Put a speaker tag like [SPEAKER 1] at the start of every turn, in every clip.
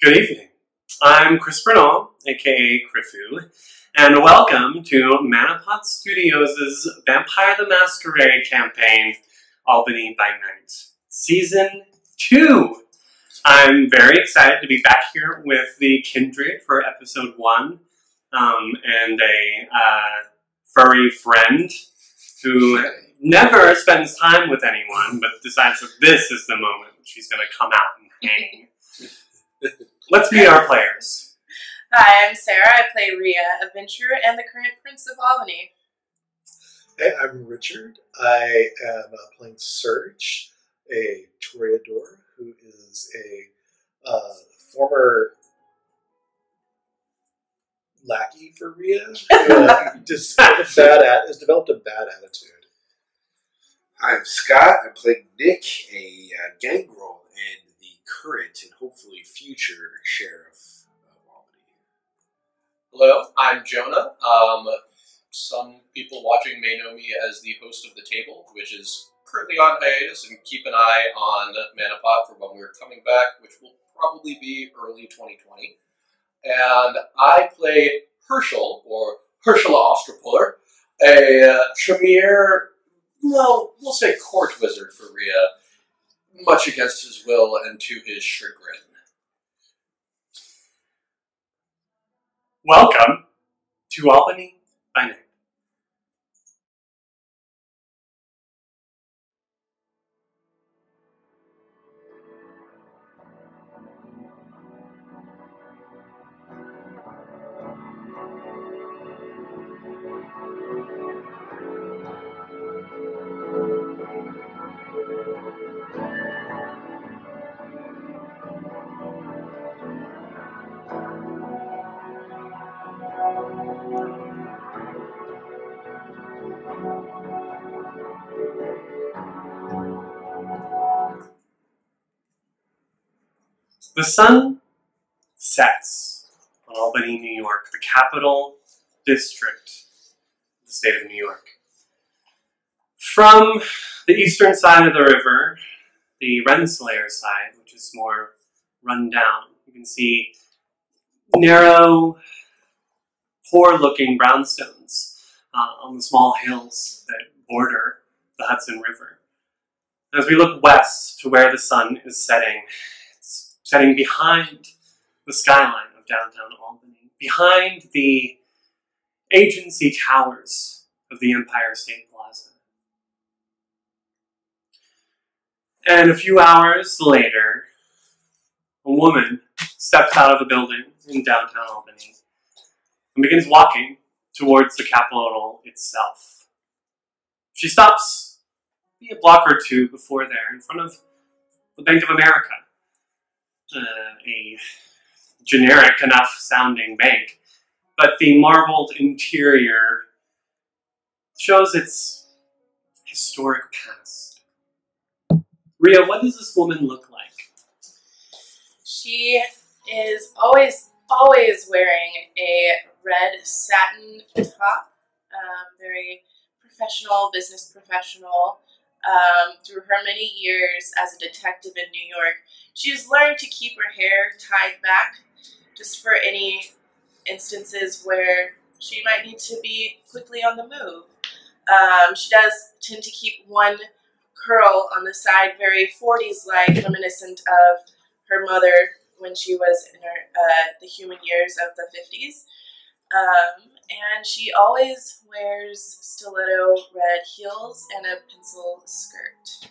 [SPEAKER 1] Good evening. I'm Chris Bernal, aka Crifu, and welcome to Manapot Studios' Vampire the Masquerade campaign, Albany by Night, Season 2. I'm very excited to be back here with the Kindred for Episode 1, um, and a uh, furry friend who never spends time with anyone, but decides that this is the moment she's going to come out and hang. Let's meet our players.
[SPEAKER 2] Hi, I'm Sarah. I play Rhea, adventurer and the current Prince of Albany.
[SPEAKER 3] Hey, I'm Richard. I am uh, playing Serge, a Toreador who is a uh, former lackey for Rhea. who, uh, just a bad at, has developed a bad attitude.
[SPEAKER 4] I'm Scott. I play Nick, a uh, gangrel and the current and hopefully future sheriff of Albany.
[SPEAKER 5] Hello, I'm Jonah. Um, some people watching may know me as the host of The Table, which is currently on hiatus, and keep an eye on Manapot for when we're coming back, which will probably be early 2020. And I play Herschel, or Herschela Ostropuller, a uh, Tremere, well, we'll say court wizard for Rhea, much against his will and to his chagrin.
[SPEAKER 1] Welcome to Albany by Night. The sun sets on Albany, New York, the capital district of the state of New York. From the eastern side of the river, the Rensselaer side, which is more run down, you can see narrow, poor looking brownstones uh, on the small hills that border the Hudson River. As we look west to where the sun is setting, setting behind the skyline of downtown Albany, behind the agency towers of the Empire State Plaza. And a few hours later, a woman steps out of a building in downtown Albany and begins walking towards the Capitol itself. She stops maybe a block or two before there in front of the Bank of America, uh, a generic enough sounding bank, but the marbled interior shows its historic past. Rhea, what does this woman look like?
[SPEAKER 2] She is always, always wearing a red satin top. Um, very professional, business professional. Um, through her many years as a detective in New York, she has learned to keep her hair tied back just for any instances where she might need to be quickly on the move. Um, she does tend to keep one curl on the side, very 40s like, reminiscent of her mother when she was in her uh, the human years of the 50s. Um, and she always wears stiletto red heels and a pencil skirt.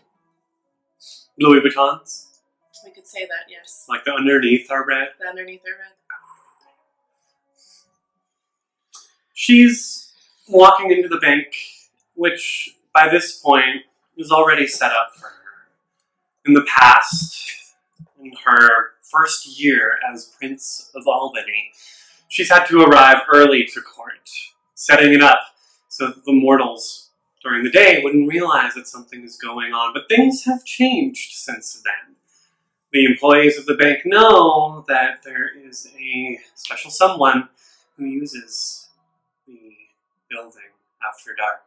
[SPEAKER 1] Louis Vuittons?
[SPEAKER 2] We could say that, yes.
[SPEAKER 1] Like the underneath are red?
[SPEAKER 2] The underneath are red.
[SPEAKER 1] She's walking into the bank, which by this point is already set up for her. In the past, in her first year as Prince of Albany, she's had to arrive early to court, setting it up so that the mortals during the day wouldn't realize that something is going on. But things have changed since then. The employees of the bank know that there is a special someone who uses the building after dark.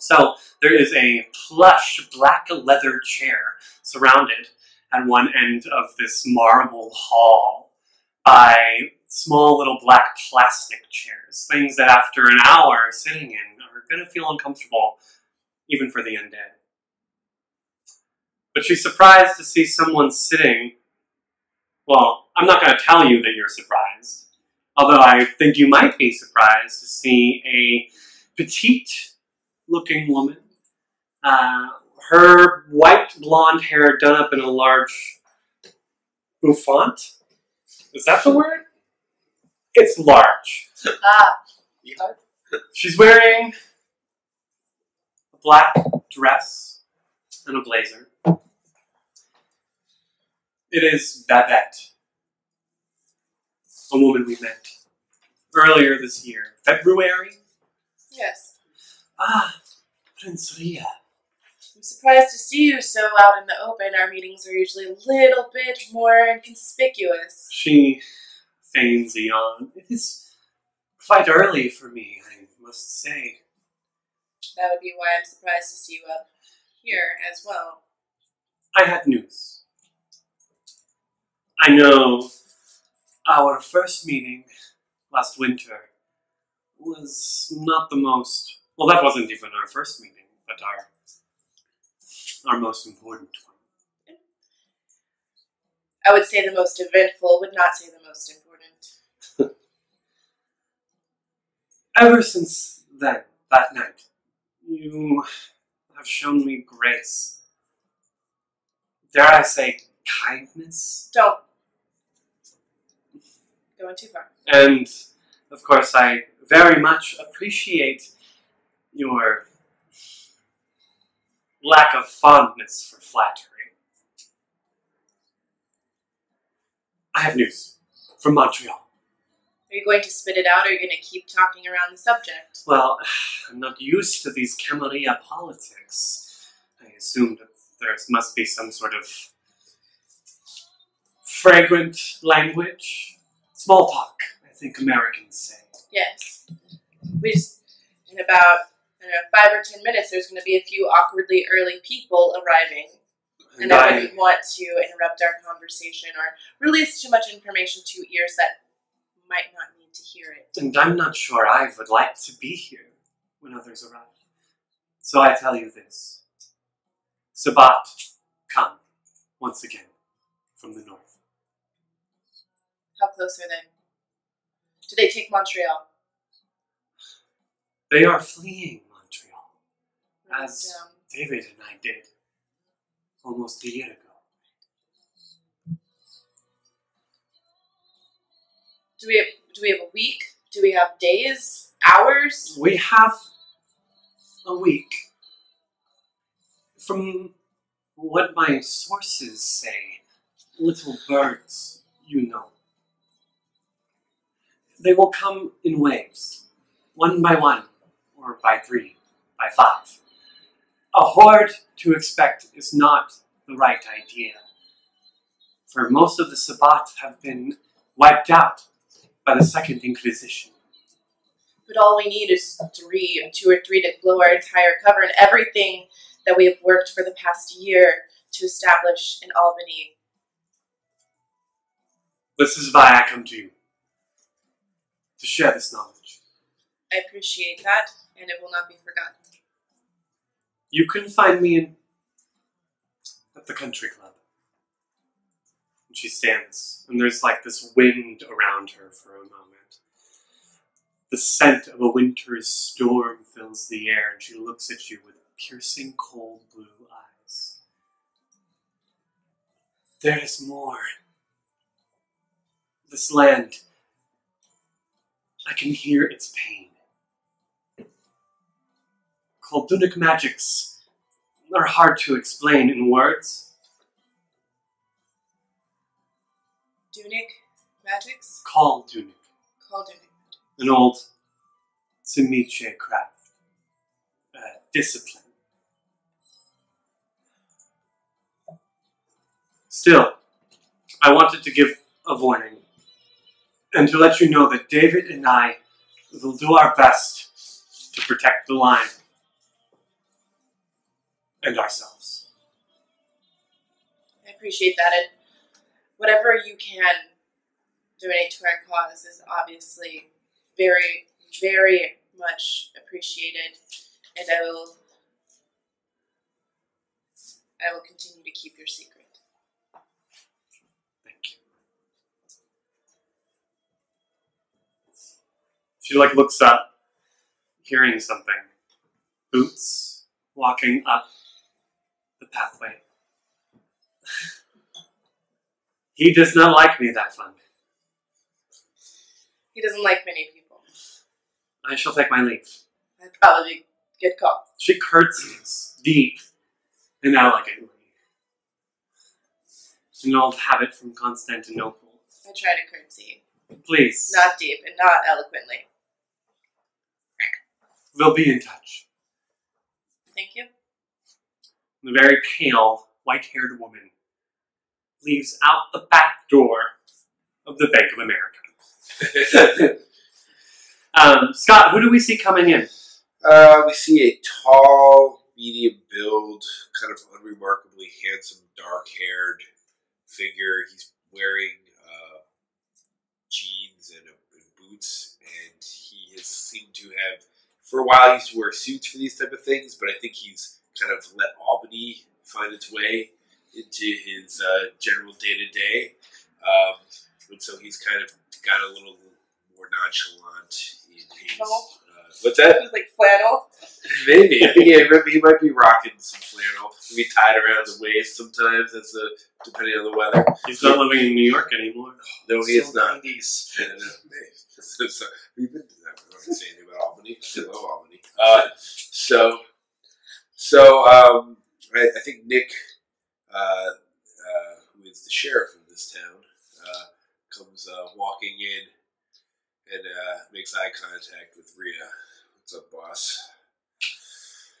[SPEAKER 1] So there is a plush black leather chair surrounded at one end of this marble hall by small little black plastic chairs, things that after an hour sitting in are going to feel uncomfortable, even for the undead. But she's surprised to see someone sitting. Well, I'm not going to tell you that you're surprised, although I think you might be surprised to see a petite looking woman. Uh, her white blonde hair done up in a large bouffant. Is that the word? It's large.
[SPEAKER 2] Ah,
[SPEAKER 1] She's wearing a black dress and a blazer. It is Babette, a woman we met earlier this year, February.
[SPEAKER 2] yes.
[SPEAKER 1] Ah, Prince Ria.
[SPEAKER 2] I'm surprised to see you so out in the open. Our meetings are usually a little bit more inconspicuous.
[SPEAKER 1] She feigns a yawn. It is quite early for me, I must say.
[SPEAKER 2] That would be why I'm surprised to see you up here as well.
[SPEAKER 1] I had news. I know our first meeting last winter was not the most. Well, that wasn't even our first meeting, but our our most important one.
[SPEAKER 2] I would say the most eventful, would not say the most important.
[SPEAKER 1] Ever since then, that night, you have shown me grace. Dare I say, kindness?
[SPEAKER 2] Don't. Going too far.
[SPEAKER 1] And of course, I very much appreciate your lack of fondness for flattery. I have news from Montreal.
[SPEAKER 2] Are you going to spit it out or are you going to keep talking around the subject?
[SPEAKER 1] Well, I'm not used to these Camarilla politics. I assume that there must be some sort of fragrant language. Small talk, I think Americans say.
[SPEAKER 2] Yes. We just, in about, I don't know, five or ten minutes, there's going to be a few awkwardly early people arriving. And I wouldn't want to interrupt our conversation or release too much information to ears that might not need to hear it.
[SPEAKER 1] And I'm not sure I would like to be here when others arrive. So I tell you this. Sabbat, come, once again, from the north.
[SPEAKER 2] How close are they? Do they take Montreal?
[SPEAKER 1] They are fleeing Montreal, as
[SPEAKER 2] Um,
[SPEAKER 1] David and I did almost a year ago.
[SPEAKER 2] Do we have, do we have a week? Do we have days? Hours?
[SPEAKER 1] We have a week. From what my sources say, little birds, you know. They will come in waves, one by one, or by three, by five. A horde to expect is not the right idea, for most of the Sabbat have been wiped out by the Second Inquisition.
[SPEAKER 2] But all we need is three, two or three to blow our entire cover and everything that we have worked for the past year to establish in Albany.
[SPEAKER 1] This is why I come to you. To share this knowledge.
[SPEAKER 2] I appreciate that, and it will not be forgotten.
[SPEAKER 1] You can find me in at the country club. She stands, and there's like this wind around her for a moment. The scent of a winter's storm fills the air, and she looks at you with piercing cold blue eyes. There is more. This land, I can hear its pain. Koldunic magics are hard to explain in words.
[SPEAKER 2] Dunic magics?
[SPEAKER 1] Call Dunic,
[SPEAKER 2] Call Dunic.
[SPEAKER 1] an old Tzimisce craft. Uh, discipline. Still, I wanted to give a warning and to let you know that David and I will do our best to protect the line and ourselves.
[SPEAKER 2] I appreciate that, whatever you can donate to our cause is obviously very, very much appreciated, and I will, I will continue to keep your secret.
[SPEAKER 1] Thank you. She like looks up, hearing something. Boots walking up the pathway. He does not like me that fun.
[SPEAKER 2] He doesn't like many people.
[SPEAKER 1] I shall take my leave.
[SPEAKER 2] That'd probably be good call.
[SPEAKER 1] She curtsies deep and elegantly. An old habit from Constantinople.
[SPEAKER 2] I try to curtsy,
[SPEAKER 1] Please,
[SPEAKER 2] not deep and not eloquently.
[SPEAKER 1] we'll be in touch.
[SPEAKER 2] Thank you.
[SPEAKER 1] The very pale, white haired woman leaves out the back door of the Bank of America. Um, Scott, who do we see coming in?
[SPEAKER 4] Uh, we see a tall, medium build, kind of unremarkably handsome, dark haired figure. He's wearing uh, jeans and, uh, and boots, and he has seemed to have, for a while, he used to wear suits for these type of things, but I think he's kind of let Albany find its way into his uh, general day to day. And so he's kind of got a little more nonchalant in his. Uh, what's that?
[SPEAKER 2] It was like flannel.
[SPEAKER 4] Maybe. I think yeah, maybe he might be rocking some flannel. Maybe tied around the waist sometimes. as uh, depending on the weather.
[SPEAKER 1] He's not living in New York anymore.
[SPEAKER 4] No, he is not.
[SPEAKER 5] 90s.
[SPEAKER 4] Yeah, so, so, we've been. I don't to say anything about Albany. I love Albany. Uh, so, so um, I, I think Nick, uh, uh, who is the sheriff of this town, uh, comes uh, walking in and uh, makes eye contact with Rhea. What's up, boss?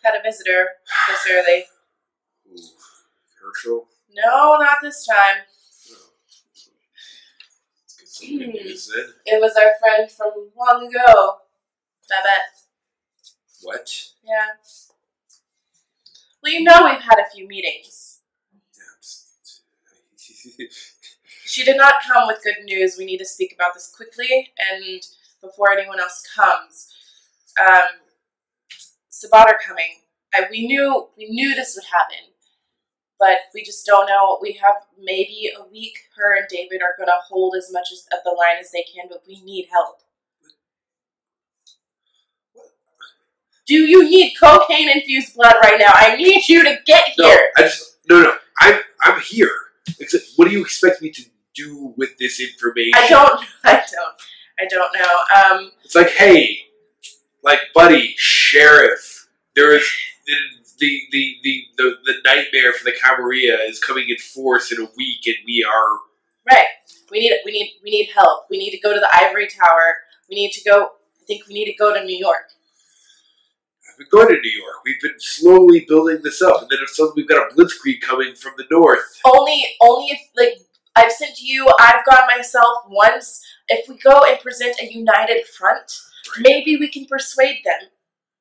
[SPEAKER 2] Had a visitor this early.
[SPEAKER 4] Ooh, Herschel.
[SPEAKER 2] No, not this time.
[SPEAKER 4] Oh. Let's get some good news then.
[SPEAKER 2] It was our friend from long ago. Babette.
[SPEAKER 4] What?
[SPEAKER 2] Yeah. Well, you know we've had a few meetings. She did not come with good news. We need to speak about this quickly and before anyone else comes. Um, Sabbat are coming. I, we knew we knew this would happen, but we just don't know. We have maybe a week. Her and David are gonna hold as much as, of the line as they can, but we need help. Do you need cocaine infused blood right now? I need you to get
[SPEAKER 4] no,
[SPEAKER 2] here.
[SPEAKER 4] I just no, no. I'm I'm here. What do you expect me to do with this information?
[SPEAKER 2] I don't. I don't. I don't know. Um,
[SPEAKER 4] It's like, hey, like, buddy, sheriff, there is the the the the, the, the nightmare for the Camarilla is coming in force in a week, and we are
[SPEAKER 2] right. We need. We need. We need help. We need to go to the ivory tower. We need to go. I think we need to go to New York.
[SPEAKER 4] Been going to New York. We've been slowly building this up, and then if suddenly we've got a blitzkrieg coming from the north.
[SPEAKER 2] Only. Only if like I've sent you. I've gone myself once. If we go and present a united front,
[SPEAKER 4] Right.
[SPEAKER 2] maybe we can persuade them.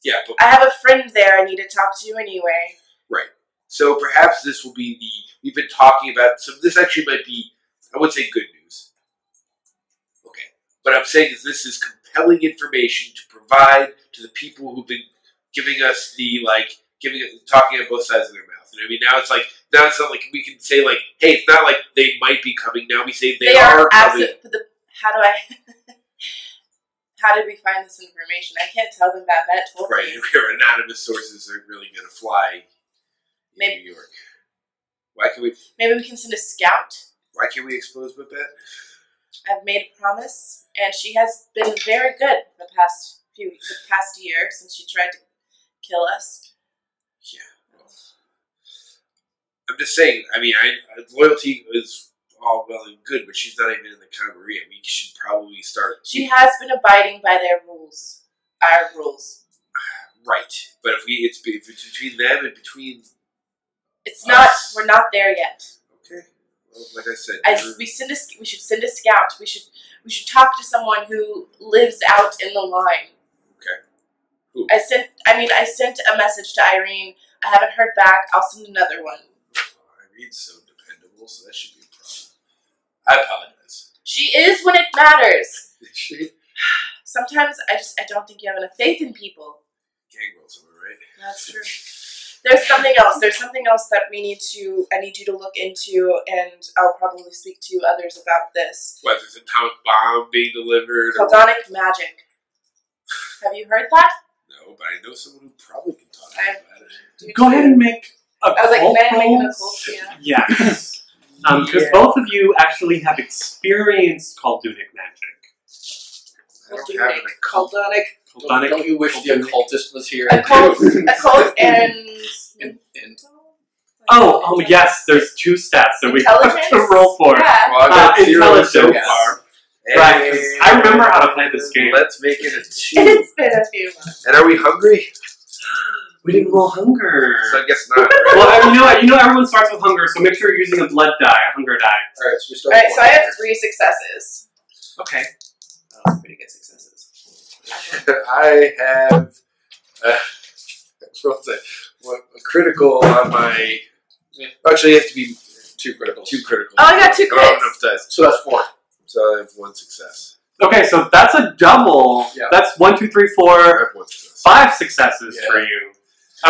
[SPEAKER 4] Yeah,
[SPEAKER 2] I have a friend there. I need to talk to you anyway. Right.
[SPEAKER 4] So perhaps this will be the we've been talking about. So this actually might be I would say good news. Okay, but I'm saying is this is compelling information to provide to the people who've been giving us the like giving it talking on both sides of their mouth. You know I mean? Now it's like now it's not like we can say like, hey, it's not like they might be coming. Now we say they, are, coming.
[SPEAKER 2] absolute. But the how do I? how did we find this information? I can't tell them that. That told
[SPEAKER 4] Right,
[SPEAKER 2] me.
[SPEAKER 4] your anonymous sources are really going to fly in
[SPEAKER 2] Maybe-
[SPEAKER 4] New York. Why can we?
[SPEAKER 2] Maybe we can send a scout.
[SPEAKER 4] Why can't we expose Babette?
[SPEAKER 2] I've made a promise, and she has been very good the past few the past year since she tried to kill us.
[SPEAKER 4] Yeah. I'm just saying. I mean, I, loyalty is all well and good, but she's not even in the Camarilla. We should probably start.
[SPEAKER 2] She has been abiding by their rules, our rules.
[SPEAKER 4] right, but if we, it's, be- if it's between them and between.
[SPEAKER 2] It's not. We're not there yet.
[SPEAKER 4] Okay. Well, like I said,
[SPEAKER 2] I, we send a, we should send a scout. We should we should talk to someone who lives out in the line.
[SPEAKER 4] Who?
[SPEAKER 2] I sent. I mean, I sent a message to Irene. I haven't heard back. I'll send another one.
[SPEAKER 4] Irene's so dependable. so that should be a problem. I apologize.
[SPEAKER 2] She is when it matters.
[SPEAKER 4] Is she?
[SPEAKER 2] Sometimes I just I don't think you have enough faith in people.
[SPEAKER 4] Gangrels, am I right?
[SPEAKER 2] That's true. There's something else. There's something else that we need to. I need you to look into, and I'll probably speak to others about this.
[SPEAKER 4] What, there's an atomic bomb being delivered?
[SPEAKER 2] Koldunic magic. Have you heard that?
[SPEAKER 4] No, but I know someone who probably can talk
[SPEAKER 2] I-
[SPEAKER 4] about it.
[SPEAKER 1] Go ahead and make a
[SPEAKER 2] I was like,
[SPEAKER 1] cult
[SPEAKER 2] can make an
[SPEAKER 1] roll.
[SPEAKER 2] Yeah.
[SPEAKER 1] Yes. Because
[SPEAKER 3] Yeah.
[SPEAKER 1] both of you actually have experienced Koldunic magic.
[SPEAKER 4] I don't
[SPEAKER 2] Koldunic.
[SPEAKER 4] have an occult.
[SPEAKER 2] Koldunic.
[SPEAKER 5] Don't, don't you wish the occultist was here?
[SPEAKER 2] Occult. Occult and.
[SPEAKER 5] In- in-
[SPEAKER 1] Oh, oh yes, there's two stats that we have to roll for.
[SPEAKER 2] Yeah.
[SPEAKER 4] Well, I've got
[SPEAKER 1] Uh,
[SPEAKER 4] zero so
[SPEAKER 1] intelligence.
[SPEAKER 4] far.
[SPEAKER 1] Right, 'cause I remember how to play this game.
[SPEAKER 4] Let's make it a two.
[SPEAKER 2] It's been a few months.
[SPEAKER 4] and are we hungry?
[SPEAKER 1] We didn't roll hunger.
[SPEAKER 4] So I guess not. Right?
[SPEAKER 1] well, I- you know? You know everyone starts with hunger, so make sure you're using a blood die, a hunger die.
[SPEAKER 5] All right, so we start.
[SPEAKER 2] Alright,
[SPEAKER 5] with
[SPEAKER 2] so I have three successes.
[SPEAKER 1] Okay.
[SPEAKER 5] Oh, pretty good successes.
[SPEAKER 4] I have uh, what's it? What, a critical on my. Actually, you have to be
[SPEAKER 5] Two critical.
[SPEAKER 4] two critical.
[SPEAKER 2] Oh, I got two
[SPEAKER 4] I don't enough dice,
[SPEAKER 5] So that's four.
[SPEAKER 4] So I have one success.
[SPEAKER 1] Okay, so that's a double.
[SPEAKER 5] Yeah.
[SPEAKER 1] That's one, two, three,
[SPEAKER 4] I
[SPEAKER 1] four,
[SPEAKER 4] have one success.
[SPEAKER 1] five successes
[SPEAKER 5] Yeah.
[SPEAKER 1] for you.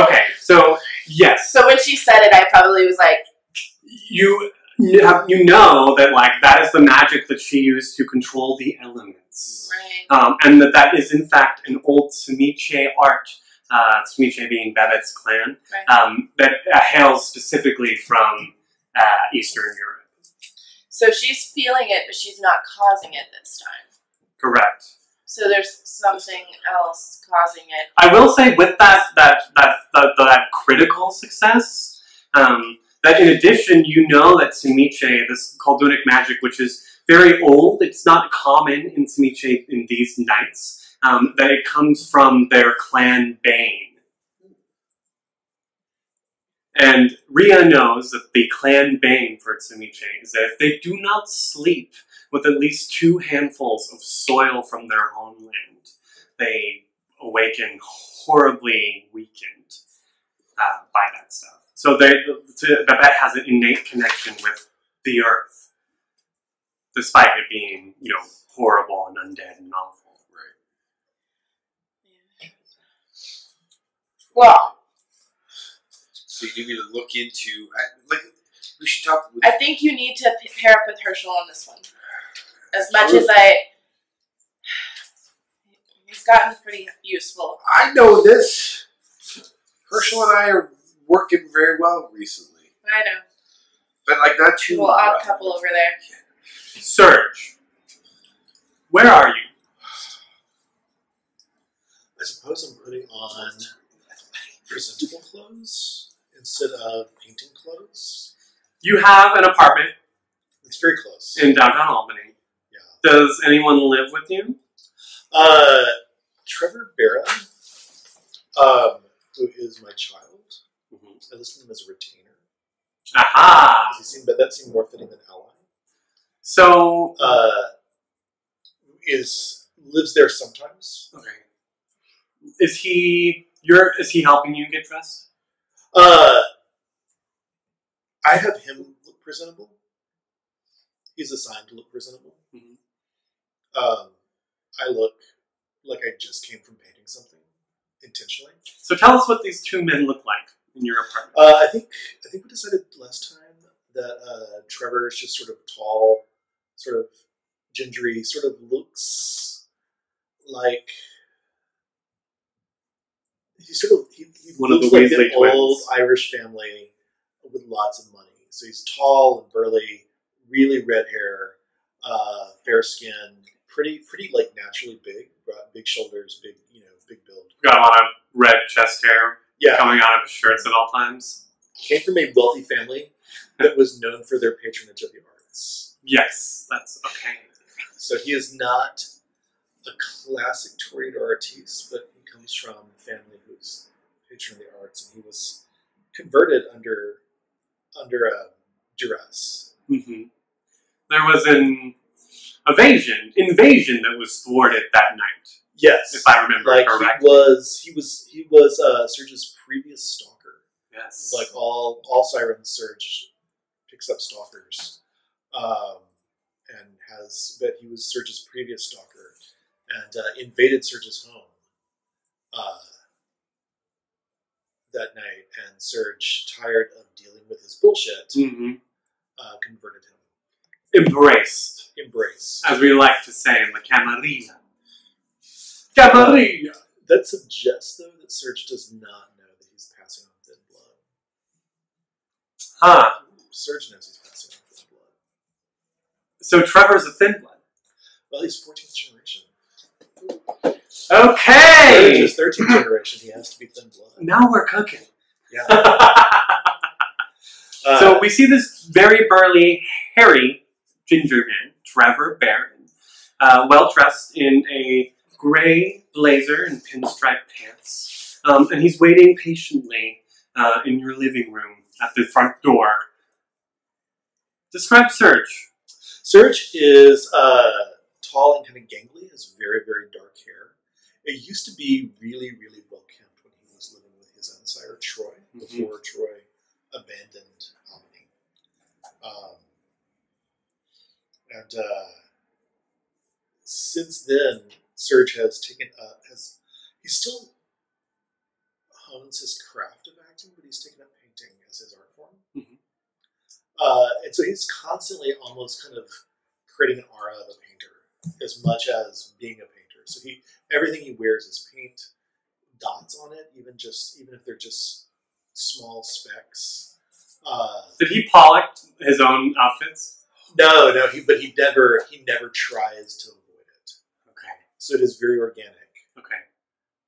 [SPEAKER 1] Okay, so yes,
[SPEAKER 2] So when she said it, I probably was like,
[SPEAKER 1] you you have you know that like that is the magic that she used to control the elements,
[SPEAKER 2] right.
[SPEAKER 1] um, and that that is in fact an old Tzimisce art. Uh, Tzimisce being Babette's clan,
[SPEAKER 2] Right.
[SPEAKER 1] um, that uh, hails specifically from uh, Eastern Europe.
[SPEAKER 2] So she's feeling it, but she's not causing it this time.
[SPEAKER 1] Correct.
[SPEAKER 2] So there's something else causing it.
[SPEAKER 1] I will say with that that that that, that critical success, um, that in addition, you know that Tzimisce, this Koldunic magic, which is very old, it's not common in Tzimisce in these nights, um, that it comes from their clan Bane. And Ria knows that the clan Bane for Tzimisce is that if they do not sleep with at least two handfuls of soil from their homeland, they awaken horribly weakened uh, by that stuff. So they, to, Babette has an innate connection with the earth, despite it being, you know, horrible and undead and awful.
[SPEAKER 4] Right.
[SPEAKER 2] Well,
[SPEAKER 4] So you need me to look into. I, like, we should talk. With,
[SPEAKER 2] I think you need to pair up with Herschel on this one. As much as I. He's gotten pretty useful.
[SPEAKER 4] I know this. Herschel and I are working very well recently,
[SPEAKER 2] I know.
[SPEAKER 4] but like not too.
[SPEAKER 2] Little odd couple over there.
[SPEAKER 1] Serge, where are you?
[SPEAKER 3] I suppose I'm putting on presentable clothes instead of painting clothes.
[SPEAKER 1] You have an apartment
[SPEAKER 3] It's very close.
[SPEAKER 1] in downtown Albany.
[SPEAKER 3] yeah.
[SPEAKER 1] Does anyone live with you?
[SPEAKER 3] Uh, Trevor Barra, um, who is my child. I listed him as a retainer.
[SPEAKER 1] Aha!
[SPEAKER 3] He seemed, but that seemed more fitting than ally.
[SPEAKER 1] So,
[SPEAKER 3] Uh, is lives there sometimes.
[SPEAKER 1] okay. Is he you're is he helping you get dressed?
[SPEAKER 3] Uh, I have him look presentable. He's assigned to look presentable.
[SPEAKER 1] Mhm.
[SPEAKER 3] Um, I look like I just came from painting something intentionally.
[SPEAKER 1] So tell us what these two men look like in your apartment.
[SPEAKER 3] Uh, I think I think we decided last time that uh, Trevor is just sort of tall, sort of gingery, sort of looks like he sort of he, he
[SPEAKER 1] One of the
[SPEAKER 3] like
[SPEAKER 1] Weasley
[SPEAKER 3] an old
[SPEAKER 1] twins.
[SPEAKER 3] Irish family with lots of money. So he's tall and burly, really red hair, uh, fair skin, pretty pretty like naturally big, big shoulders, big you know big build.
[SPEAKER 1] Got a lot of red chest hair
[SPEAKER 3] Yeah,
[SPEAKER 1] coming out of his shirts at all times.
[SPEAKER 3] came from a wealthy family that was known for their patronage of the arts.
[SPEAKER 1] Yes, that's okay.
[SPEAKER 3] So he is not a classic Toreador artiste, but he comes from a family who's patron of the arts, and he was converted under under a duress.
[SPEAKER 1] hmm There was an evasion, invasion that was thwarted that night,
[SPEAKER 3] Yes,
[SPEAKER 1] if I remember
[SPEAKER 3] like
[SPEAKER 1] correctly.
[SPEAKER 3] he was he was he was uh, Serge's previous stalker.
[SPEAKER 1] yes.
[SPEAKER 3] Like all all sirens, Serge picked picks up stalkers, um, and has but he was Serge's previous stalker, and uh, invaded Serge's home uh, that night. And Serge, tired of dealing with his bullshit,
[SPEAKER 1] hmm
[SPEAKER 3] uh, converted him.
[SPEAKER 1] Embraced,
[SPEAKER 3] Embrace.
[SPEAKER 1] as we like to say in the Camarilla. Camarilla!
[SPEAKER 3] That suggests, though, that Serge does not know that he's passing on thin blood.
[SPEAKER 1] Huh.
[SPEAKER 3] Serge knows he's passing on thin blood.
[SPEAKER 1] So Trevor's a thin blood.
[SPEAKER 3] Well, he's 14th generation. Serge
[SPEAKER 1] Okay!
[SPEAKER 3] is 13th generation. He has to be thin blood.
[SPEAKER 1] Now we're cooking.
[SPEAKER 3] Yeah.
[SPEAKER 1] so
[SPEAKER 3] Uh,
[SPEAKER 1] we see this very burly, hairy ginger man, Trevor Barron, uh, well dressed in a gray blazer and pinstripe pants, um, and he's waiting patiently uh, in your living room at the front door. Describe Serge.
[SPEAKER 3] Serge is uh, tall and kind of gangly, has very, very dark hair. It used to be really, really well kept when he was living with his own sire, Troy,
[SPEAKER 1] Mhm.
[SPEAKER 3] before Troy abandoned Albany. Um, and uh, since then, Serge has taken up, has, he still hones his craft of acting, but he's taken up painting as his art form.
[SPEAKER 1] Mhm.
[SPEAKER 3] Uh, and so he's constantly almost kind of creating an aura of a painter as much as being a painter. So he everything he wears is paint dots on it, even just even if they're just small specks. Uh,
[SPEAKER 1] Did he pollock his own outfits?
[SPEAKER 3] no, no, he but he never he never tries to avoid it.
[SPEAKER 1] Okay.
[SPEAKER 3] So it is very organic,
[SPEAKER 1] Okay.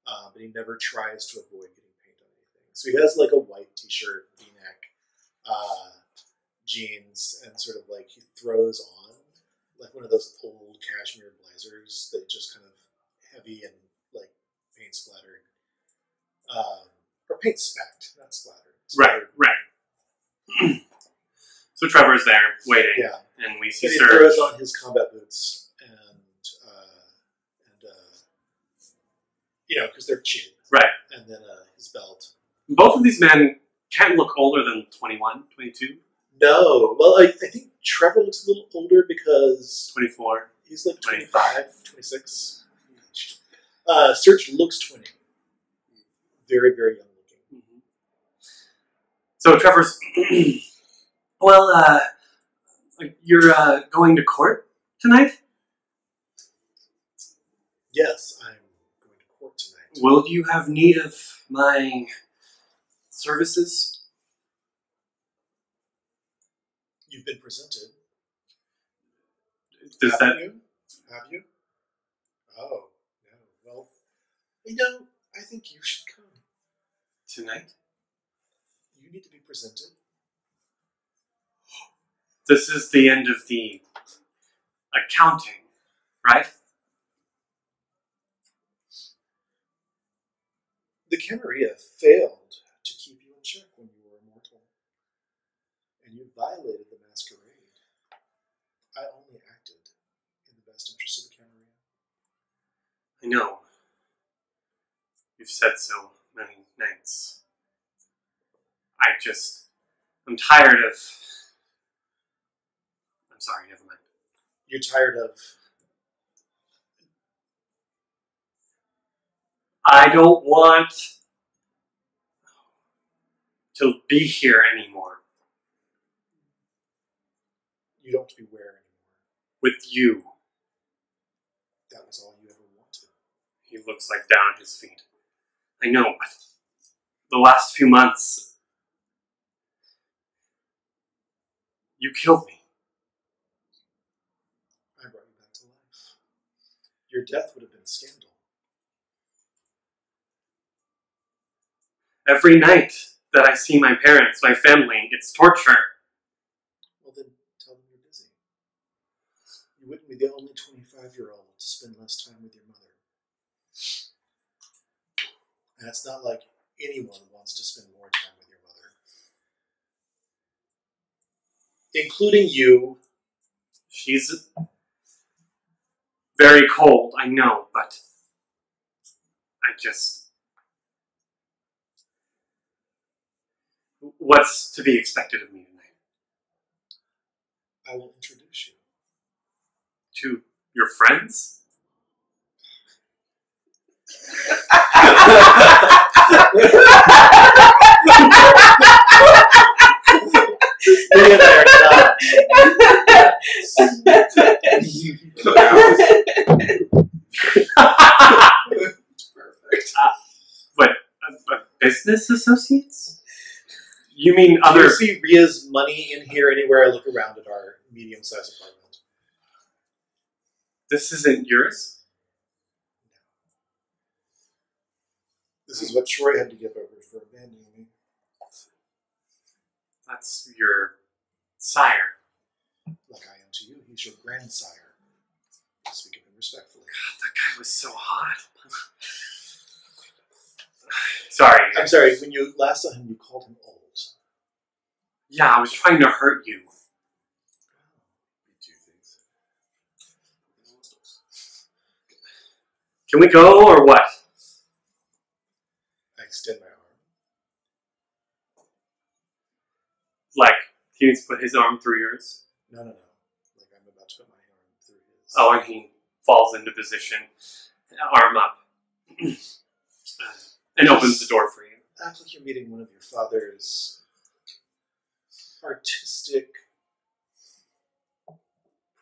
[SPEAKER 3] uh, but he never tries to avoid getting paint on anything. So he has like a white t-shirt, V-neck, uh, jeans, and sort of like he throws on like one of those old cashmere blazers that just kind of heavy and like paint splattered, um, or paint specked, not splattered.
[SPEAKER 1] Right. Right. so Trevor's there waiting,
[SPEAKER 3] Yeah.
[SPEAKER 1] and we see
[SPEAKER 3] And he throws on his combat boots and uh, and uh, you know because they're cheap,
[SPEAKER 1] Right.
[SPEAKER 3] And then uh, his belt.
[SPEAKER 1] Both of these men can't look older than 21, 22,
[SPEAKER 3] No, well, I, I think Trevor looks a little older because
[SPEAKER 1] 24.
[SPEAKER 3] he's like
[SPEAKER 1] 25.
[SPEAKER 3] 25, 26. Uh, Serge looks 20. Very, very young looking.
[SPEAKER 1] Mhm. So Trevor's, well, uh, you're uh, going to court tonight?
[SPEAKER 3] Yes, I'm going to court tonight.
[SPEAKER 1] Will you have need of my services?
[SPEAKER 3] You've been presented.
[SPEAKER 1] Does
[SPEAKER 3] Haven't
[SPEAKER 1] that
[SPEAKER 3] you? Have you? Oh, you know, I think you should come.
[SPEAKER 1] tonight?
[SPEAKER 3] You need to be presented.
[SPEAKER 1] This is the end of the accounting, right?
[SPEAKER 3] The Camarilla failed to keep you in check when you were immortal, and you violated the masquerade. I only acted in the best interest of the Camarilla.
[SPEAKER 1] I know. You've said so many nights. I just. I'm tired of. I'm sorry, never mind.
[SPEAKER 3] You're tired of.
[SPEAKER 1] I don't want to be here anymore
[SPEAKER 3] You don't be where anymore.
[SPEAKER 1] with you.
[SPEAKER 3] That was all you ever wanted.
[SPEAKER 1] He looks like down at his feet. I know, but the last few months. You killed me.
[SPEAKER 3] I brought you back to life. Your death would have been scandal.
[SPEAKER 1] Every night that I see my parents, my family, it's torture.
[SPEAKER 3] Well, then tell them you're busy. You wouldn't be the only 25 year old to spend less time with your mother. And it's not like anyone wants to spend more time with your mother, including you.
[SPEAKER 1] She's very cold, I know, but I just. What's to be expected of me tonight?
[SPEAKER 3] I will introduce you.
[SPEAKER 1] To your friends?
[SPEAKER 3] They are not.
[SPEAKER 5] Perfect.
[SPEAKER 1] Uh, business associates? You mean
[SPEAKER 3] Do you see Ria's money in here anywhere I look around at our medium-sized apartment?
[SPEAKER 1] This isn't yours?
[SPEAKER 3] This is what Troy had to give over for abandoning me.
[SPEAKER 1] That's your sire.
[SPEAKER 3] Like I am to you, he's your grandsire. Speak of him respectfully.
[SPEAKER 1] God, that guy was so hot. Sorry.
[SPEAKER 3] I'm sorry, when you last saw him, you called him old.
[SPEAKER 1] Yeah, I was trying to hurt you.
[SPEAKER 4] Oh,
[SPEAKER 1] Can we go or what?
[SPEAKER 3] Extend my arm.
[SPEAKER 1] Like, he needs to put his arm through yours.
[SPEAKER 3] No, no, no. Like I'm about to put my arm through his.
[SPEAKER 1] Oh, and he falls into position, arm up, and opens the door for you.
[SPEAKER 3] Act like you're meeting one of your father's artistic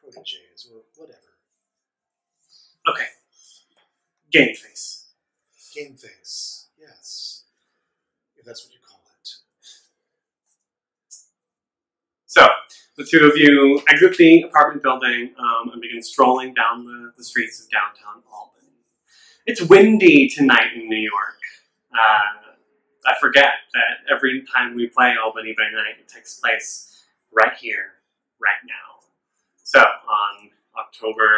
[SPEAKER 3] proteges or whatever.
[SPEAKER 1] Okay. Game face.
[SPEAKER 3] Game face. That's what you call it.
[SPEAKER 1] So, the two of you exit the apartment building um, and begin strolling down the, the streets of downtown Albany. It's windy tonight in New York. Uh, I forget that every time we play Albany by night, it takes place right here, right now. So, on October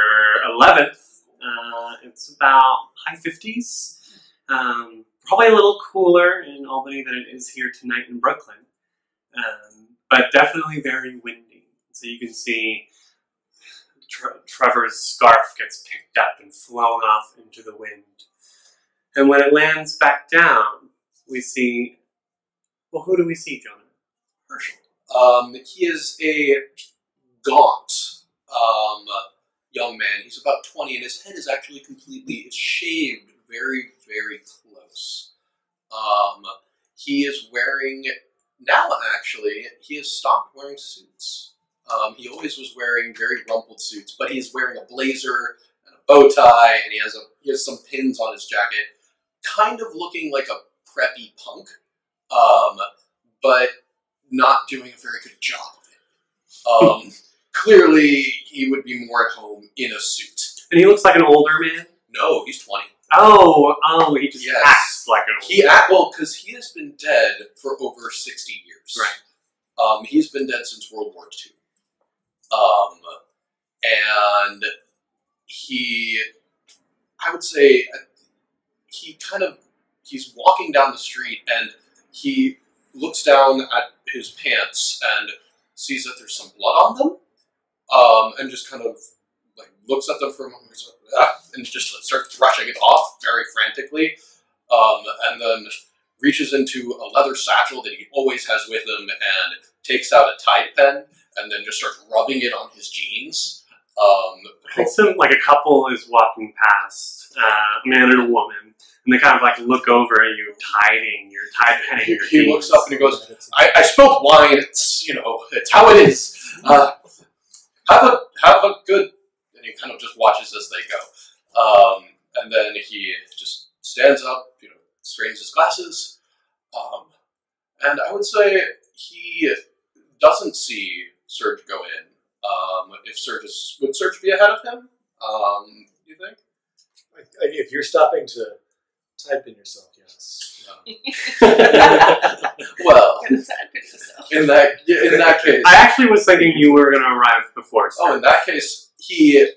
[SPEAKER 1] 11th, uh, it's about high 50s. Um, probably a little cooler in Albany than it is here tonight in Brooklyn. Um, but definitely very windy. So you can see Tre- Trevor's scarf gets picked up and flown off into the wind. And when it lands back down, we see. Well, who do we see, Jonah?
[SPEAKER 5] Herschel. Um, he is a gaunt um, young man. He's about 20, and his head is actually completely shaved very, very close. Um, he is wearing, now actually, he has stopped wearing suits. Um, he always was wearing very rumpled suits, but he's wearing a blazer and a bow tie, and he has a he has some pins on his jacket, kind of looking like a preppy punk, um, but not doing a very good job of it. Um, clearly, he would be more at home in a suit.
[SPEAKER 1] And he looks like an older man.
[SPEAKER 5] No, he's twenty.
[SPEAKER 1] Oh, oh, he just
[SPEAKER 5] Yes.
[SPEAKER 1] acts like an older
[SPEAKER 5] He act well because he has been dead for over sixty years.
[SPEAKER 1] Right.
[SPEAKER 5] Um, he's been dead since World War II. Um, and he, I would say, uh, he kind of he's walking down the street and he looks down at his pants and sees that there's some blood on them, um, and just kind of looks at them for a moment and, "Ah," just starts brushing it off very frantically, um, and then reaches into a leather satchel that he always has with him and takes out a Tide pen and then just starts rubbing it on his jeans. Um,
[SPEAKER 1] It's some, like a couple is walking past, uh, a man and a woman, and they kind of like look over at you, tiding your tide penning
[SPEAKER 5] he,
[SPEAKER 1] your
[SPEAKER 5] he
[SPEAKER 1] jeans.
[SPEAKER 5] looks up and he goes, I, I spilled wine. It's you know, it's how it is. Uh, have a have a good. And he kind of just watches as they go, um, and then he just stands up, you know, strains his glasses, um, and I would say he doesn't see Serge go in. Um, if Serge is, would Serge be ahead of him? Um, do you think?
[SPEAKER 3] I- I- If you're stopping to type in yourself, yes.
[SPEAKER 5] Well,
[SPEAKER 2] Gonna type it yourself.
[SPEAKER 5] in that in that case,
[SPEAKER 1] I actually was thinking you were going to arrive before.
[SPEAKER 5] Oh, in that case, he.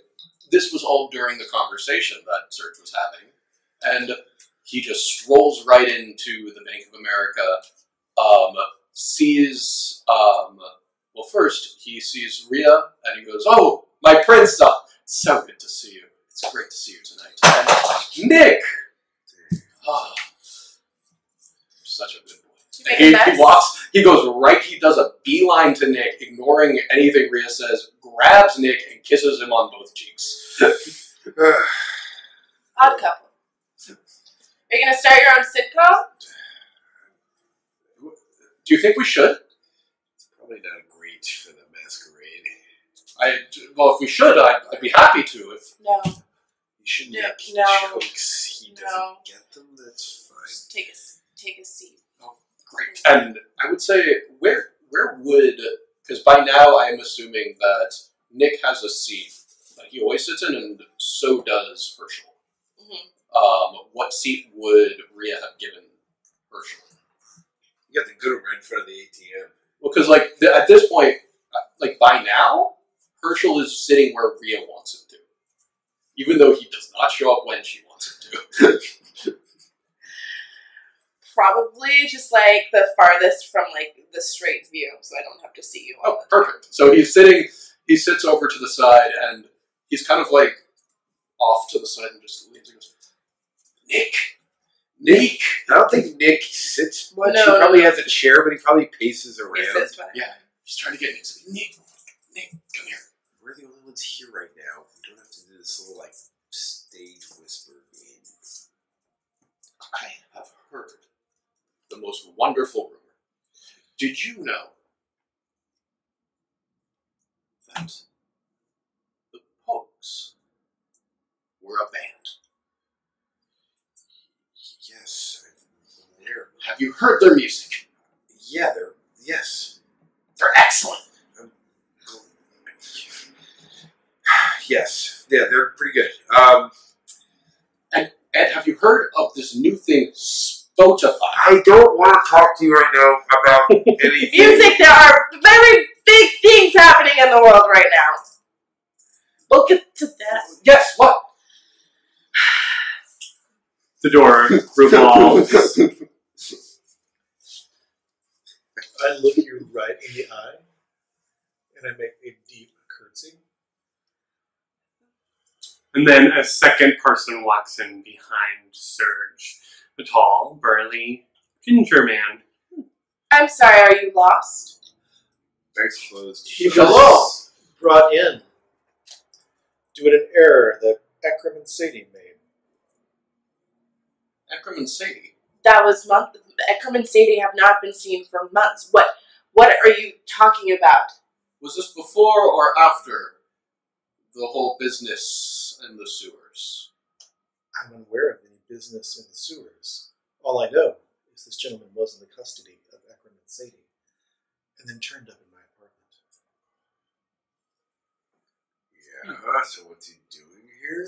[SPEAKER 5] This was all during the conversation that Serge was having, and he just strolls right into the Bank of America. Um, sees. Um, well, first he sees Ria, and he goes, "Oh, my prince! uh, So good to see you. It's great to see you tonight." And Nick. Oh, such a good boy.
[SPEAKER 2] To make
[SPEAKER 5] he, he walks. He goes right. He does a beeline to Nick, ignoring anything Rhea says. Grabs Nick and kisses him on both cheeks.
[SPEAKER 2] Odd couple. Are you gonna start your own sitcom?
[SPEAKER 5] Do you think we should?
[SPEAKER 4] Probably not a great for the masquerade.
[SPEAKER 5] I well, if we should, I'd, I'd be happy to. If
[SPEAKER 2] No.
[SPEAKER 4] You should
[SPEAKER 2] Yeah,
[SPEAKER 4] make
[SPEAKER 2] no.
[SPEAKER 4] jokes. He doesn't
[SPEAKER 2] No.
[SPEAKER 4] get them. That's fine.
[SPEAKER 2] Just take a s- take a seat.
[SPEAKER 5] Great, and I would say where where would because by now I am assuming that Nick has a seat that he always sits in, and so does Herschel.
[SPEAKER 2] Mhm.
[SPEAKER 5] Um, what seat would Rhea have given Herschel?
[SPEAKER 4] You got the good one right in front of the ATM.
[SPEAKER 5] Well, because like th- at this point, uh, like by now, Herschel is sitting where Rhea wants him to, even though he does not show up when she wants him to.
[SPEAKER 2] Probably just like the farthest from like the straight view, so I don't have to see you.
[SPEAKER 5] oh, perfect. So he's sitting. He sits over to the side, and he's kind of like off to the side and just leans and goes, "Nick, Nick."
[SPEAKER 4] I don't think Nick sits much.
[SPEAKER 2] No,
[SPEAKER 4] he
[SPEAKER 2] no,
[SPEAKER 4] probably
[SPEAKER 2] no.
[SPEAKER 4] has a chair, but he probably paces around.
[SPEAKER 2] He sits by.
[SPEAKER 5] Yeah, he's trying to get Nick. Nick, Nick, come here.
[SPEAKER 4] We're the only ones here right now. We don't have to do this little like stage whisper game.
[SPEAKER 5] I have heard the most wonderful rumor. Did you know that the Pogues were a band?
[SPEAKER 4] Yes, aware.
[SPEAKER 5] Have you heard their music?
[SPEAKER 4] Yeah, they're yes.
[SPEAKER 5] They're excellent.
[SPEAKER 4] Yes, yeah, they're pretty good. Um,
[SPEAKER 5] And have you heard of this new thing, Spotify?
[SPEAKER 4] I don't want to talk to you right now about anything.
[SPEAKER 2] Music, there are very big things happening in the world right now. We'll get to that.
[SPEAKER 5] Yes, what?
[SPEAKER 1] The door revolves.
[SPEAKER 3] I look you right in the eye, and I make a deep curtsy.
[SPEAKER 1] And then a second person walks in behind Serge, a tall, burly, ginger man.
[SPEAKER 2] I'm sorry, are you lost?
[SPEAKER 4] Nice clothes.
[SPEAKER 3] He was brought in due to an error that Ekram and Sadie made.
[SPEAKER 5] Ekram and Sadie.
[SPEAKER 2] That was month. Ekram and Sadie have not been seen for months. What? What are you talking about?
[SPEAKER 5] Was this before or after the whole business in the sewers?
[SPEAKER 3] I'm unaware of any business in the sewers. All I know is this gentleman was in the custody of Ekram and Sadie, and then turned up in my apartment.
[SPEAKER 4] Yeah. So what's he doing here?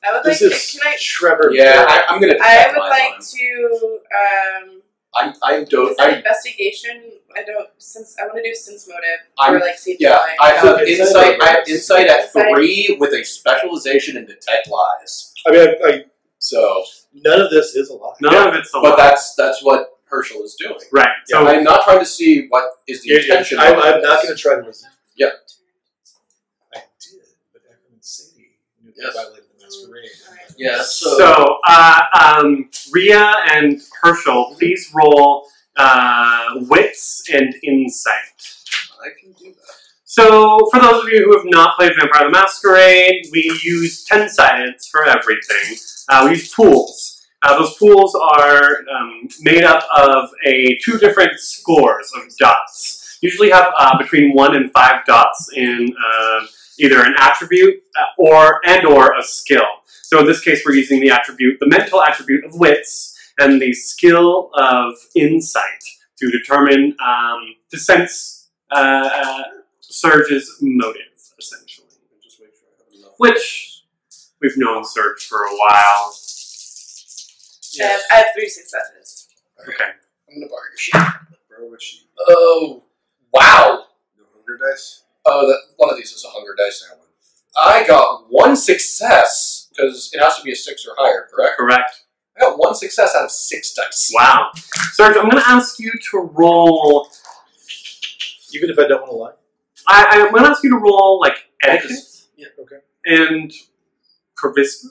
[SPEAKER 2] I would
[SPEAKER 3] This
[SPEAKER 2] like.
[SPEAKER 3] is
[SPEAKER 2] To, can I?
[SPEAKER 3] Trevor.
[SPEAKER 5] Yeah, I, I'm gonna.
[SPEAKER 2] I
[SPEAKER 5] check
[SPEAKER 2] would
[SPEAKER 5] my
[SPEAKER 2] like
[SPEAKER 5] line.
[SPEAKER 2] to. Um,
[SPEAKER 5] I'm. I'm do-
[SPEAKER 2] is that
[SPEAKER 5] I,
[SPEAKER 2] investigation? I don't. Since I want to do sense motive
[SPEAKER 5] I'm-
[SPEAKER 2] or like see
[SPEAKER 5] yeah, I have
[SPEAKER 3] So insight
[SPEAKER 5] insight. I have insight at
[SPEAKER 2] Insight.
[SPEAKER 5] three with a specialization in detect lies.
[SPEAKER 3] I mean, I, I,
[SPEAKER 5] So,
[SPEAKER 3] none of this is a lie.
[SPEAKER 1] None
[SPEAKER 5] Yeah,
[SPEAKER 1] of it's a
[SPEAKER 5] lot.
[SPEAKER 1] but
[SPEAKER 5] that's that's what Herschel is doing.
[SPEAKER 1] right.
[SPEAKER 5] So
[SPEAKER 1] So
[SPEAKER 5] I'm not trying to see what is the
[SPEAKER 3] Yeah, yeah,
[SPEAKER 5] intention.
[SPEAKER 3] I'm,
[SPEAKER 5] of
[SPEAKER 3] I'm not going to try to. Res-
[SPEAKER 5] Yeah.
[SPEAKER 3] I did, but Ekram and Sadie knew they
[SPEAKER 5] Yes.
[SPEAKER 3] violated the masquerade.
[SPEAKER 5] Yeah. So,
[SPEAKER 1] So, uh, um, Ria and Herschel, please roll uh, wits and insight.
[SPEAKER 5] I can do that.
[SPEAKER 1] So, for those of you who have not played Vampire the Masquerade, we use 10 sideds for everything. Uh, we use pools. Uh, those pools are um, made up of a two different scores of dots. Usually have uh, between one and five dots in uh, either an attribute uh, or and or a skill. So in this case, we're using the attribute, the mental attribute of wits, and the skill of insight to determine, um, to sense uh, uh, Serge's motive, essentially.
[SPEAKER 5] Just make sure I have enough.
[SPEAKER 1] Which we've known Serge for a while.
[SPEAKER 2] I, have, I have three successes.
[SPEAKER 1] Okay.
[SPEAKER 5] I'm gonna borrow your sheet.
[SPEAKER 4] Bro, what she?
[SPEAKER 5] Oh, wow.
[SPEAKER 4] No hunger dice?
[SPEAKER 5] Oh, that one of these is a hunger dice. That one. I got one success because it has to be a six or higher, correct?
[SPEAKER 1] Correct.
[SPEAKER 5] I got one success out of six dice.
[SPEAKER 1] Wow. Serge, I'm going to ask you to roll.
[SPEAKER 3] Even if I don't want to lie.
[SPEAKER 1] I, I'm going to ask you to roll, like, etiquette Yeah,
[SPEAKER 3] Okay.
[SPEAKER 1] and charisma.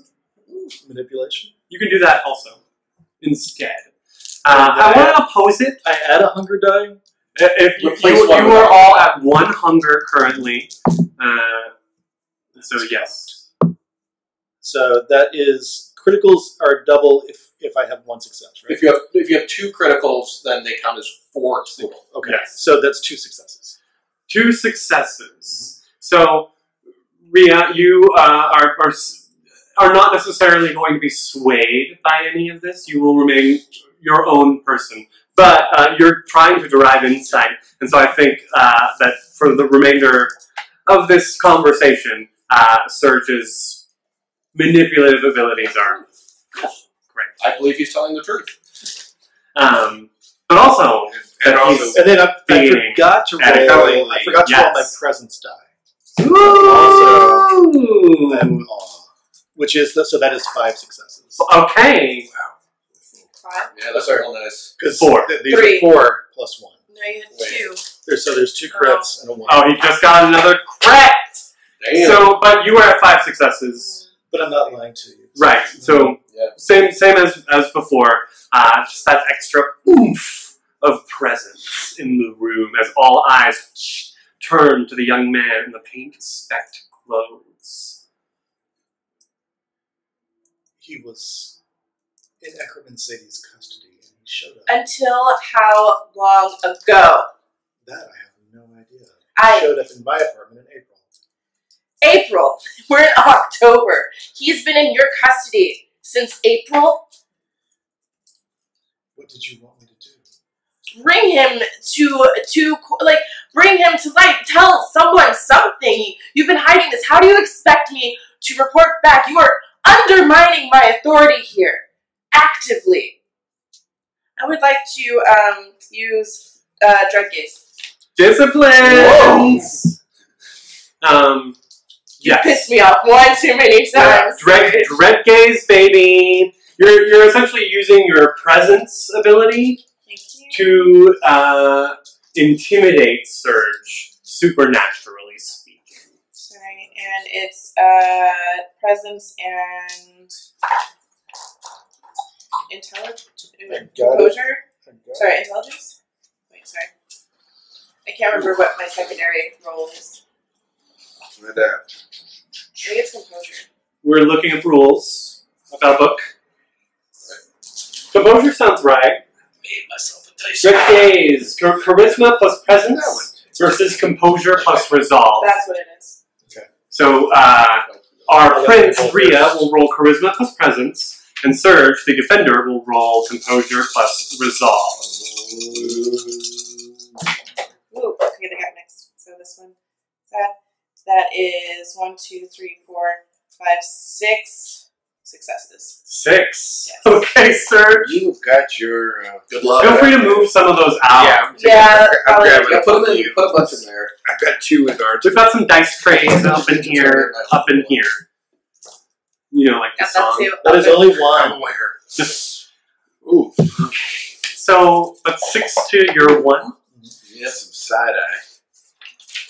[SPEAKER 3] Manipulation.
[SPEAKER 1] You can do that also instead. Uh, I want to oppose it.
[SPEAKER 3] I add a hunger die.
[SPEAKER 1] If you, you, you are all at one hunger currently. Uh, so yes.
[SPEAKER 3] So that is criticals are double if if I have one success, right?
[SPEAKER 5] If you have if you have two criticals, then they count as four total.
[SPEAKER 3] okay.
[SPEAKER 1] Yes.
[SPEAKER 3] So that's two successes.
[SPEAKER 1] Two successes. So, Ria, you uh, are, are s- are not necessarily going to be swayed by any of this. You will remain your own person, but uh, you're trying to derive insight, and so I think uh, that for the remainder of this conversation, uh, Serge's manipulative abilities are great.
[SPEAKER 5] I believe he's telling the truth.
[SPEAKER 1] Um, but also,
[SPEAKER 4] And
[SPEAKER 1] that
[SPEAKER 4] also,
[SPEAKER 3] And then I, I forgot to
[SPEAKER 1] adequately,
[SPEAKER 3] roll. I forgot to roll my presence die.
[SPEAKER 1] Ooh.
[SPEAKER 3] I'm awe, which is so that is five successes.
[SPEAKER 1] Okay.
[SPEAKER 2] Five.
[SPEAKER 5] Yeah, that's real nice.
[SPEAKER 3] Because
[SPEAKER 1] Four.
[SPEAKER 3] these
[SPEAKER 2] Three.
[SPEAKER 3] are four plus one.
[SPEAKER 2] No, you had
[SPEAKER 5] Wait.
[SPEAKER 2] two.
[SPEAKER 3] There's so there's two crits and a one.
[SPEAKER 1] Oh, he just got another crit.
[SPEAKER 5] Damn.
[SPEAKER 1] So, but you were at five successes,
[SPEAKER 3] But I'm not lying to you.
[SPEAKER 1] right? So,
[SPEAKER 5] Yeah.
[SPEAKER 1] same same as as before. Uh, just that extra oomph of presence in the room as all eyes turn to the young man in the paint specked clothes.
[SPEAKER 3] He was in Ekram and Sadie's custody and he showed up.
[SPEAKER 2] Until how long ago?
[SPEAKER 3] that I have no idea. He
[SPEAKER 2] I
[SPEAKER 3] showed up in my apartment in April.
[SPEAKER 2] April. We're in October. He's been in your custody since April.
[SPEAKER 3] What did you want me to do?
[SPEAKER 2] Bring him to to like bring him to light. Tell someone something. You've been hiding this. How do you expect me to report back? You are undermining my authority here actively. I would like to um, use uh, dread gaze.
[SPEAKER 1] Disciplines. Um.
[SPEAKER 2] You
[SPEAKER 1] Yes.
[SPEAKER 2] pissed me off one too many times.
[SPEAKER 1] Dread, dread gaze, baby. You're you're essentially using your presence ability
[SPEAKER 2] you.
[SPEAKER 1] to uh, intimidate Serge, supernaturally speaking.
[SPEAKER 2] Sorry, and it's uh, presence and intelligence,
[SPEAKER 3] I it.
[SPEAKER 2] composure. Sorry, intelligence. Wait, sorry. I can't remember what my secondary role is.
[SPEAKER 4] and,
[SPEAKER 2] I think it's composure.
[SPEAKER 1] We're looking at rules. I've got a book. Composure sounds right.
[SPEAKER 5] made myself a dice.
[SPEAKER 1] Dread gaze, char- charisma plus presence versus composure plus resolve.
[SPEAKER 2] That's what it is.
[SPEAKER 1] So uh, our prince Rhea will roll charisma plus presence, and Serge, the defender, will roll composure plus resolve.
[SPEAKER 2] Ooh, okay, they got next. So this one, that that is one, two, three, four, five, six successes.
[SPEAKER 1] Six.
[SPEAKER 2] Yes.
[SPEAKER 1] Okay, Serge.
[SPEAKER 4] You've got your. Uh,
[SPEAKER 5] Good luck.
[SPEAKER 1] Feel free to move some of those out.
[SPEAKER 4] yeah, I'm,
[SPEAKER 2] Yeah,
[SPEAKER 4] I'm,
[SPEAKER 2] that's
[SPEAKER 4] I'm
[SPEAKER 2] probably-
[SPEAKER 4] grabbing
[SPEAKER 5] Yeah,
[SPEAKER 4] it
[SPEAKER 5] put, them
[SPEAKER 4] for
[SPEAKER 5] in,
[SPEAKER 4] you.
[SPEAKER 5] put a bunch in there.
[SPEAKER 4] I've got two in our.
[SPEAKER 1] We've got some dice trays up in here, up in here. You know, like the song.
[SPEAKER 2] too.
[SPEAKER 3] That is only
[SPEAKER 4] I'm
[SPEAKER 3] one.
[SPEAKER 4] aware.
[SPEAKER 1] Just
[SPEAKER 4] Ooh,
[SPEAKER 1] so, but six to your one,
[SPEAKER 5] Yep.
[SPEAKER 4] some side eye.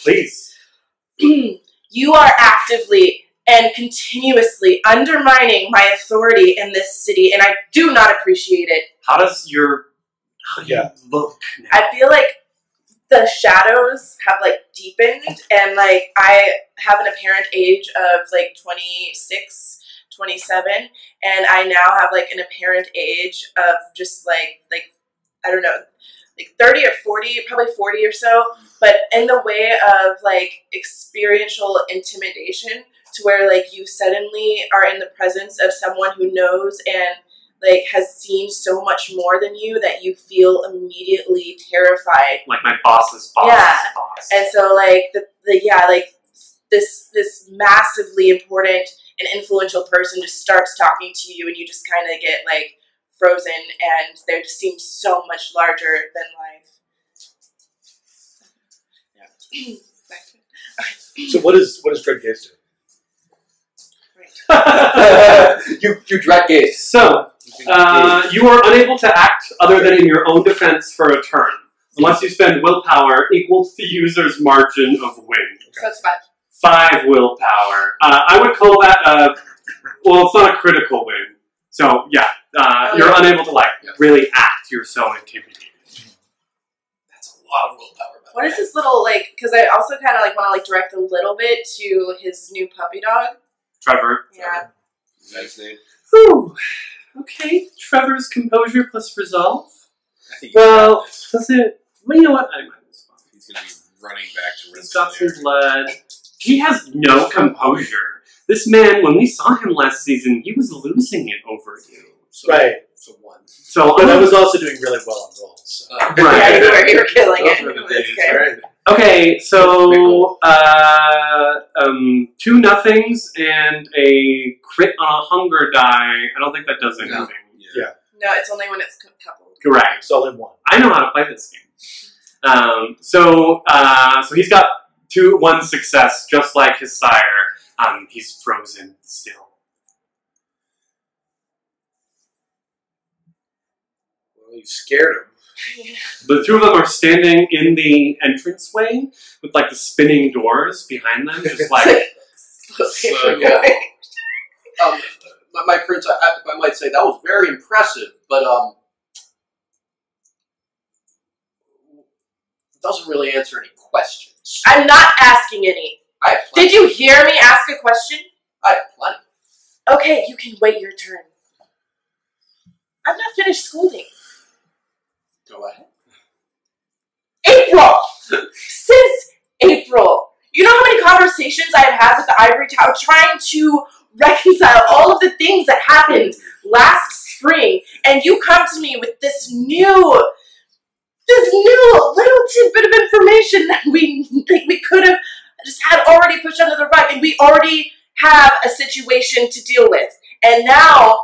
[SPEAKER 1] please.
[SPEAKER 2] you are actively and continuously undermining my authority in this city, and I do not appreciate it.
[SPEAKER 1] How does your how do you
[SPEAKER 3] Yeah.
[SPEAKER 1] look? Now?
[SPEAKER 2] I feel like the shadows have like deepened, and like I have an apparent age of like 26, 27, and I now have like an apparent age of just like like I don't know, like 30 or 40, probably 40 or so, but in the way of like experiential intimidation to where like you suddenly are in the presence of someone who knows and like has seen so much more than you that you feel immediately terrified.
[SPEAKER 1] like my boss's boss's
[SPEAKER 2] Yeah.
[SPEAKER 1] boss.
[SPEAKER 2] And so like the, the yeah, like this this massively important and influential person just starts talking to you and you just kind of get like frozen and they just seem so much larger than life. Yeah.
[SPEAKER 3] So what is what does Dread Gaze do?
[SPEAKER 5] you you drag gaze.
[SPEAKER 1] so, uh, you are unable to act other than in your own defense for a turn, unless you spend willpower equal to the user's margin of win.
[SPEAKER 2] So it's five.
[SPEAKER 1] Five willpower. Uh, I would call that a well, it's not a critical win. So yeah, uh,
[SPEAKER 2] Oh,
[SPEAKER 1] you're
[SPEAKER 2] yeah.
[SPEAKER 1] unable to like
[SPEAKER 5] Yeah.
[SPEAKER 1] really act. You're so intimidated.
[SPEAKER 5] That's a lot of willpower.
[SPEAKER 2] What is this little like? Because I also kind of like want to like direct a little bit to his new puppy dog.
[SPEAKER 1] Trevor.
[SPEAKER 2] Yeah.
[SPEAKER 4] Is that his name?
[SPEAKER 1] Whew. Okay, Trevor's composure plus resolve.
[SPEAKER 4] I think you
[SPEAKER 1] Well,
[SPEAKER 4] got this.
[SPEAKER 1] does it? Well, you know what? I might as well.
[SPEAKER 4] He's going to be running back to
[SPEAKER 1] He's got some
[SPEAKER 4] Renslayer.
[SPEAKER 1] blood. He has no composure. This man, when we saw him last season, he was losing it over you.
[SPEAKER 5] So,
[SPEAKER 3] Right.
[SPEAKER 5] So one.
[SPEAKER 1] So
[SPEAKER 3] But I
[SPEAKER 1] I'm-
[SPEAKER 3] was also doing really well on rolls. So.
[SPEAKER 5] Uh,
[SPEAKER 1] Right.
[SPEAKER 2] Yeah, you were, you were killing
[SPEAKER 4] Those
[SPEAKER 2] it.
[SPEAKER 4] Were the
[SPEAKER 2] It was
[SPEAKER 4] days,
[SPEAKER 2] great.
[SPEAKER 4] right?
[SPEAKER 1] Okay, so uh, um, two nothings and a crit on a hunger die. I don't think that does anything.
[SPEAKER 5] No.
[SPEAKER 3] Yeah.
[SPEAKER 2] No, it's only when it's coupled.
[SPEAKER 1] Correct.
[SPEAKER 3] It's all in one.
[SPEAKER 1] I know how to play this game. Um, so, uh, so he's got two, one success, just like his sire. Um, he's frozen still.
[SPEAKER 4] Well, you scared him.
[SPEAKER 1] The two of them are standing in the entranceway with like the spinning doors behind them, just like
[SPEAKER 5] So, yeah. um, my, my prince, I, I, I might say, that was very impressive, but um, it doesn't really answer any questions.
[SPEAKER 2] I'm not asking any.
[SPEAKER 5] I have plenty.
[SPEAKER 2] Did you hear me ask a question?
[SPEAKER 5] I have plenty.
[SPEAKER 2] Okay, you can wait your turn. I'm not finished scolding.
[SPEAKER 5] Go ahead.
[SPEAKER 2] April! Since April. You know how many conversations I've had with the Ivory Tower trying to reconcile all of the things that happened last spring, and you come to me with this new, this new little tidbit of information that we that we could have just had already pushed under the rug, and we already have a situation to deal with, and now,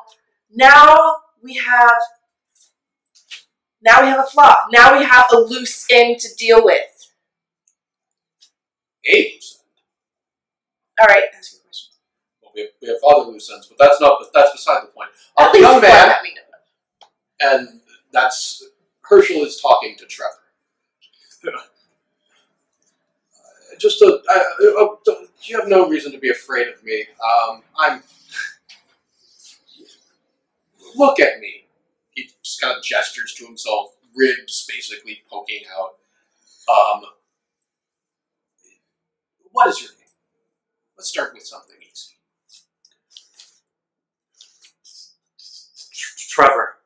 [SPEAKER 2] now we have. Now we have a flaw. Now we have a loose end to deal with.
[SPEAKER 5] Eight loose ends.
[SPEAKER 2] All right, ask your question.
[SPEAKER 5] Well, we have, we have other loose ends, but that's not. But That's beside the point.
[SPEAKER 2] At least
[SPEAKER 5] young man,
[SPEAKER 2] that we know
[SPEAKER 5] and that's Herschel is talking to Trevor. Uh, Just a, uh, uh, don't- you have no reason to be afraid of me. Um, I'm. Look at me. He just kind of gestures to himself, ribs basically poking out. Um, what is your name? Let's start with something easy.
[SPEAKER 1] Trevor.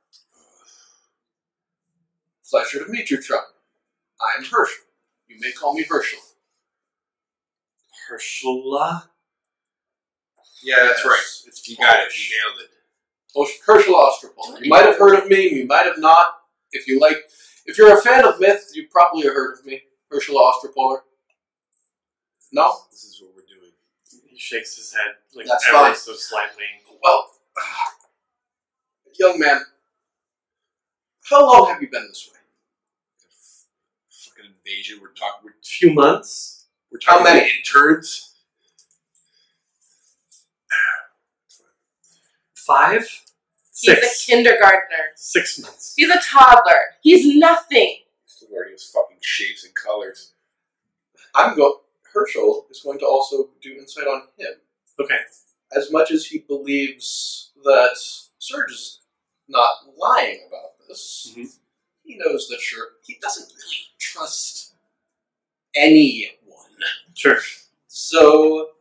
[SPEAKER 5] Pleasure to meet you, Trevor. I'm Herschel. You may call me Herschel.
[SPEAKER 1] Herschela.
[SPEAKER 4] Yeah, that's right.
[SPEAKER 5] It's
[SPEAKER 4] You got it. You nailed it.
[SPEAKER 5] Hersch- Herschel Ostropol. You might have heard of me. You might have not. If you like, if you're a fan of myth, you probably have heard of me, Herschel Ostropoler. No.
[SPEAKER 4] This is what we're doing.
[SPEAKER 1] He shakes his head like
[SPEAKER 5] That's
[SPEAKER 1] ever
[SPEAKER 5] fine.
[SPEAKER 1] so slightly.
[SPEAKER 5] Well, young man, how long have you been this way?
[SPEAKER 4] Fucking invasion. We're talking. We're,
[SPEAKER 1] few months.
[SPEAKER 4] we're talking How
[SPEAKER 5] many?
[SPEAKER 4] interns.
[SPEAKER 1] Five?
[SPEAKER 2] He's
[SPEAKER 1] Six.
[SPEAKER 2] a kindergartner.
[SPEAKER 1] Six months.
[SPEAKER 2] He's a toddler. He's nothing.
[SPEAKER 4] Still learning his fucking shapes and colors.
[SPEAKER 5] I'm going. Herschel is going to also do insight on him.
[SPEAKER 1] Okay.
[SPEAKER 5] As much as he believes that Serge is not lying about this,
[SPEAKER 1] Mhm.
[SPEAKER 5] he knows that sure he doesn't really trust anyone.
[SPEAKER 1] Sure.
[SPEAKER 5] So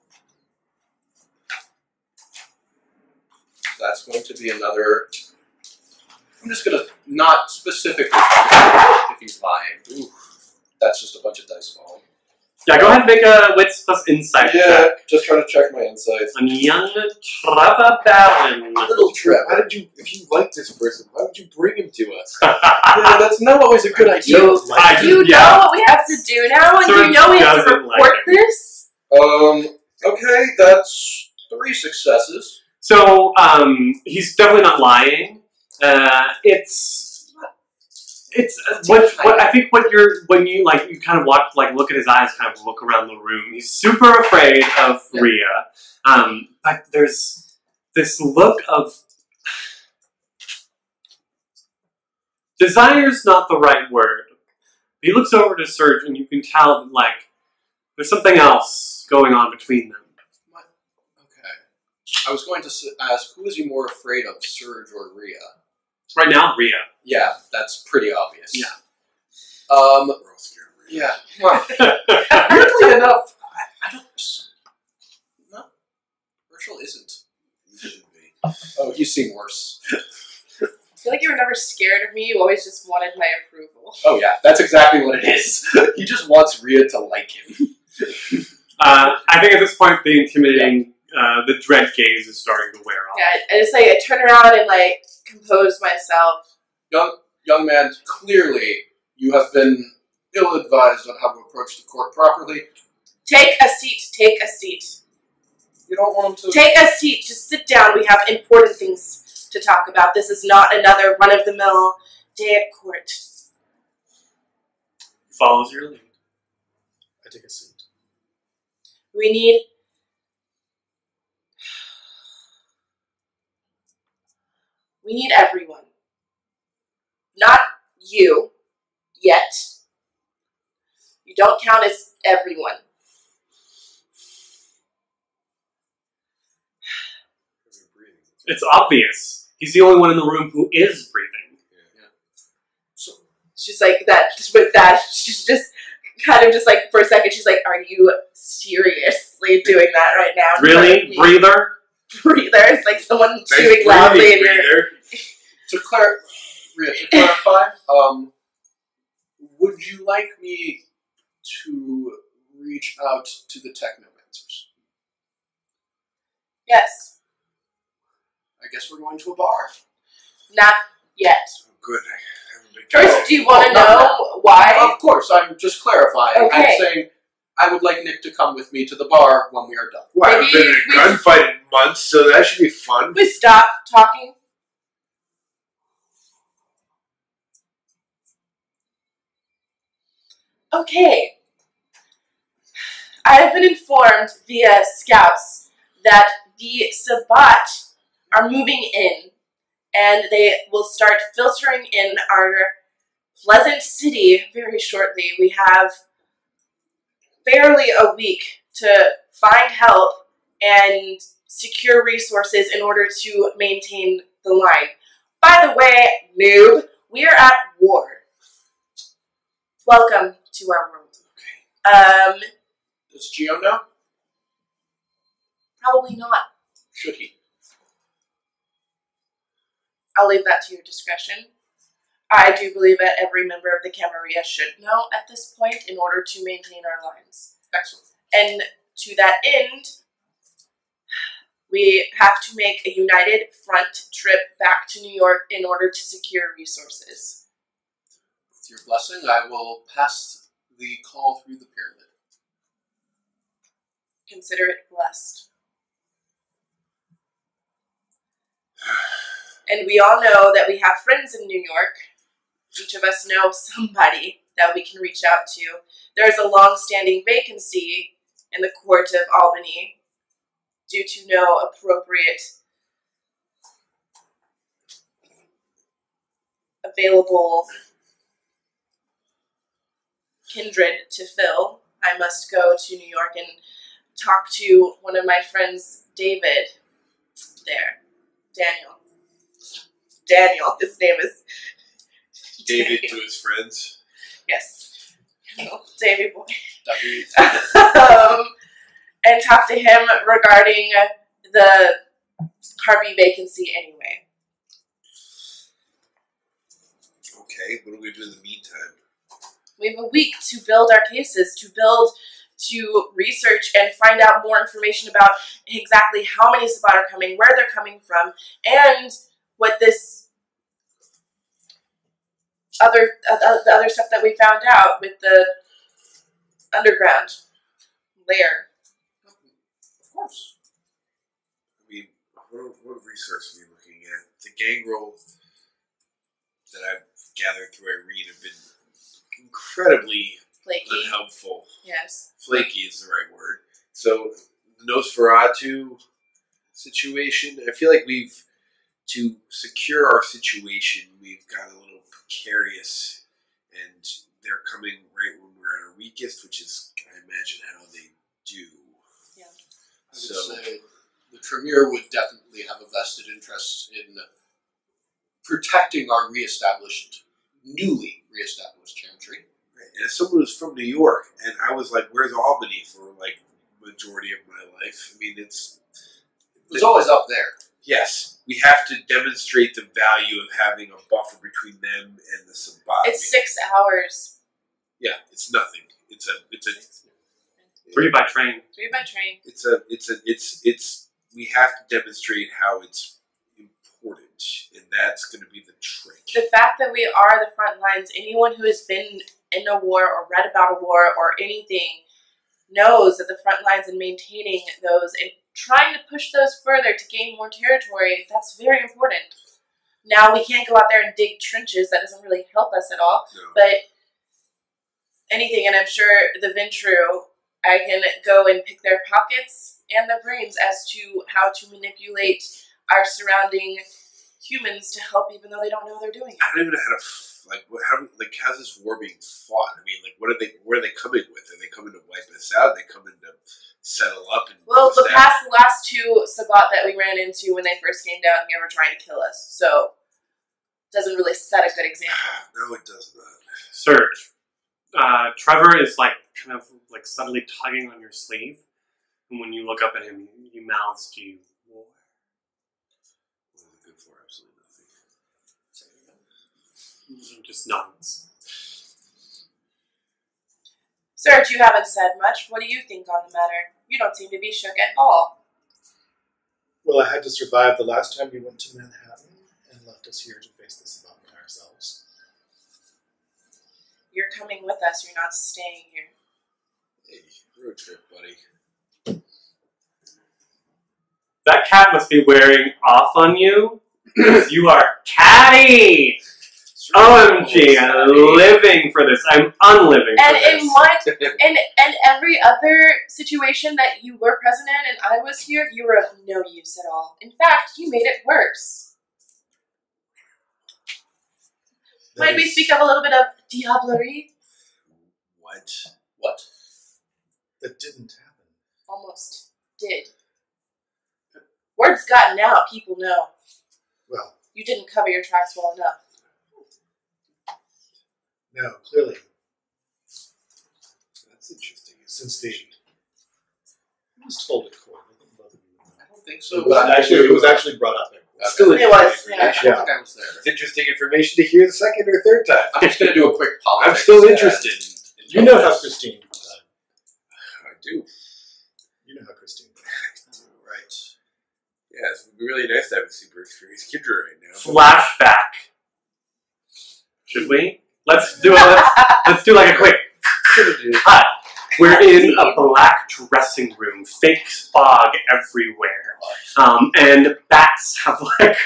[SPEAKER 5] that's going to be another. I'm just gonna not specifically if he's lying. Ooh, that's just a bunch of dice falling.
[SPEAKER 1] Yeah, go ahead and make a wits plus insight check
[SPEAKER 5] just trying to check my insights.
[SPEAKER 1] on young Trevor Barron.
[SPEAKER 5] Little Trevor.
[SPEAKER 4] Why did you? If you like this person, why would you bring him to us?
[SPEAKER 5] yeah, that's not always a good idea.
[SPEAKER 2] You,
[SPEAKER 1] I
[SPEAKER 2] do you
[SPEAKER 1] yeah.
[SPEAKER 2] know what we have to do now? And
[SPEAKER 1] Serge
[SPEAKER 2] you know we have to
[SPEAKER 1] doesn't like
[SPEAKER 2] report this?
[SPEAKER 5] Um. Okay, that's three successes.
[SPEAKER 1] So um, he's definitely not lying. Uh, it's it's uh, what what I think what you're when you like you kind of watch like look at his eyes, kind of look around the room. He's super afraid of
[SPEAKER 5] Yeah.
[SPEAKER 1] Rhea, um, but there's this look of desire's not the right word. He looks over to Serge, and you can tell like there's something else going on between them.
[SPEAKER 5] Okay. I was going to ask, who is he more afraid of, Serge or Rhea?
[SPEAKER 1] Right now, Rhea.
[SPEAKER 5] Yeah, that's pretty obvious.
[SPEAKER 1] Yeah.
[SPEAKER 5] Um,
[SPEAKER 4] We're all scared of Rhea.
[SPEAKER 5] yeah. Well, weirdly enough, I, I don't. No, Herschel isn't.
[SPEAKER 4] You should be.
[SPEAKER 5] Oh, he's seen worse.
[SPEAKER 2] I feel like you were never scared of me. You always just wanted my approval.
[SPEAKER 5] Oh yeah, that's exactly what it is. he just wants Rhea to like him.
[SPEAKER 1] Uh, I think at this point, the intimidating, uh, the dread gaze is starting to wear off.
[SPEAKER 2] Yeah, I just like I turn around and like compose myself.
[SPEAKER 5] Young young man, clearly you have been ill-advised on how to approach the court properly.
[SPEAKER 2] Take a seat. Take a seat.
[SPEAKER 5] You don't want him to.
[SPEAKER 2] Take a seat. Just sit down. We have important things to talk about. This is not another run-of-the-mill day at court.
[SPEAKER 1] Follows your lead.
[SPEAKER 3] I take a seat.
[SPEAKER 2] We need. We need everyone. Not you, yet. You don't count as everyone.
[SPEAKER 4] Heavy breathing.
[SPEAKER 1] It's obvious. He's the only one in the room who is breathing.
[SPEAKER 2] She's like that. Just with that, she's just kind of just like for a second. She's like, "Are you seriously doing that right now?"
[SPEAKER 1] Really? Breather?
[SPEAKER 2] breather. It's like someone
[SPEAKER 4] Nice
[SPEAKER 2] chewing loudly in your.
[SPEAKER 4] Breather.
[SPEAKER 5] To, clar- Rhea, to clarify, um, would you like me to reach out to the technomancers?
[SPEAKER 2] Yes,
[SPEAKER 5] I guess we're going to a bar.
[SPEAKER 2] not yet.
[SPEAKER 4] Oh, good. I
[SPEAKER 2] First, do you want to
[SPEAKER 5] Oh, not
[SPEAKER 2] know why?
[SPEAKER 5] Of course, I'm just clarifying.
[SPEAKER 2] Okay.
[SPEAKER 5] I'm saying I would like Nick to come with me to the bar when we are done.
[SPEAKER 4] Well, I haven't been in a gunfight in months, so that should be fun.
[SPEAKER 2] We stop talking. Okay. I have been informed via scouts that the Sabbat are moving in and they will start filtering in our pleasant city very shortly. We have barely a week to find help and secure resources in order to maintain the line. By the way, noob, we are at war. Welcome to our world. Um,
[SPEAKER 5] Does Geo know?
[SPEAKER 2] probably not.
[SPEAKER 5] Should he?
[SPEAKER 2] I'll leave that to your discretion. I do believe that every member of the Camarilla should know at this point in order to maintain our lines.
[SPEAKER 5] Excellent.
[SPEAKER 2] And to that end, we have to make a united front trip back to New York in order to secure resources.
[SPEAKER 5] With your blessing, I will pass the call through the pyramid.
[SPEAKER 2] Consider it blessed. And we all know that we have friends in New York. Each of us know somebody that we can reach out to. There is a long standing vacancy in the court of Albany due to no appropriate available kindred to fill. I must go to New York and talk to one of my friends, David, there. Daniel. Daniel, his name is
[SPEAKER 4] David to his friends.
[SPEAKER 2] Yes. Daniel, Davy boy. Um, and talk to him regarding the Harpy vacancy anyway.
[SPEAKER 4] Okay, what are we gonna do in the meantime?
[SPEAKER 2] We have a week to build our cases, to build, to research and find out more information about exactly how many Sabbat are coming, where they're coming from, and what this other uh, the other stuff that we found out with the underground layer.
[SPEAKER 5] Of course.
[SPEAKER 4] I mean, what, what resource are we looking at? The gangrel that I've gathered through I read have been incredibly
[SPEAKER 2] Flaky.
[SPEAKER 4] unhelpful.
[SPEAKER 2] Yes.
[SPEAKER 4] Flaky is the right word. So the Nosferatu situation, I feel like we've to secure our situation, we've got a little precarious, and they're coming right when we're at our weakest, which is, I imagine, how they do.
[SPEAKER 2] Yeah.
[SPEAKER 5] I would
[SPEAKER 4] So-
[SPEAKER 5] say the Premier would definitely have a vested interest in protecting our reestablished, newly reestablished chantry.
[SPEAKER 4] And as someone who's from New York, and I was like, "Where's Albany?" for like majority of my life. I mean, it's
[SPEAKER 5] It was always up there.
[SPEAKER 4] yes, we have to demonstrate the value of having a buffer between them and the Sabbat.
[SPEAKER 2] It's six hours.
[SPEAKER 4] Yeah, it's nothing. It's a, it's a,
[SPEAKER 1] Three by train.
[SPEAKER 2] Three by train.
[SPEAKER 4] it's a, it's a, it's, it's. We have to demonstrate how it's important, and that's going to be the trick.
[SPEAKER 2] The fact that we are the front lines, anyone who has been in a war or read about a war or anything knows that the front lines and maintaining those and trying to push those further to gain more territory, that's very important. Now we can't go out there and dig trenches, that doesn't really help us at all.
[SPEAKER 4] No.
[SPEAKER 2] But anything, and I'm sure the Ventrue, I can go and pick their pockets and their brains as to how to manipulate our surrounding humans to help, even though they don't know they're doing it.
[SPEAKER 4] I don't even know how to like what, how like how's this war being fought? I mean, like what are they what are they coming with? Are they coming to wipe us out? Are they coming to settle up and
[SPEAKER 2] Well, the
[SPEAKER 4] establish-
[SPEAKER 2] past the last two Sabbat that we ran into when they first came down here were trying to kill us, so doesn't really set a good example.
[SPEAKER 4] No, it does not.
[SPEAKER 1] Serge. Uh, Trevor is like kind of like subtly tugging on your sleeve, and when you look up at him, he mouths to you, "War."
[SPEAKER 4] What is it good for? Absolutely nothing.
[SPEAKER 1] He just nods.
[SPEAKER 2] Serge, you haven't said much. What do you think on the matter? You don't seem to be shook at all.
[SPEAKER 3] Well, I had to survive the last time you went to Manhattan and left us here to face this about by ourselves.
[SPEAKER 2] You're coming with us. You're not staying here.
[SPEAKER 4] Hey, road trip, buddy.
[SPEAKER 1] That cat must be wearing off on you you are catty. OMG, I'm living for this. I'm unliving for
[SPEAKER 2] And
[SPEAKER 1] this.
[SPEAKER 2] in what and and every other situation that you were present in and I was here, you were of no use at all. In fact, you made it worse.
[SPEAKER 3] That
[SPEAKER 2] Might we speak of a little bit of diablerie?
[SPEAKER 4] What?
[SPEAKER 5] What?
[SPEAKER 3] That didn't happen.
[SPEAKER 2] Almost did. Word's gotten out, people know.
[SPEAKER 3] Well,
[SPEAKER 2] You didn't cover your tracks well enough.
[SPEAKER 3] No, clearly,
[SPEAKER 4] That's interesting.
[SPEAKER 3] since the who was told at court, I think both of you.
[SPEAKER 5] I don't think
[SPEAKER 3] It
[SPEAKER 5] so.
[SPEAKER 3] was actually, it was actually brought up at
[SPEAKER 4] Still
[SPEAKER 2] It was,
[SPEAKER 4] interesting
[SPEAKER 2] yeah.
[SPEAKER 5] I think I was there.
[SPEAKER 4] It's interesting information to hear the second or third time.
[SPEAKER 5] I'm just going to do a quick politics.
[SPEAKER 4] I'm still
[SPEAKER 5] and-
[SPEAKER 4] interested.
[SPEAKER 5] and
[SPEAKER 3] You know how Christine. died.
[SPEAKER 4] I do.
[SPEAKER 3] You know how Christine. died.
[SPEAKER 4] Right. Yeah, it would be really nice to have a super experienced Kindred right now.
[SPEAKER 1] Flashback. Should we? Let's do a let's, let's do like a quick cut. We're in a black dressing room, fake fog everywhere, um, and bats have like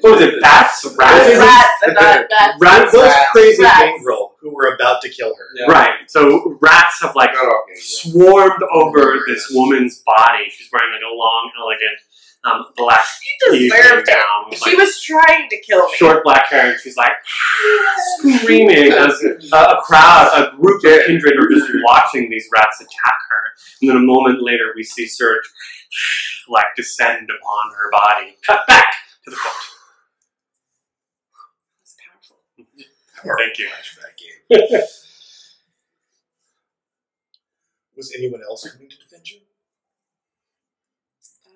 [SPEAKER 1] what was it? Bats, rats,
[SPEAKER 2] Rats, and not bats.
[SPEAKER 1] Rats-
[SPEAKER 3] Those crazy
[SPEAKER 2] Rats.
[SPEAKER 3] gangrel who were about to kill her.
[SPEAKER 5] Yeah.
[SPEAKER 1] Right. So rats have like swarmed over this woman's body. She's wearing like a long, elegant um, black
[SPEAKER 2] She
[SPEAKER 1] evening
[SPEAKER 2] deserved it.
[SPEAKER 1] gown
[SPEAKER 2] She
[SPEAKER 1] like
[SPEAKER 2] was trying to kill me.
[SPEAKER 1] short black hair, and she's like screaming as a, a crowd, a group of kindred are just watching these rats attack her. And then a moment later, we see Serge like descend upon her body. Cut back to the quote.
[SPEAKER 2] It's powerful.
[SPEAKER 1] Thank you.
[SPEAKER 4] Flashback game.
[SPEAKER 3] Was anyone else coming to defend you?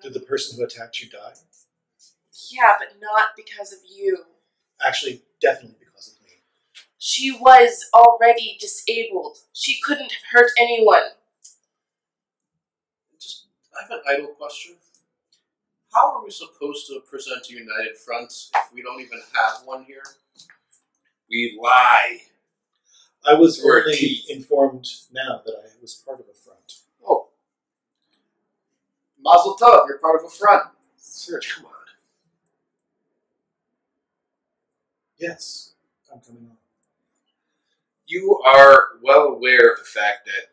[SPEAKER 3] Did the person who attacked you die?
[SPEAKER 2] Yeah, but not because of you.
[SPEAKER 3] Actually, definitely because of me.
[SPEAKER 2] She was already disabled. She couldn't have hurt anyone.
[SPEAKER 5] Just, I have an idle question. How are we supposed to present a united front if we don't even have one here?
[SPEAKER 4] We lie.
[SPEAKER 3] I was
[SPEAKER 4] Or
[SPEAKER 3] only
[SPEAKER 4] teeth.
[SPEAKER 3] informed now that I was part of a front.
[SPEAKER 5] Mazel tov, you're part of a front.
[SPEAKER 4] Serge, come on.
[SPEAKER 3] Yes, I'm coming on.
[SPEAKER 4] You are well aware of the fact that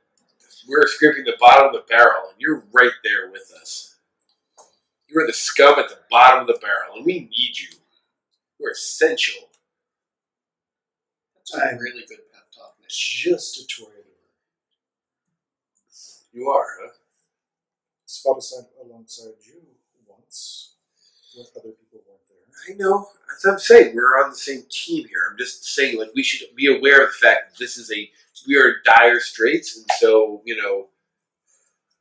[SPEAKER 4] we're scraping the bottom of the barrel, and you're right there with us. You are the scum at the bottom of the barrel, and we need you. You're essential.
[SPEAKER 5] That's a
[SPEAKER 3] I'm-
[SPEAKER 5] really good pep talk.
[SPEAKER 3] Just a Toreador.
[SPEAKER 4] You are, huh?
[SPEAKER 3] Fought aside alongside you once. when other people weren't there.
[SPEAKER 4] I know. As I'm saying, we're on the same team here. I'm just saying, like, we should be aware of the fact that this is a we are in dire straits, and so you know,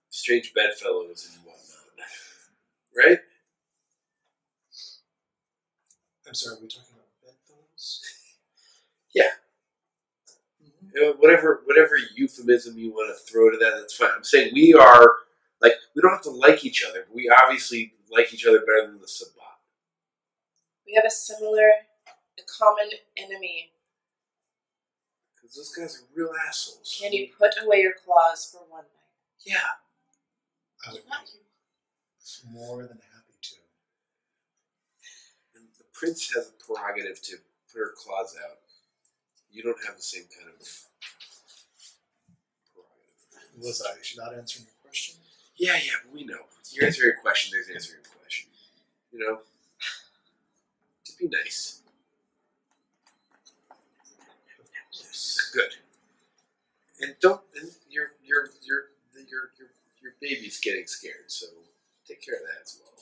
[SPEAKER 4] strange bedfellows and whatnot, right?
[SPEAKER 3] I'm sorry, we're we talking about bedfellows?
[SPEAKER 4] Uh, whatever whatever euphemism you want to throw to that, that's fine. I'm saying we are we don't have to like each other, but we obviously like each other better than the Sabbat.
[SPEAKER 2] We have a similar, a common enemy.
[SPEAKER 4] Because those guys are real assholes.
[SPEAKER 2] Can you put away your claws for one night?
[SPEAKER 4] Yeah.
[SPEAKER 3] I would be more than happy to.
[SPEAKER 4] And the prince has a prerogative to put her claws out. You don't have the same kind of prerogative.
[SPEAKER 3] Was I should not answering your question?
[SPEAKER 4] Yeah, yeah, but we know. You're answering a question, there's answering a question. You know? To be nice. Good. And don't and your your your your your your baby's getting scared, so take care of that as well.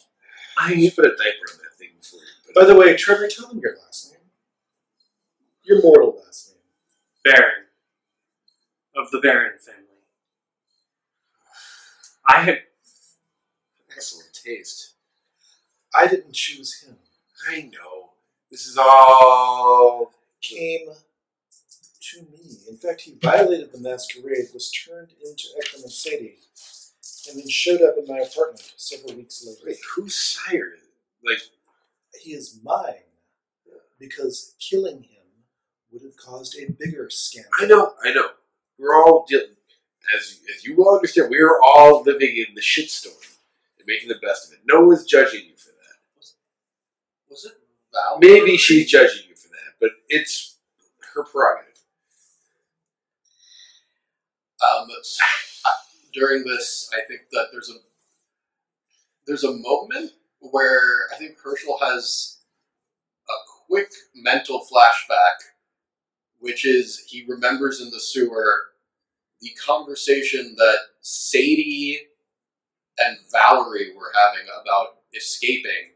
[SPEAKER 1] I
[SPEAKER 4] You put a diaper on that thing before you put
[SPEAKER 3] By
[SPEAKER 4] it
[SPEAKER 3] the way, Trevor, tell them your last name. Your mortal last name.
[SPEAKER 1] Baron of the Baron family. I had
[SPEAKER 4] excellent taste.
[SPEAKER 3] I didn't choose him.
[SPEAKER 4] I know. This is all
[SPEAKER 3] Came to me. In fact, he violated the masquerade, was turned into Ekram and then showed up in my apartment several weeks later.
[SPEAKER 4] wait, whose sire? Like
[SPEAKER 3] He is mine because killing him would have caused a bigger scandal.
[SPEAKER 4] I know, I know. We're all dealing, as as you well understand. We are all living in the shitstorm and making the best of it. No one's judging you for that.
[SPEAKER 5] Was it Val?
[SPEAKER 4] Maybe she's judging you for that, but it's her prerogative.
[SPEAKER 5] Um, during this, I think that there's a there's a moment where I think Herschel has a quick mental flashback, which is he remembers in the sewer the conversation that Sadie and Valerie were having about escaping,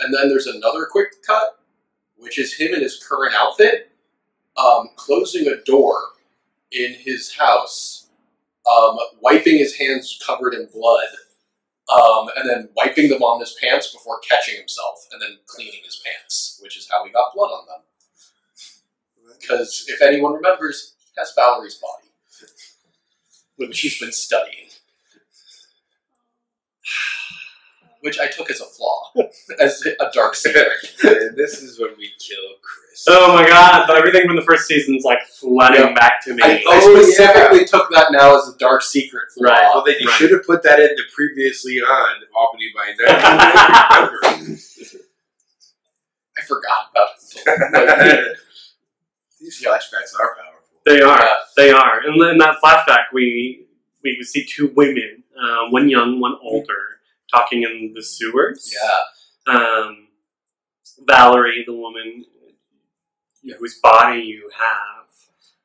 [SPEAKER 5] and then there's another quick cut, which is him in his current outfit, um, closing a door in his house, um, wiping his hands covered in blood, um, and then wiping them on his pants before catching himself, and then cleaning his pants, which is how he got blood on them. Because if anyone remembers, he has Valerie's body, which he's been studying. Which I took as a flaw, as a dark secret.
[SPEAKER 4] this is when we kill Chris.
[SPEAKER 1] Oh my god, but everything from the first season's like flooding
[SPEAKER 5] Yeah.
[SPEAKER 1] back to me.
[SPEAKER 5] I, I
[SPEAKER 4] Oh,
[SPEAKER 5] specifically took that now as a dark secret flaw.
[SPEAKER 1] Right.
[SPEAKER 4] well, then you
[SPEAKER 1] Right.
[SPEAKER 4] should have put that in the previously on Albany by Night.
[SPEAKER 5] I forgot about it.
[SPEAKER 4] These
[SPEAKER 5] Yeah.
[SPEAKER 4] flashbacks are powerful.
[SPEAKER 1] They are.
[SPEAKER 5] Yeah.
[SPEAKER 1] They are. And in that flashback, we we see two women, uh, one young, one older, talking in the sewers.
[SPEAKER 5] yeah.
[SPEAKER 1] Um, Valerie, the woman whose body you have,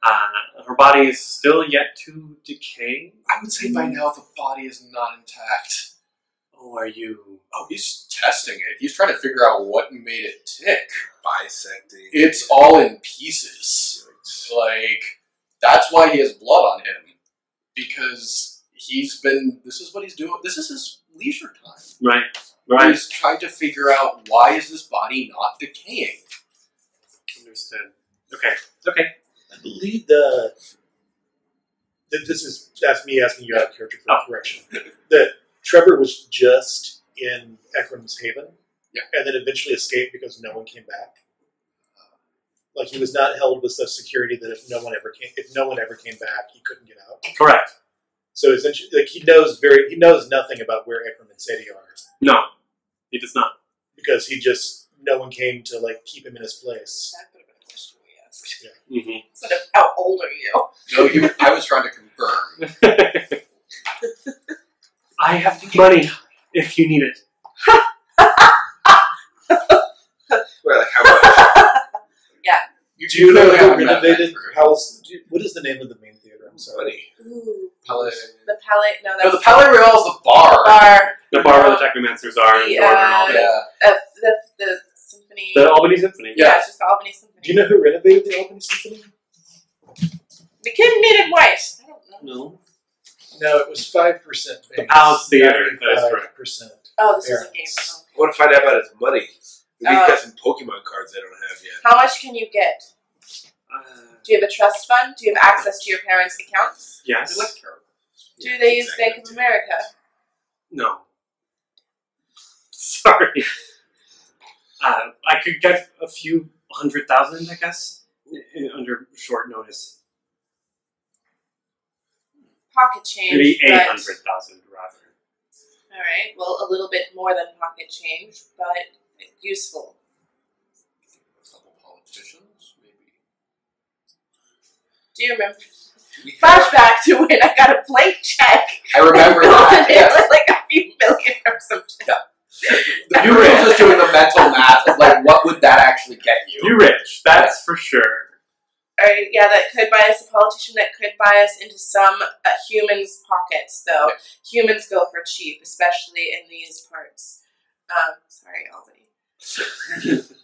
[SPEAKER 1] uh, her body is still yet to decay.
[SPEAKER 5] I would say by now the body is not intact.
[SPEAKER 1] Oh, are you?
[SPEAKER 5] Oh, he's testing it. He's trying to figure out what made it tick.
[SPEAKER 4] Bisecting.
[SPEAKER 5] It's all in pieces. Like, that's why he has blood on him. Because he's been, this is what he's doing. This is his leisure time.
[SPEAKER 1] Right. Right.
[SPEAKER 5] He's trying to figure out why is this body not decaying.
[SPEAKER 1] Understood. Okay. Okay.
[SPEAKER 3] I believe the that this is that's me asking you out of character for
[SPEAKER 1] Oh.
[SPEAKER 3] correction. That Trevor was just in Ekram's Haven,
[SPEAKER 5] Yeah.
[SPEAKER 3] and then eventually escaped because no one came back. Like he was not held with such security that if no one ever came, if no one ever came back, he couldn't get out.
[SPEAKER 1] Correct.
[SPEAKER 3] So essentially, like he knows very, he knows nothing about where Ekram and Sadie are
[SPEAKER 1] No, he does not.
[SPEAKER 3] because he just no one came to like keep him in his place.
[SPEAKER 2] That could have been a question we asked.
[SPEAKER 1] Mm-hmm.
[SPEAKER 2] Instead of how old are you?
[SPEAKER 5] No, you, I was trying to confirm.
[SPEAKER 1] I have money if you need it.
[SPEAKER 4] Well, like how much?
[SPEAKER 5] You
[SPEAKER 3] Do you know
[SPEAKER 5] clearly
[SPEAKER 3] who renovated
[SPEAKER 5] that
[SPEAKER 3] House? do you- What is the name of the main theater? I'm sorry.
[SPEAKER 4] Money.
[SPEAKER 2] Ooh.
[SPEAKER 5] Palais.
[SPEAKER 2] The Palais. No, that's
[SPEAKER 5] No, the Palais Royale is the bar.
[SPEAKER 2] the bar.
[SPEAKER 1] The bar where the Technomancers are in
[SPEAKER 2] The,
[SPEAKER 1] Northern
[SPEAKER 2] uh,
[SPEAKER 1] Albany.
[SPEAKER 5] Yeah.
[SPEAKER 2] Uh, the the symphony.
[SPEAKER 1] The Albany Symphony.
[SPEAKER 2] yeah, it's just the Albany Symphony.
[SPEAKER 3] Do you know who renovated the Albany Symphony?
[SPEAKER 2] the kid made it white. I don't know.
[SPEAKER 1] No.
[SPEAKER 3] No, it was five percent.
[SPEAKER 1] The Palace Theater, that is correct.
[SPEAKER 3] percent.
[SPEAKER 2] Oh, this is a game.
[SPEAKER 3] Parents.
[SPEAKER 2] Okay.
[SPEAKER 4] I want to find out about his money. Maybe
[SPEAKER 2] Uh,
[SPEAKER 4] he's got some Pokemon cards I don't have yet.
[SPEAKER 2] How much can you get?
[SPEAKER 1] Uh,
[SPEAKER 2] Do you have a trust fund? Do you have access to your parents' accounts?
[SPEAKER 1] yes.
[SPEAKER 5] I like.
[SPEAKER 2] Do
[SPEAKER 4] Yeah,
[SPEAKER 2] they use
[SPEAKER 4] exactly.
[SPEAKER 2] Bank of America?
[SPEAKER 1] No. Sorry. Uh, I could get a few hundred thousand, I guess, i- under short notice.
[SPEAKER 2] Pocket change.
[SPEAKER 1] Maybe
[SPEAKER 2] but-
[SPEAKER 1] eight hundred thousand, rather.
[SPEAKER 2] All right. Well, a little bit more than pocket change, but useful.
[SPEAKER 5] A couple politicians, maybe.
[SPEAKER 2] Do you remember? Flashback to when I got a blank check.
[SPEAKER 5] I remember that.
[SPEAKER 2] It
[SPEAKER 5] Yes.
[SPEAKER 2] was like a few million or something.
[SPEAKER 5] You were just doing the mental math of like what would that actually get you?
[SPEAKER 1] You rich, that's for sure.
[SPEAKER 2] All right. Yeah, that could buy us a politician. That could buy us into some uh, humans' pockets, though. Humans go for cheap, especially in these parts. Um, sorry, Albany.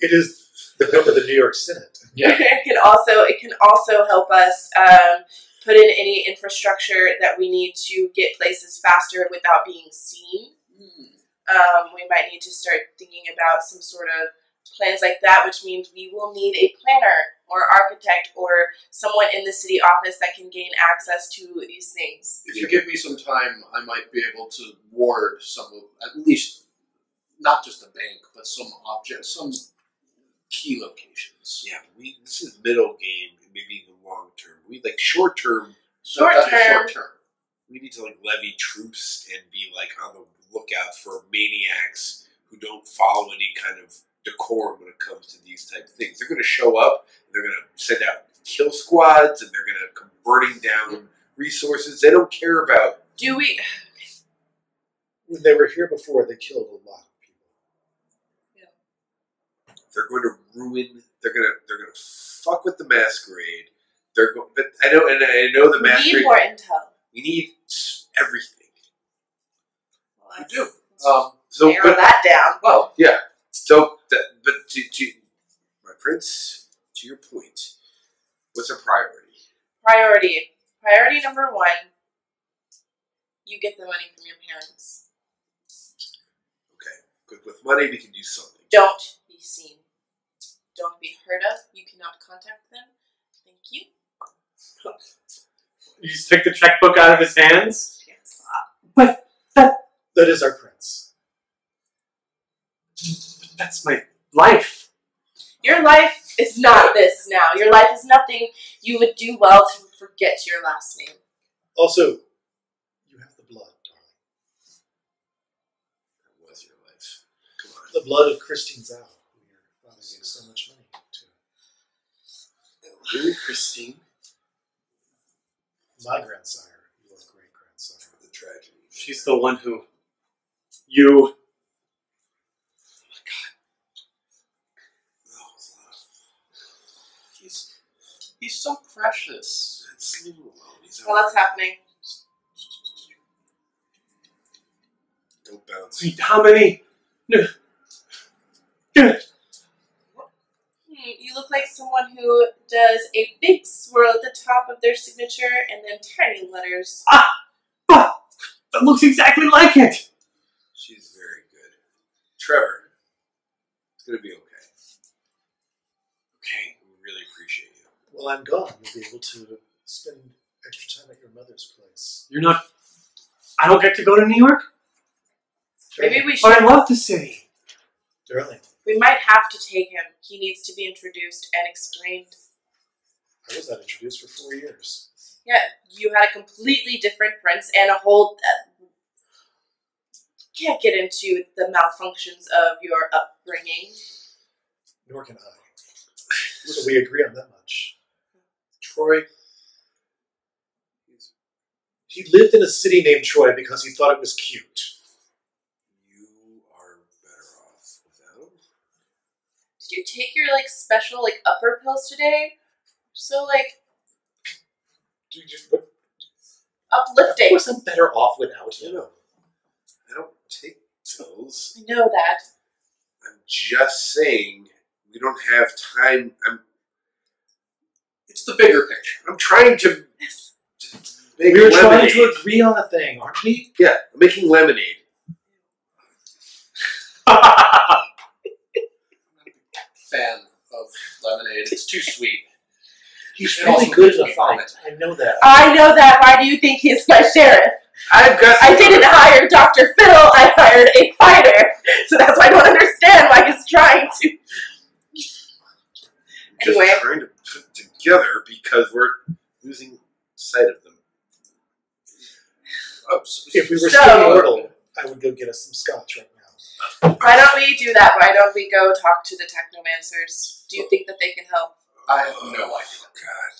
[SPEAKER 3] It is the home of the New York Senate.
[SPEAKER 5] Yeah.
[SPEAKER 2] it can also it can also help us um, put in any infrastructure that we need to get places faster without being seen.
[SPEAKER 5] Hmm.
[SPEAKER 2] Um, we might need to start thinking about some sort of plans like that, which means we will need a planner or architect or someone in the city office that can gain access to these things.
[SPEAKER 5] If you give me some time, I might be able to ward some of, at least, not just a bank, but some objects, some key locations.
[SPEAKER 4] Yeah, but we this is middle game, maybe even long term. We like short term.
[SPEAKER 2] Short term.
[SPEAKER 5] Short term.
[SPEAKER 4] We need to like levy troops and be like on the lookout for maniacs who don't follow any kind of decorum when it comes to these type of things. They're going to show up. They're going to send out kill squads, and they're going to come burning down resources. They don't care about.
[SPEAKER 2] Do we?
[SPEAKER 3] When they were here before, they killed a lot of people.
[SPEAKER 4] They're going to ruin. They're going to. They're going to fuck with the masquerade. They're going. But I know, and I know the
[SPEAKER 2] We need
[SPEAKER 4] masquerade.
[SPEAKER 2] more intel.
[SPEAKER 4] We need everything.
[SPEAKER 2] Well,
[SPEAKER 5] We do. Um,
[SPEAKER 4] So,
[SPEAKER 2] narrow
[SPEAKER 4] but
[SPEAKER 2] that down.
[SPEAKER 5] well, yeah.
[SPEAKER 4] So, that, but to, to my prince, to your point, what's a priority?
[SPEAKER 2] Priority. Priority number one. You get the money from your parents.
[SPEAKER 4] Okay, good. With money, we can do something.
[SPEAKER 2] Don't be seen. Don't be heard of. You cannot contact them. Thank you.
[SPEAKER 1] You just took the checkbook out of his hands?
[SPEAKER 2] Yes.
[SPEAKER 3] But that that is our prince.
[SPEAKER 1] That's my life.
[SPEAKER 2] Your life is not this now. Your life is nothing. You would do well to forget your last name.
[SPEAKER 3] Also, you have the blood, darling.
[SPEAKER 4] That was your life. Come on.
[SPEAKER 3] The blood of Christine Zhao, who your father gave so much money to.
[SPEAKER 1] Really, Christine?
[SPEAKER 3] My grandsire, your great grandsire.
[SPEAKER 4] The tragedy.
[SPEAKER 1] She's the one who. You.
[SPEAKER 4] Oh, it's love.
[SPEAKER 5] he's he's so precious.
[SPEAKER 4] Let's leave him alone. He's
[SPEAKER 2] Well, that's happening.
[SPEAKER 4] Don't bounce.
[SPEAKER 1] Wait, how many? No.
[SPEAKER 2] You look like someone who does a big swirl at the top of their signature and then tiny letters.
[SPEAKER 1] Ah, that looks exactly like it!
[SPEAKER 4] She's very good. Trevor, it's gonna be okay.
[SPEAKER 1] Okay.
[SPEAKER 4] We really appreciate you.
[SPEAKER 3] While I'm gone, you'll be able to spend extra time at your mother's place.
[SPEAKER 1] You're not. I don't get to go to New York?
[SPEAKER 2] Maybe we should.
[SPEAKER 1] But I love the city.
[SPEAKER 3] Darling,
[SPEAKER 2] We might have to take him. He needs to be introduced and explained.
[SPEAKER 3] I was not introduced for four years.
[SPEAKER 2] Yeah, you had a completely different prince and a whole. Uh, can't get into the malfunctions of your upbringing.
[SPEAKER 3] Nor can I. So we agree on that much.
[SPEAKER 4] Troy,
[SPEAKER 3] He lived in a city named Troy because he thought it was cute.
[SPEAKER 4] you are better off without him.
[SPEAKER 2] Did you take your like special like upper pills today? So like
[SPEAKER 3] Do you- but Of
[SPEAKER 2] uplifting.
[SPEAKER 3] course, I'm better off without
[SPEAKER 4] You
[SPEAKER 3] I
[SPEAKER 4] don't take pills.
[SPEAKER 2] I know that.
[SPEAKER 4] I'm just saying we don't have time. I'm
[SPEAKER 5] It's the bigger picture.
[SPEAKER 4] I'm trying to
[SPEAKER 2] Yes.
[SPEAKER 4] make
[SPEAKER 3] We were trying to agree on a thing, aren't we?
[SPEAKER 4] yeah, I'm making lemonade.
[SPEAKER 5] Fan of lemonade. It's too sweet.
[SPEAKER 3] He's
[SPEAKER 5] It
[SPEAKER 3] really good in
[SPEAKER 5] makes
[SPEAKER 3] a fight.
[SPEAKER 5] vomit.
[SPEAKER 3] I know that.
[SPEAKER 2] I know that. Why do you think he's my sheriff?
[SPEAKER 4] I've got.
[SPEAKER 2] I didn't hire Dr. Phil, I hired a fighter. So that's why I don't understand why he's trying to.
[SPEAKER 4] just
[SPEAKER 2] Anyway.
[SPEAKER 4] trying to put together because we're losing sight of them.
[SPEAKER 5] Oh, s-
[SPEAKER 3] If we were
[SPEAKER 2] So-
[SPEAKER 3] still mortal, I would go get us some scotch right now.
[SPEAKER 2] Why don't we do that? Why don't we go talk to the technomancers? Do you think that they can help?
[SPEAKER 5] I have no idea.
[SPEAKER 4] God.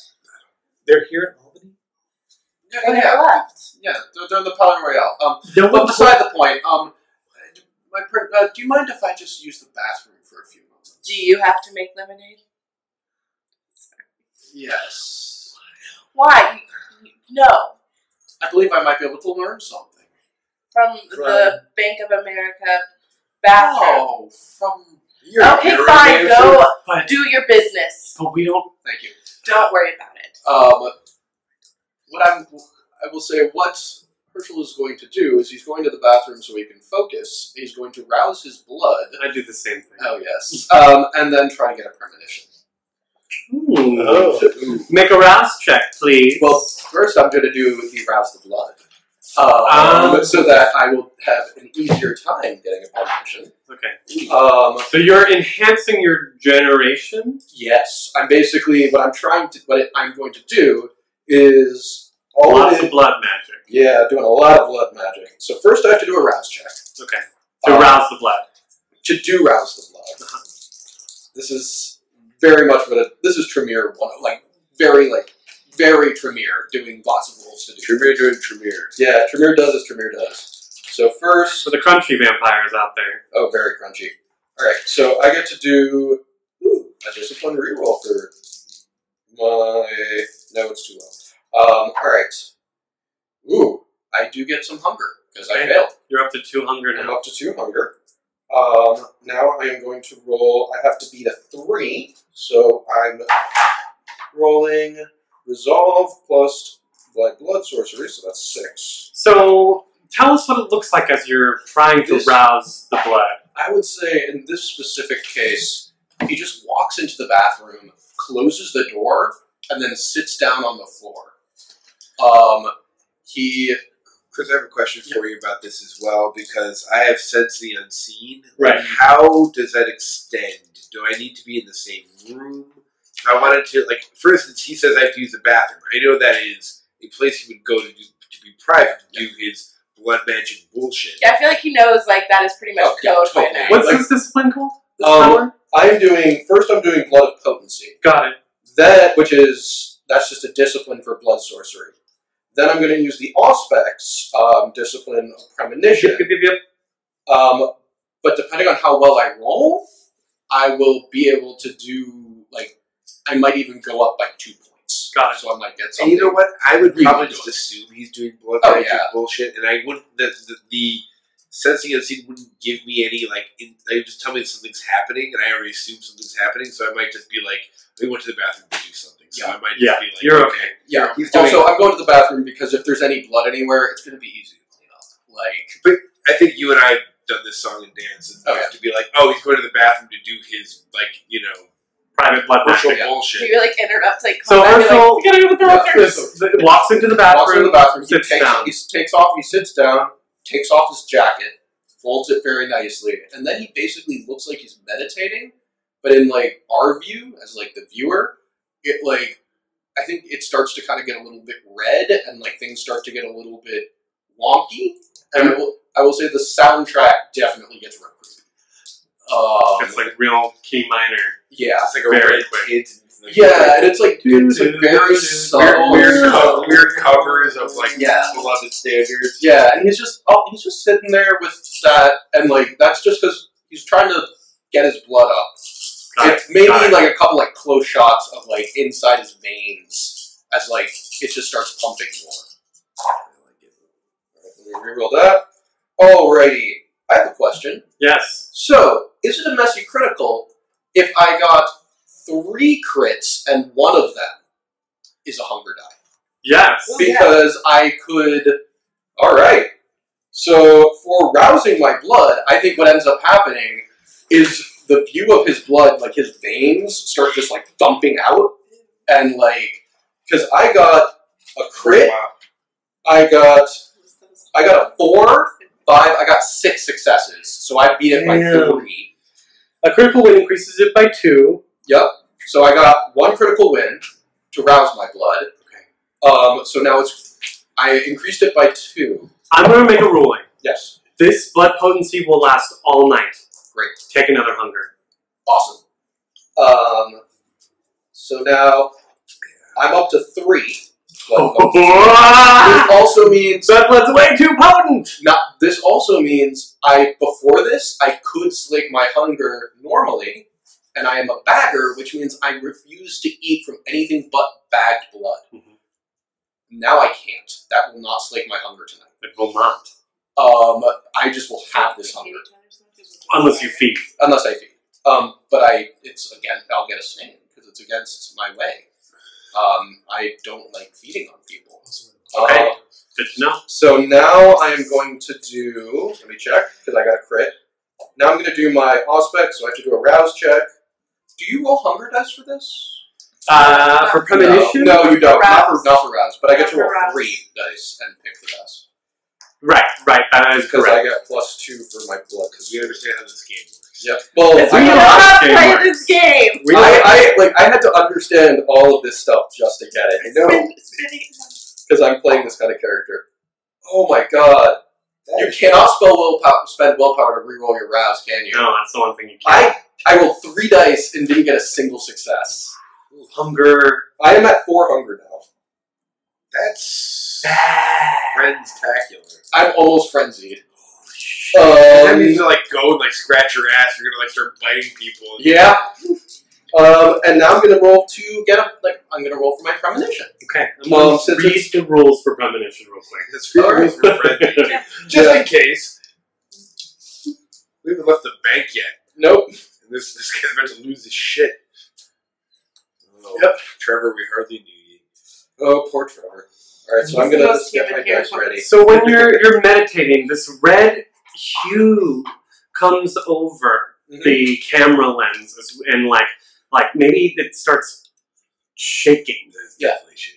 [SPEAKER 3] They're here in Albany.
[SPEAKER 5] Yeah,
[SPEAKER 2] They
[SPEAKER 5] yeah,
[SPEAKER 2] left.
[SPEAKER 5] yeah. They're, they're in the Palais Royale. Um,
[SPEAKER 3] No
[SPEAKER 5] but beside the point, um, my pr- uh, do you mind if I just use the bathroom for a few moments?
[SPEAKER 2] Do you have to make lemonade?
[SPEAKER 5] Yes.
[SPEAKER 2] Why? No.
[SPEAKER 5] I believe I might be able to learn something.
[SPEAKER 2] From,
[SPEAKER 3] From-
[SPEAKER 2] the Bank of America bathroom.
[SPEAKER 5] Oh, from.
[SPEAKER 4] You're
[SPEAKER 2] okay, fine. Go
[SPEAKER 1] but,
[SPEAKER 2] do your business.
[SPEAKER 1] but we don't.
[SPEAKER 5] Thank you.
[SPEAKER 2] Don't worry about it.
[SPEAKER 5] Um, what I'm, I will say, what Herschel is going to do is he's going to the bathroom so he can focus. He's going to rouse his blood.
[SPEAKER 1] I do the same thing.
[SPEAKER 5] Oh yes. Um, and then try to get a premonition.
[SPEAKER 1] Ooh.
[SPEAKER 3] Oh.
[SPEAKER 1] Make a rouse check, please.
[SPEAKER 5] Well, first I'm going to do the rouse the blood, um,
[SPEAKER 1] Um.
[SPEAKER 5] so that I will have an easier time getting a premonition.
[SPEAKER 1] okay.
[SPEAKER 5] Um,
[SPEAKER 1] So you're enhancing your generation.
[SPEAKER 5] yes, I'm basically what I'm trying to. What I'm going to do is all
[SPEAKER 1] Lots of blood magic.
[SPEAKER 5] Yeah, doing a lot of blood magic. So first I have to do a rouse check.
[SPEAKER 1] Okay. To
[SPEAKER 5] Um,
[SPEAKER 1] rouse the blood.
[SPEAKER 5] to do rouse the blood.
[SPEAKER 1] Uh-huh.
[SPEAKER 5] This is very much what a, this is Tremere one like very like very Tremere doing lots of rules to do.
[SPEAKER 4] Tremere doing Tremere.
[SPEAKER 5] Yeah, Tremere does as Tremere does. So first,
[SPEAKER 1] For the crunchy vampires out there.
[SPEAKER 5] oh, very crunchy. All right, so I get to do ooh, a discipline reroll for my. No, it's too low. Um, all right. Ooh, I do get some hunger because I
[SPEAKER 1] Okay.
[SPEAKER 5] failed.
[SPEAKER 1] You're up to two hunger
[SPEAKER 5] I'm
[SPEAKER 1] now.
[SPEAKER 5] up to two hunger. Um, now I am going to roll. I have to beat a three, so I'm rolling resolve plus like blood sorcery, so that's six.
[SPEAKER 1] So tell us what it looks like as you're trying to
[SPEAKER 5] This-
[SPEAKER 1] rouse the blood.
[SPEAKER 5] I would say in this specific case, he just walks into the bathroom, closes the door, and then sits down on the floor. Um, he
[SPEAKER 4] Chris, I have a question for you about this as well because I have sense the unseen.
[SPEAKER 1] Right.
[SPEAKER 4] How does that extend? Do I need to be in the same room? If I wanted to, like, for instance, he says I have to use the bathroom. I know that is a place he would go to do, to be private to do his blood magic bullshit.
[SPEAKER 2] Yeah, I feel like he knows like that is pretty much
[SPEAKER 5] Okay,
[SPEAKER 2] code by
[SPEAKER 5] totally.
[SPEAKER 2] now.
[SPEAKER 1] What's
[SPEAKER 5] Like-
[SPEAKER 1] this discipline called? This
[SPEAKER 5] Um,
[SPEAKER 1] power?
[SPEAKER 5] I'm doing first. I'm doing blood of potency.
[SPEAKER 1] Got it.
[SPEAKER 5] That which is that's just a discipline for blood sorcery. Then I'm going to use the Auspex um, discipline of premonition.
[SPEAKER 1] Yep, yep, yep, yep.
[SPEAKER 5] Um, but depending on how well I roll, I will be able to do like I might even go up by two points.
[SPEAKER 1] Got it.
[SPEAKER 5] So I might get
[SPEAKER 4] And
[SPEAKER 5] something.
[SPEAKER 4] you know what? I would probably just
[SPEAKER 5] it.
[SPEAKER 4] assume he's doing blood
[SPEAKER 5] Oh,
[SPEAKER 4] magic
[SPEAKER 5] yeah.
[SPEAKER 4] bullshit, and I wouldn't. The, the, the sensing unseen wouldn't give me any like. In, they would just tell me something's happening, and I already assume something's happening, so I might just be like, "We went to the bathroom to do something." So
[SPEAKER 5] Yeah.
[SPEAKER 4] I might just
[SPEAKER 1] Yeah,
[SPEAKER 4] be like,
[SPEAKER 1] you're okay.
[SPEAKER 5] Yeah.
[SPEAKER 4] He's doing.
[SPEAKER 5] Also, I'm going to the bathroom because if there's any blood anywhere, it's going to be easy to clean up. Like, but
[SPEAKER 4] I think you and I done this song and dance, and
[SPEAKER 5] Oh,
[SPEAKER 4] have
[SPEAKER 5] yeah.
[SPEAKER 4] to be like, "Oh, he's going to the bathroom to do his like you know
[SPEAKER 1] Private blood
[SPEAKER 4] ritual
[SPEAKER 1] magic.
[SPEAKER 5] yeah.
[SPEAKER 4] bullshit."
[SPEAKER 2] Maybe like interrupt, like
[SPEAKER 1] So
[SPEAKER 2] come back and be like,
[SPEAKER 1] gotta go to the bathroom.
[SPEAKER 5] Yeah.
[SPEAKER 1] So, walks into the
[SPEAKER 5] walks into
[SPEAKER 1] bathroom,
[SPEAKER 5] the bathroom, he
[SPEAKER 1] sits
[SPEAKER 5] takes,
[SPEAKER 1] down.
[SPEAKER 5] he takes off, he sits down, takes off his jacket, folds it very nicely, and then he basically looks like he's meditating. But in like our view, as like the viewer, it like I think it starts to kind of get a little bit red, and like things start to get a little bit wonky. And I will, I will say the soundtrack definitely gets real creepy. Um,
[SPEAKER 1] It's like real key minor.
[SPEAKER 5] Yeah,
[SPEAKER 4] It's like a
[SPEAKER 1] Very
[SPEAKER 4] red
[SPEAKER 1] quick.
[SPEAKER 4] tint. and
[SPEAKER 5] yeah, and it's like dude, it's like very
[SPEAKER 4] Weird,
[SPEAKER 5] subtle,
[SPEAKER 4] weird, co- weird covers of like
[SPEAKER 5] Yeah.
[SPEAKER 4] beloved standards.
[SPEAKER 5] Yeah, and he's just oh, he's just sitting there with that, and like that's just because he's trying to get his blood up.
[SPEAKER 1] Got
[SPEAKER 5] It's maybe
[SPEAKER 1] got it.
[SPEAKER 5] like a couple like close shots of like inside his veins as like it just starts pumping more. Alright, let me reroll that. Alrighty, I have a question.
[SPEAKER 1] Yes.
[SPEAKER 5] So, is it a messy critical if I got three crits and one of them is a hunger die?
[SPEAKER 1] Yes.
[SPEAKER 2] Well, yeah.
[SPEAKER 5] Because I could. Alright. So, for rousing my blood, I think what ends up happening is the view of his blood, like his veins, start just like dumping out. And like, because I got a crit,
[SPEAKER 4] Wow.
[SPEAKER 5] I got I got a four, five, I got six successes. So I beat it by three.
[SPEAKER 1] A critical win increases it by two.
[SPEAKER 5] Yep. So I got one critical win to rouse my blood.
[SPEAKER 1] Okay.
[SPEAKER 5] Um, so now it's I increased it by two.
[SPEAKER 1] I'm going to make a ruling.
[SPEAKER 5] Yes.
[SPEAKER 1] This blood potency will last all night.
[SPEAKER 5] Great.
[SPEAKER 1] Take another hunger.
[SPEAKER 5] Awesome. Um, so now I'm up to three. Blood This also means that
[SPEAKER 1] blood's way too potent.
[SPEAKER 5] not. This also means I before this I could slake my hunger normally, and I am a bagger, which means I refuse to eat from anything but bagged blood.
[SPEAKER 1] Mhm.
[SPEAKER 5] Now I can't. That will not slake my hunger tonight.
[SPEAKER 1] It will not.
[SPEAKER 5] Um, I just will have this hunger
[SPEAKER 1] Unless you feed.
[SPEAKER 5] unless I feed. Um, but I, it's again, I'll get a stain because it's against my way. Um, I don't like feeding on people.
[SPEAKER 1] Okay.
[SPEAKER 5] Uh,
[SPEAKER 1] Good to know.
[SPEAKER 5] So now I am going to do. Let me check because I got a crit. Now I'm going to do my Auspex, so I have to do a rouse check. Do you roll hunger dice for this?
[SPEAKER 1] Uh, for premonition?
[SPEAKER 5] No, no, you don't. Not for
[SPEAKER 2] Rouse.
[SPEAKER 5] not for rouse, but I get to
[SPEAKER 2] for
[SPEAKER 5] roll three dice and pick the best
[SPEAKER 1] Right, right. That is
[SPEAKER 5] because
[SPEAKER 1] correct.
[SPEAKER 5] I get plus two for my blood.
[SPEAKER 4] Because we understand how this game works.
[SPEAKER 5] Yep. Well,
[SPEAKER 2] It's
[SPEAKER 1] We
[SPEAKER 5] I,
[SPEAKER 1] know
[SPEAKER 2] we
[SPEAKER 1] how
[SPEAKER 2] not
[SPEAKER 1] this game
[SPEAKER 2] play this game.
[SPEAKER 1] We
[SPEAKER 5] I, I like I had to understand all of this stuff just to get it. I know
[SPEAKER 2] Spin- spinning-
[SPEAKER 5] because I'm playing this kind of character. Oh my god! You cannot spell willpower, spend willpower to reroll your rouse, can you?
[SPEAKER 1] no, that's the one thing you can't.
[SPEAKER 5] I I rolled three dice and didn't get a single success.
[SPEAKER 1] Hunger.
[SPEAKER 5] I am at four hunger now.
[SPEAKER 4] That's
[SPEAKER 1] Bad.
[SPEAKER 4] friends-tacular.
[SPEAKER 5] I'm almost frenzied.
[SPEAKER 4] that
[SPEAKER 5] Um,
[SPEAKER 4] means to like go and like scratch your ass. You're gonna like start biting people.
[SPEAKER 5] yeah. Um, and now I'm gonna roll to get up. like I'm gonna roll for my premonition.
[SPEAKER 1] Okay. I'm
[SPEAKER 5] Um,
[SPEAKER 1] going to
[SPEAKER 5] since
[SPEAKER 1] read the rules for premonition real quick.
[SPEAKER 4] That's really
[SPEAKER 5] Alright.
[SPEAKER 4] rules for friends.
[SPEAKER 2] Yeah.
[SPEAKER 4] Just in case. We haven't left the bank yet.
[SPEAKER 5] Nope.
[SPEAKER 4] And this this guy's about to lose his shit. Oh,
[SPEAKER 5] Yep.
[SPEAKER 4] Trevor, we hardly knew you.
[SPEAKER 5] Oh, poor Trevor. All right, so I'm gonna just get my
[SPEAKER 2] hunger
[SPEAKER 5] dice ready.
[SPEAKER 1] So when you're you're meditating, this red hue comes over
[SPEAKER 5] Mhm.
[SPEAKER 1] the camera lens and like like maybe it starts shaking.
[SPEAKER 4] That's
[SPEAKER 5] Yeah.
[SPEAKER 4] shaking.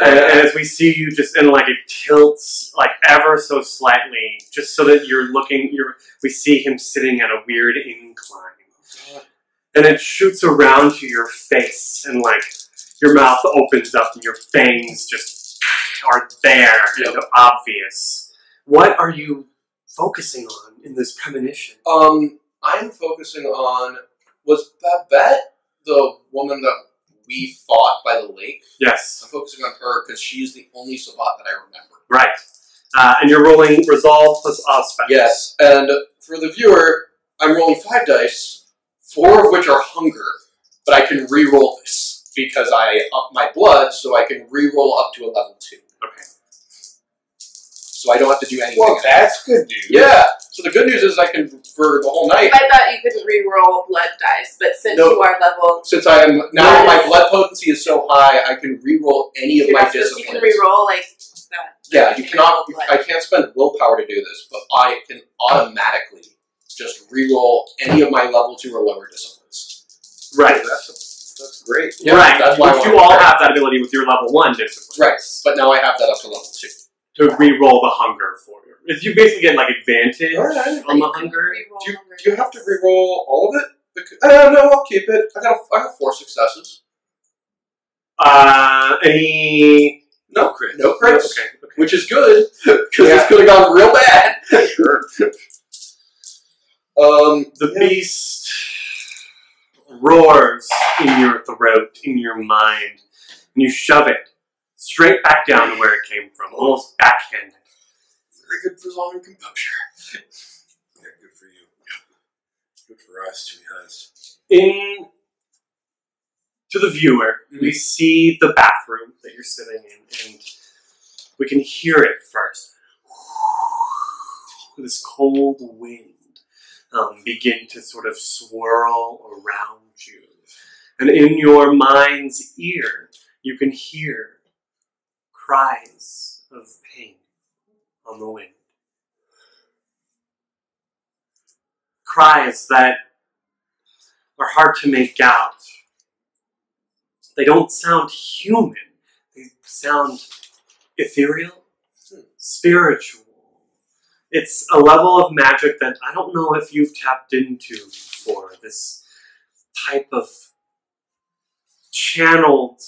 [SPEAKER 1] And, and as we see you just and like it tilts like ever so slightly, just so that you're looking you're we see him sitting at a weird incline. And it shoots around to your face and like your mouth opens up and your fangs just are there and obvious. What are you focusing on in this premonition?
[SPEAKER 5] Um, I'm focusing on was Babette the woman that we fought by the lake?
[SPEAKER 1] Yes.
[SPEAKER 5] I'm focusing on her because she's the only Sabbat that I remember.
[SPEAKER 1] Right. Uh, and you're rolling resolve plus Auspex.
[SPEAKER 5] Yes, and for the viewer, I'm rolling five dice, four of which are hunger, but I can re-roll this because I up my blood, so I can re-roll up to a level two.
[SPEAKER 1] Okay.
[SPEAKER 5] So I don't have to do anything.
[SPEAKER 4] Well, that's good news.
[SPEAKER 5] yeah. So the good news is I can for the whole night.
[SPEAKER 2] I thought you couldn't re-roll blood dice, but since
[SPEAKER 5] No.
[SPEAKER 2] you are level,
[SPEAKER 5] Since I am now,
[SPEAKER 2] Yes.
[SPEAKER 5] my blood potency is so high, I can re-roll any of
[SPEAKER 2] you're
[SPEAKER 5] my
[SPEAKER 2] disciplines. supposed- you can re-roll like that.
[SPEAKER 5] Yeah, you cannot.
[SPEAKER 2] Blood.
[SPEAKER 5] I can't spend willpower to do this, but I can automatically just re-roll any of my level two or lower disciplines.
[SPEAKER 1] Right.
[SPEAKER 4] That's, that's great.
[SPEAKER 5] Yeah,
[SPEAKER 1] right.
[SPEAKER 5] that's why I
[SPEAKER 1] Which
[SPEAKER 5] wanted
[SPEAKER 1] you all have that ability with your level one discipline.
[SPEAKER 5] Right, but now I have that up to level two.
[SPEAKER 1] To re-roll the hunger for you. If you basically get like advantage
[SPEAKER 5] Alright.
[SPEAKER 1] on the hunger.
[SPEAKER 5] Do you,
[SPEAKER 2] hunger
[SPEAKER 5] do you have to re-roll all of it? Bec- Uh, no, I'll keep it. I got I got four successes.
[SPEAKER 1] Uh, any?
[SPEAKER 5] No
[SPEAKER 4] crits.
[SPEAKER 5] No crits,
[SPEAKER 1] Okay. okay.
[SPEAKER 5] which is good because
[SPEAKER 1] Yeah.
[SPEAKER 5] this could have gone real bad.
[SPEAKER 4] Sure.
[SPEAKER 5] Um,
[SPEAKER 1] The
[SPEAKER 5] yeah.
[SPEAKER 1] beast roars in your throat, in your mind, and you shove it straight back down to where it came from, almost backhanded.
[SPEAKER 5] very good for long composure.
[SPEAKER 4] Yeah, good for you. Good for us, to be honest.
[SPEAKER 1] In to the viewer, we mm-hmm. see the bathroom that you're sitting in, and we can hear it first. this cold wind um, begin to sort of swirl around you. And in your mind's ear, you can hear cries of pain on the wind. Cries that are hard to make out. They don't sound human, they sound ethereal, spiritual. It's a level of magic that I don't know if you've tapped into before. This type of channeled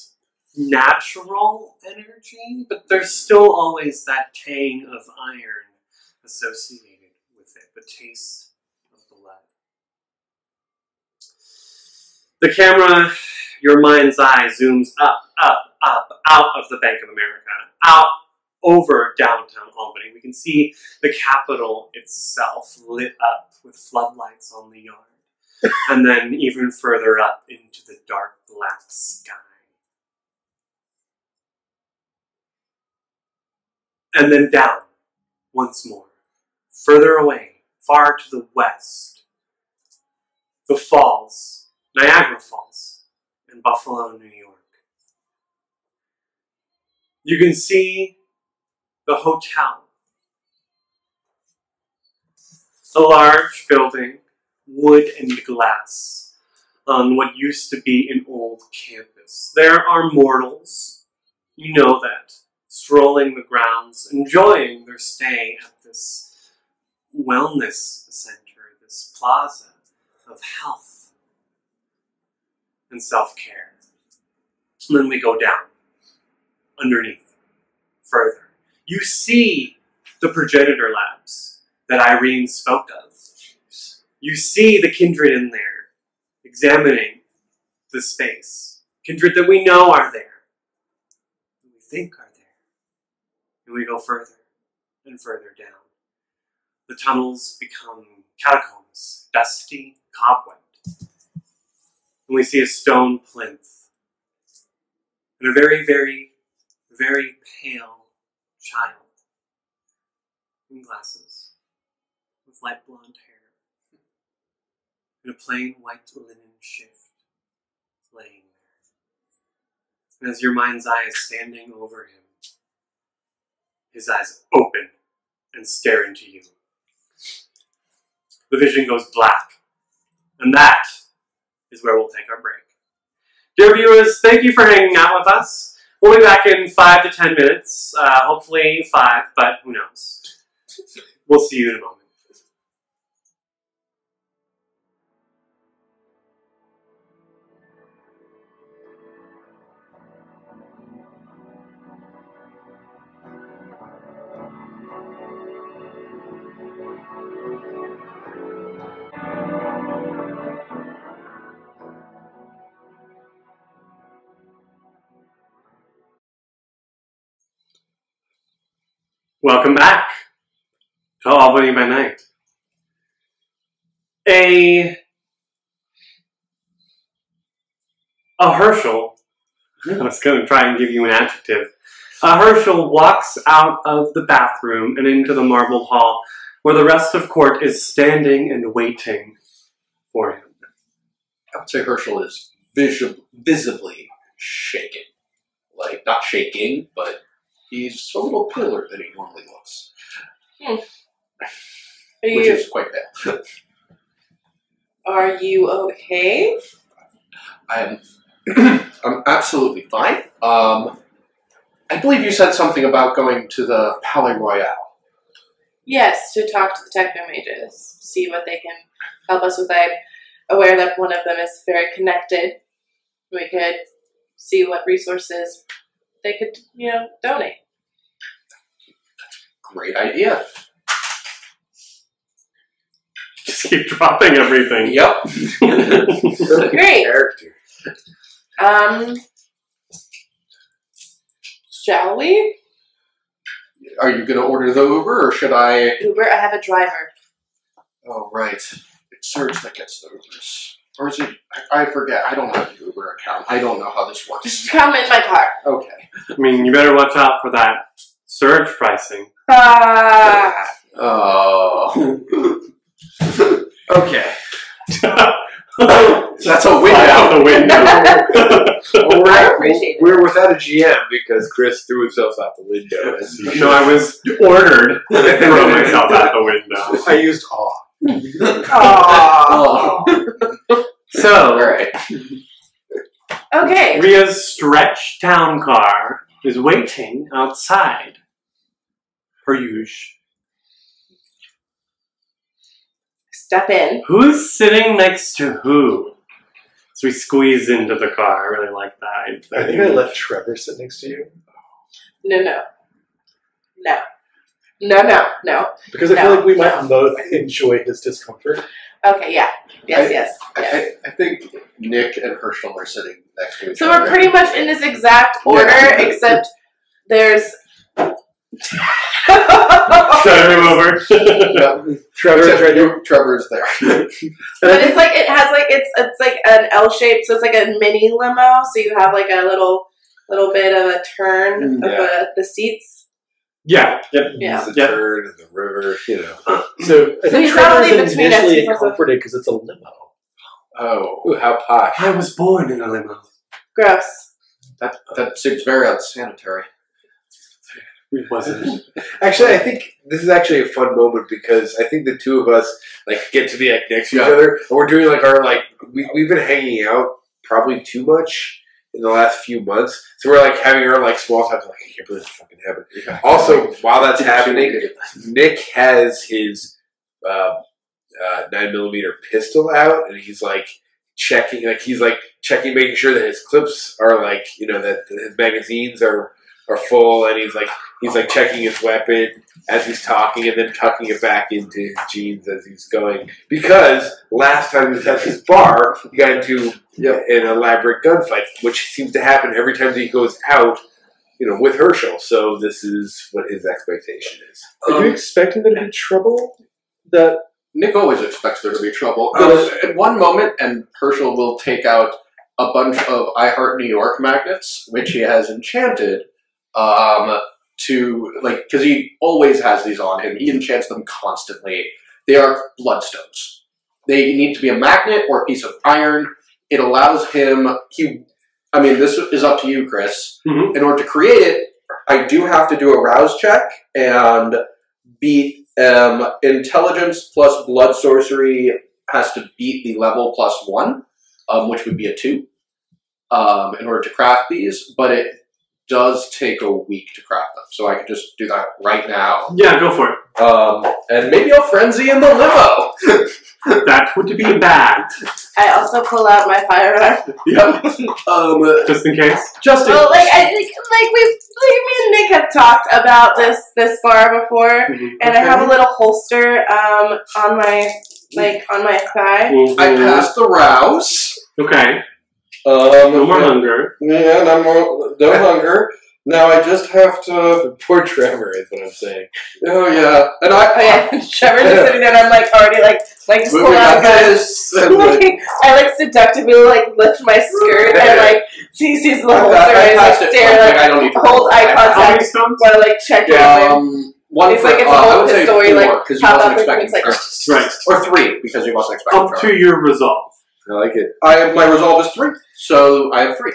[SPEAKER 1] natural energy, but there's still always that tang of iron associated with it, the taste of the lead. The camera, your mind's eye zooms up, up, up, out of the Bank of America, out over downtown Albany. We can see the Capitol itself lit up with floodlights on the yard, and then even further up into the dark black sky. And then down once more, further away, far to the west, the falls, Niagara Falls, in Buffalo, New York. You can see the hotel. A large building, wood and glass, on what used to be an old campus. There are mortals, you know that, strolling the grounds, enjoying their stay at this wellness center, this plaza of health and self care. And then we go down, underneath, further. You see the progenitor labs that Irene spoke of. You see the kindred in there, examining the space. Kindred that we know are there, that we think are there. And we go further and further down. The tunnels become catacombs, dusty, cobwebbed. And we see a stone plinth and a very, very, very pale child in glasses with light blonde hair in a plain white linen shift laying there. And as your mind's eye is standing over him, his eyes open and stare into you. The vision goes black, and that is where we'll take our break. Dear viewers, thank you for hanging out with us. We'll be back in five to ten minutes, uh, hopefully five, but who knows. We'll see you in a moment. Welcome back to Albany by Night. A a Herschel. I was going to try and give you an adjective. A Herschel walks out of the bathroom and into the marble hall, where the rest of court is standing and waiting for him.
[SPEAKER 5] I would say Herschel is visi- visibly shaken. Like, not shaking, but he's a little paler than he normally looks,
[SPEAKER 2] Are
[SPEAKER 5] which
[SPEAKER 2] you,
[SPEAKER 5] is quite bad.
[SPEAKER 2] are you okay?
[SPEAKER 5] I'm, I'm absolutely fine. Um, I believe you said something about going to the Palais Royal.
[SPEAKER 2] Yes, to talk to the techno mages, see what they can help us with. I'm aware that one of them is very connected. We could see what resources they could, you know, donate.
[SPEAKER 5] Great idea.
[SPEAKER 1] Just keep dropping everything.
[SPEAKER 5] Yep.
[SPEAKER 2] Great.
[SPEAKER 4] Character.
[SPEAKER 2] Um, shall we?
[SPEAKER 5] Are you going to order the Uber, or should I?
[SPEAKER 2] Uber, I have a driver.
[SPEAKER 5] Oh, right. It's Serge that gets the Ubers. Or is it? I, I forget. I don't have an Uber account. I don't know how this works.
[SPEAKER 2] Just come in my car.
[SPEAKER 5] Okay.
[SPEAKER 1] I mean, you better watch out for that surge pricing.
[SPEAKER 2] Ah,
[SPEAKER 5] Oh.
[SPEAKER 4] Okay.
[SPEAKER 5] That's a
[SPEAKER 1] Fly out
[SPEAKER 5] window.
[SPEAKER 1] the window.
[SPEAKER 4] Well, we're,
[SPEAKER 2] I appreciate it.
[SPEAKER 4] we're without a GM because Chris threw himself out the window.
[SPEAKER 1] No, I was ordered to throw myself out the window.
[SPEAKER 3] I used awe.
[SPEAKER 5] Oh.
[SPEAKER 1] So,
[SPEAKER 5] Alright.
[SPEAKER 2] Okay.
[SPEAKER 1] Riah's stretch town car is waiting outside. Per usual.
[SPEAKER 2] Step in.
[SPEAKER 1] Who's sitting next to who? So we squeeze into the car. I really like that.
[SPEAKER 3] I think I let Trevor sit next to you
[SPEAKER 2] No, no. No. No, no, no.
[SPEAKER 3] because I
[SPEAKER 2] No.
[SPEAKER 3] feel like we might both enjoy his discomfort.
[SPEAKER 2] Okay, yeah. Yes,
[SPEAKER 5] I-
[SPEAKER 2] yes. yes.
[SPEAKER 5] I, I think Nick and Herschel are sitting next to each
[SPEAKER 2] So
[SPEAKER 5] other.
[SPEAKER 2] we're pretty much in this exact order,
[SPEAKER 5] Yeah.
[SPEAKER 2] except there's.
[SPEAKER 1] Shut him over.
[SPEAKER 5] Yeah.
[SPEAKER 3] Trevor's
[SPEAKER 5] Except
[SPEAKER 3] right there.
[SPEAKER 5] you- Trevor's there.
[SPEAKER 2] But it's like it has like it's it's like an L shape, so it's like a mini limo. So you have like a little little bit of a turn of
[SPEAKER 4] Yeah.
[SPEAKER 2] the, the seats.
[SPEAKER 1] Yeah. Yep.
[SPEAKER 2] Yeah.
[SPEAKER 4] The
[SPEAKER 1] Yep.
[SPEAKER 4] turn and the river, you know.
[SPEAKER 3] So I
[SPEAKER 2] So
[SPEAKER 3] think
[SPEAKER 2] he's not only
[SPEAKER 3] Trevor's
[SPEAKER 2] between us,
[SPEAKER 3] initially
[SPEAKER 2] he's
[SPEAKER 3] comforted because it's a limo.
[SPEAKER 5] Oh.
[SPEAKER 4] Ooh, how posh.
[SPEAKER 1] I was born in a limo.
[SPEAKER 2] Gross.
[SPEAKER 5] That that seems very unsanitary.
[SPEAKER 1] It wasn't.
[SPEAKER 4] Actually, I think this is actually a fun moment because I think the two of us like get to be like next to each other, and we're doing like our like we we've been hanging out probably too much in the last few months, so we're like having our like small talk. Like, I can't believe this fucking happened. Also, while that's happening, Nick has his uh, uh, nine millimeter pistol out, and he's like checking, like he's like checking, making sure that his clips are like you know that his magazines are are full, and he's like he's like checking his weapon as he's talking, and then tucking it back into his jeans as he's going. Because last time he was at this bar, he got into an elaborate gunfight, which seems to happen every time he goes out. You know, with Herschel, so this is what his expectation is.
[SPEAKER 3] Are
[SPEAKER 5] Um,
[SPEAKER 3] you expecting there to be trouble? That
[SPEAKER 5] Nick always expects there to be trouble. Um, at one moment, and Herschel will take out a bunch of I Heart New York magnets, which he has enchanted um, to, like, because he always has these on him. He enchants them constantly. They are bloodstones. They need to be a magnet or a piece of iron. It allows him, he, I mean, this is up to you, Chris.
[SPEAKER 1] Mhm.
[SPEAKER 5] In order to create it, I do have to do a rouse check and beat um, intelligence plus blood sorcery has to beat the level plus one, um, which would be a two, um, in order to craft these. But it does take a week to craft them, so I could just do that right now.
[SPEAKER 1] Yeah, go for it.
[SPEAKER 5] Um, and maybe I'll frenzy in the limo.
[SPEAKER 1] That would be bad.
[SPEAKER 2] I also pull out my firearm.
[SPEAKER 5] yep. Um,
[SPEAKER 1] Just in case.
[SPEAKER 5] just in-
[SPEAKER 2] Well, like I like, like we've like me and Nick have talked about this this bar before, and I have a little holster um on my like on my thigh.
[SPEAKER 5] I passed the rouse.
[SPEAKER 1] Okay.
[SPEAKER 5] Um,
[SPEAKER 1] No more hunger.
[SPEAKER 5] Yeah, no more, no hunger. Now I just have to.
[SPEAKER 4] Poor Trevor is what I'm saying.
[SPEAKER 5] Oh yeah, and I.
[SPEAKER 2] Oh yeah, Trevor's just sitting there, and I'm like already like like just pull out a
[SPEAKER 5] this. like,
[SPEAKER 2] Like, I like seductively like lift my skirt and like he sees the
[SPEAKER 5] I-
[SPEAKER 2] holster
[SPEAKER 5] I
[SPEAKER 2] and I like
[SPEAKER 5] it,
[SPEAKER 2] stare
[SPEAKER 5] like,
[SPEAKER 2] like
[SPEAKER 5] I don't need to
[SPEAKER 2] hold eye
[SPEAKER 1] How
[SPEAKER 2] contact
[SPEAKER 1] many
[SPEAKER 2] while like check
[SPEAKER 5] Yeah,
[SPEAKER 2] it.
[SPEAKER 5] um, one
[SPEAKER 2] It's
[SPEAKER 5] for,
[SPEAKER 2] like it's
[SPEAKER 5] uh,
[SPEAKER 2] a
[SPEAKER 5] I
[SPEAKER 2] whole
[SPEAKER 5] would say
[SPEAKER 2] story,
[SPEAKER 5] four,
[SPEAKER 2] like,
[SPEAKER 5] because you
[SPEAKER 2] how
[SPEAKER 5] wasn't expecting
[SPEAKER 2] it's like-
[SPEAKER 1] Right.
[SPEAKER 5] Or three, because you wasn't expecting
[SPEAKER 1] Up to your resolve.
[SPEAKER 4] I like it.
[SPEAKER 5] I my resolve is three, so I have three.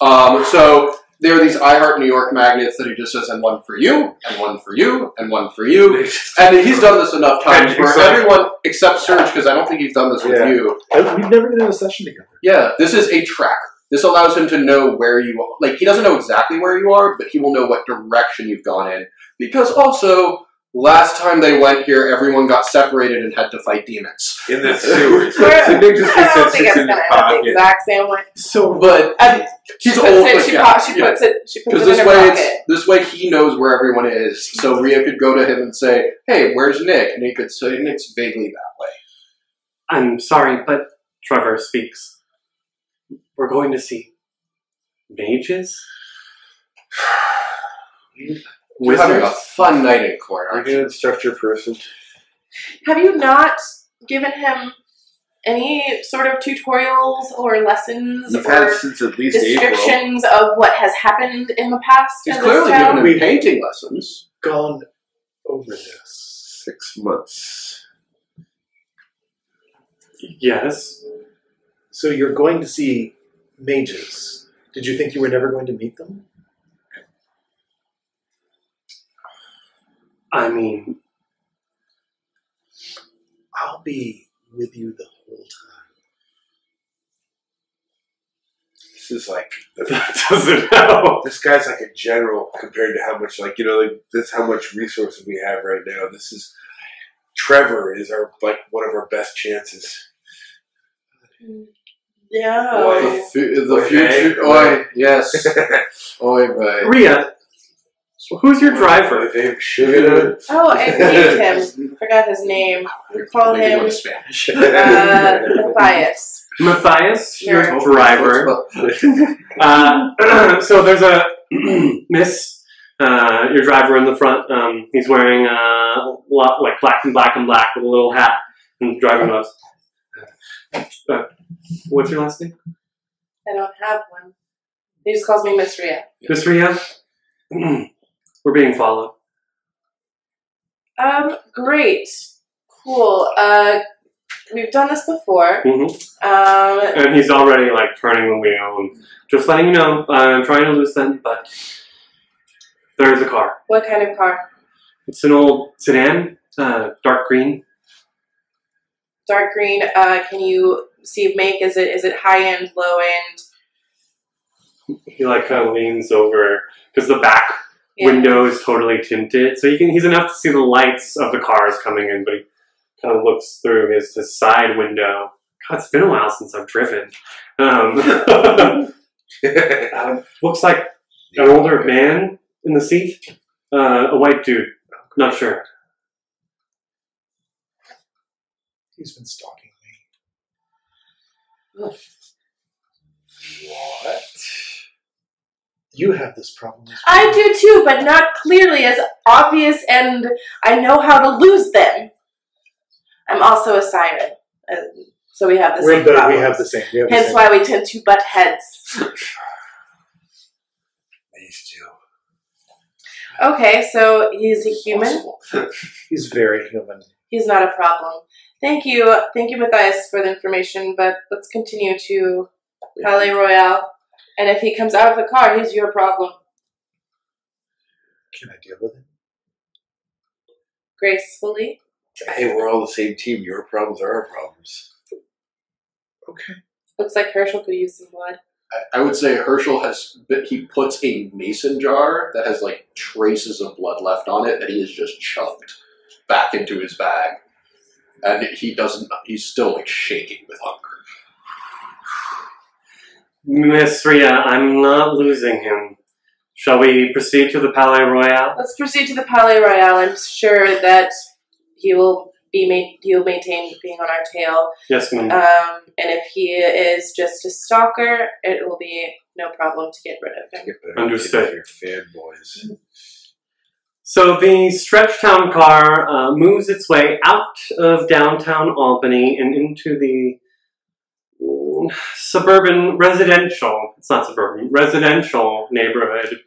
[SPEAKER 5] Um, so there are these I Heart New York magnets that he just says, and one for you, and one for you, and one for you. And he's done this enough times where
[SPEAKER 4] except-
[SPEAKER 5] everyone, except Serge, because I don't think he's done this with
[SPEAKER 4] Yeah.
[SPEAKER 5] you,
[SPEAKER 3] we've never been in a session together.
[SPEAKER 5] Yeah, this is a tracker. This allows him to know where you are. Like, he doesn't know exactly where you are, but he will know what direction you've gone in. Because also, last time they went here, everyone got separated and had to fight demons.
[SPEAKER 4] In the sewers.
[SPEAKER 2] We're-
[SPEAKER 4] so Nick just
[SPEAKER 2] I
[SPEAKER 4] takes
[SPEAKER 2] don't think it's
[SPEAKER 4] in his
[SPEAKER 2] gonna end up the exact same way.
[SPEAKER 1] So
[SPEAKER 5] But
[SPEAKER 2] And
[SPEAKER 5] he's
[SPEAKER 2] she
[SPEAKER 5] old.
[SPEAKER 2] puts it,
[SPEAKER 5] but
[SPEAKER 2] she,
[SPEAKER 5] yeah,
[SPEAKER 2] po- she
[SPEAKER 5] yeah.
[SPEAKER 2] puts it, she puts
[SPEAKER 5] Because
[SPEAKER 2] it
[SPEAKER 5] this
[SPEAKER 2] in her
[SPEAKER 5] way,
[SPEAKER 2] pocket.
[SPEAKER 5] it's, this way he knows where everyone is. So Riah could go to him and say, "Hey, where's Nick?" And he could say, "Nick's vaguely that way."
[SPEAKER 1] I'm sorry, but Trevor speaks. We're going to see mages?
[SPEAKER 5] We're having a fun night in court.
[SPEAKER 4] Are
[SPEAKER 5] aren't
[SPEAKER 4] you
[SPEAKER 5] you?
[SPEAKER 4] an instructor person?
[SPEAKER 2] Have you not given him any sort of tutorials or lessons
[SPEAKER 4] You've
[SPEAKER 2] or
[SPEAKER 4] had since at least April.
[SPEAKER 2] descriptions of what has happened in the past
[SPEAKER 5] He's
[SPEAKER 2] in
[SPEAKER 5] clearly
[SPEAKER 2] this
[SPEAKER 5] given
[SPEAKER 2] town?
[SPEAKER 5] him painting lessons.
[SPEAKER 3] Gone over this.
[SPEAKER 4] Six months.
[SPEAKER 1] Yes.
[SPEAKER 3] So you're going to see mages. Did you think you were never going to meet them?
[SPEAKER 1] I mean,
[SPEAKER 3] I'll be with you the whole time.
[SPEAKER 4] This is like the,
[SPEAKER 1] that doesn't help.
[SPEAKER 4] this guy's like a general compared to how much like you know like that's how much resources we have right now. This is Trevor is our like one of our best chances.
[SPEAKER 2] No.
[SPEAKER 5] The, fu- the
[SPEAKER 4] Okay.
[SPEAKER 5] future. Oi, yes. Oi, vey.
[SPEAKER 1] Riah, who's your driver?
[SPEAKER 4] They sugar.
[SPEAKER 2] Oh, I named him. Forgot his name. We call
[SPEAKER 5] Maybe
[SPEAKER 2] him
[SPEAKER 5] go Spanish.
[SPEAKER 2] uh, Matthias.
[SPEAKER 1] Matthias, your
[SPEAKER 2] Sure.
[SPEAKER 1] driver. Uh, so there's a Miss, uh, your driver in the front. Um, he's wearing uh, lot, like black and black and black with a little hat and driving gloves. Uh, what's your last name?
[SPEAKER 2] I don't have one. He just calls me Miss Riah.
[SPEAKER 1] Miss Riah? We're being followed.
[SPEAKER 2] Um, great. Cool. Uh, we've done this before.
[SPEAKER 1] hmm
[SPEAKER 2] Um,
[SPEAKER 1] And he's already like turning the wheel and just letting you know, I'm trying to them, but there's a car.
[SPEAKER 2] what kind of car?
[SPEAKER 1] It's an old sedan, uh, dark green.
[SPEAKER 2] Dark green. Uh, can you see make? Is it is it high end, low end?
[SPEAKER 1] He like kind of leans over because the back
[SPEAKER 2] Yeah.
[SPEAKER 1] window is totally tinted, so you can he's enough to see the lights of the cars coming in, but he kind of looks through his, his side window. God, it's been a while since I've driven. Um, uh, looks like an older man in the seat, uh, a white dude. Not sure.
[SPEAKER 3] He's been stalking me.
[SPEAKER 4] What?
[SPEAKER 3] You have this problem. as
[SPEAKER 2] I do too, but not clearly as obvious, and I know how to lose them. I'm also a siren, uh, so we have the
[SPEAKER 3] We're
[SPEAKER 2] same
[SPEAKER 3] the-
[SPEAKER 2] problems.
[SPEAKER 3] we have the same. We have the
[SPEAKER 2] Hence
[SPEAKER 3] same.
[SPEAKER 2] why we tend to butt heads.
[SPEAKER 4] These two.
[SPEAKER 2] Okay, so he's a human.
[SPEAKER 3] He's very human.
[SPEAKER 2] He's not a problem. Thank you, thank you, Matthias, for the information. But let's continue to Palais Royale. And if he comes out of the car, he's your problem.
[SPEAKER 3] Can I deal with him?
[SPEAKER 2] Gracefully.
[SPEAKER 4] Hey, we're all the same team. Your problems are our problems.
[SPEAKER 3] Okay.
[SPEAKER 2] Looks like Herschel could use some blood.
[SPEAKER 5] I- I would say Herschel has, but he puts a mason jar that has like traces of blood left on it that he has just chugged back into his bag, and he doesn't. He's still like shaking with hunger.
[SPEAKER 1] Miss Riah, I'm not losing him. Shall we proceed to the Palais Royal?
[SPEAKER 2] Let's proceed to the Palais Royal. I'm sure that he will be ma- he'll maintain being on our tail.
[SPEAKER 1] Yes, ma'am.
[SPEAKER 2] Um, and if he is just a stalker, it will be no problem to get rid of him.
[SPEAKER 1] Understood.
[SPEAKER 4] Your fanboys.
[SPEAKER 1] So the Stretch Town car uh, moves its way out of downtown Albany and into the suburban residential, it's not suburban, residential neighborhood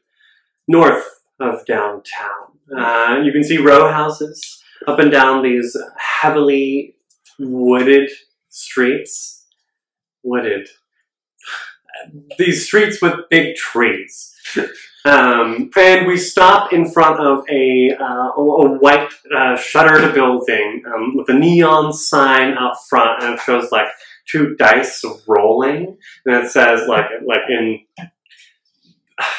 [SPEAKER 1] north of downtown. Uh, you can see row houses up and down these heavily wooded streets. Wooded. These streets with big trees. Um, and we stop in front of a, uh, a white uh, shuttered building um, with a neon sign out front, and it shows like two dice rolling, and it says like like in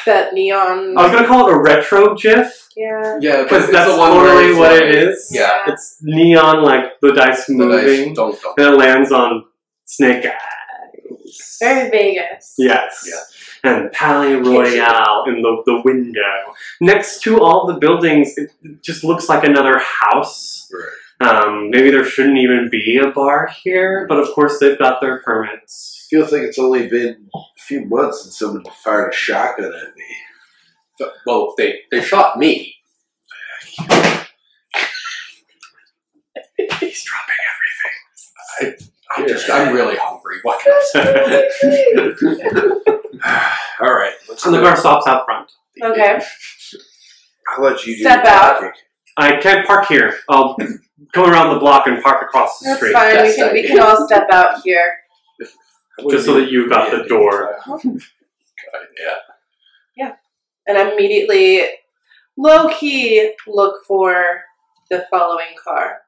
[SPEAKER 2] That neon.
[SPEAKER 1] I was gonna call it a retro GIF
[SPEAKER 2] yeah.
[SPEAKER 5] Yeah,
[SPEAKER 1] because that's totally what it is.
[SPEAKER 5] Yeah.
[SPEAKER 1] it's neon like the dice
[SPEAKER 5] The
[SPEAKER 1] moving,
[SPEAKER 5] dice don't don't.
[SPEAKER 1] and it lands on Snake Eyes.
[SPEAKER 2] Very Vegas.
[SPEAKER 1] Yes.
[SPEAKER 5] Yeah.
[SPEAKER 1] And Palais Royale in the, the window. Next to all the buildings, it just looks like another house.
[SPEAKER 4] Right.
[SPEAKER 1] Um, maybe there shouldn't even be a bar here, but of course they've got their permits.
[SPEAKER 4] Feels like it's only been a few months since someone fired a shotgun at me.
[SPEAKER 5] Well, they they shot me.
[SPEAKER 1] He's dropping everything.
[SPEAKER 5] I'm just I'm really hungry. What can I say?
[SPEAKER 4] All right, let's
[SPEAKER 1] And the
[SPEAKER 4] go.
[SPEAKER 1] car stops out front.
[SPEAKER 2] Okay.
[SPEAKER 4] I'll let you do
[SPEAKER 2] Step
[SPEAKER 4] your
[SPEAKER 2] out.
[SPEAKER 4] talking.
[SPEAKER 1] I can't park here. I'll come around the block and park across the
[SPEAKER 2] That's
[SPEAKER 1] street.
[SPEAKER 2] fine. We
[SPEAKER 5] Best
[SPEAKER 2] can we can all step out here.
[SPEAKER 1] Just so that you got the door.
[SPEAKER 5] yeah.
[SPEAKER 2] and immediately low key look for the following car.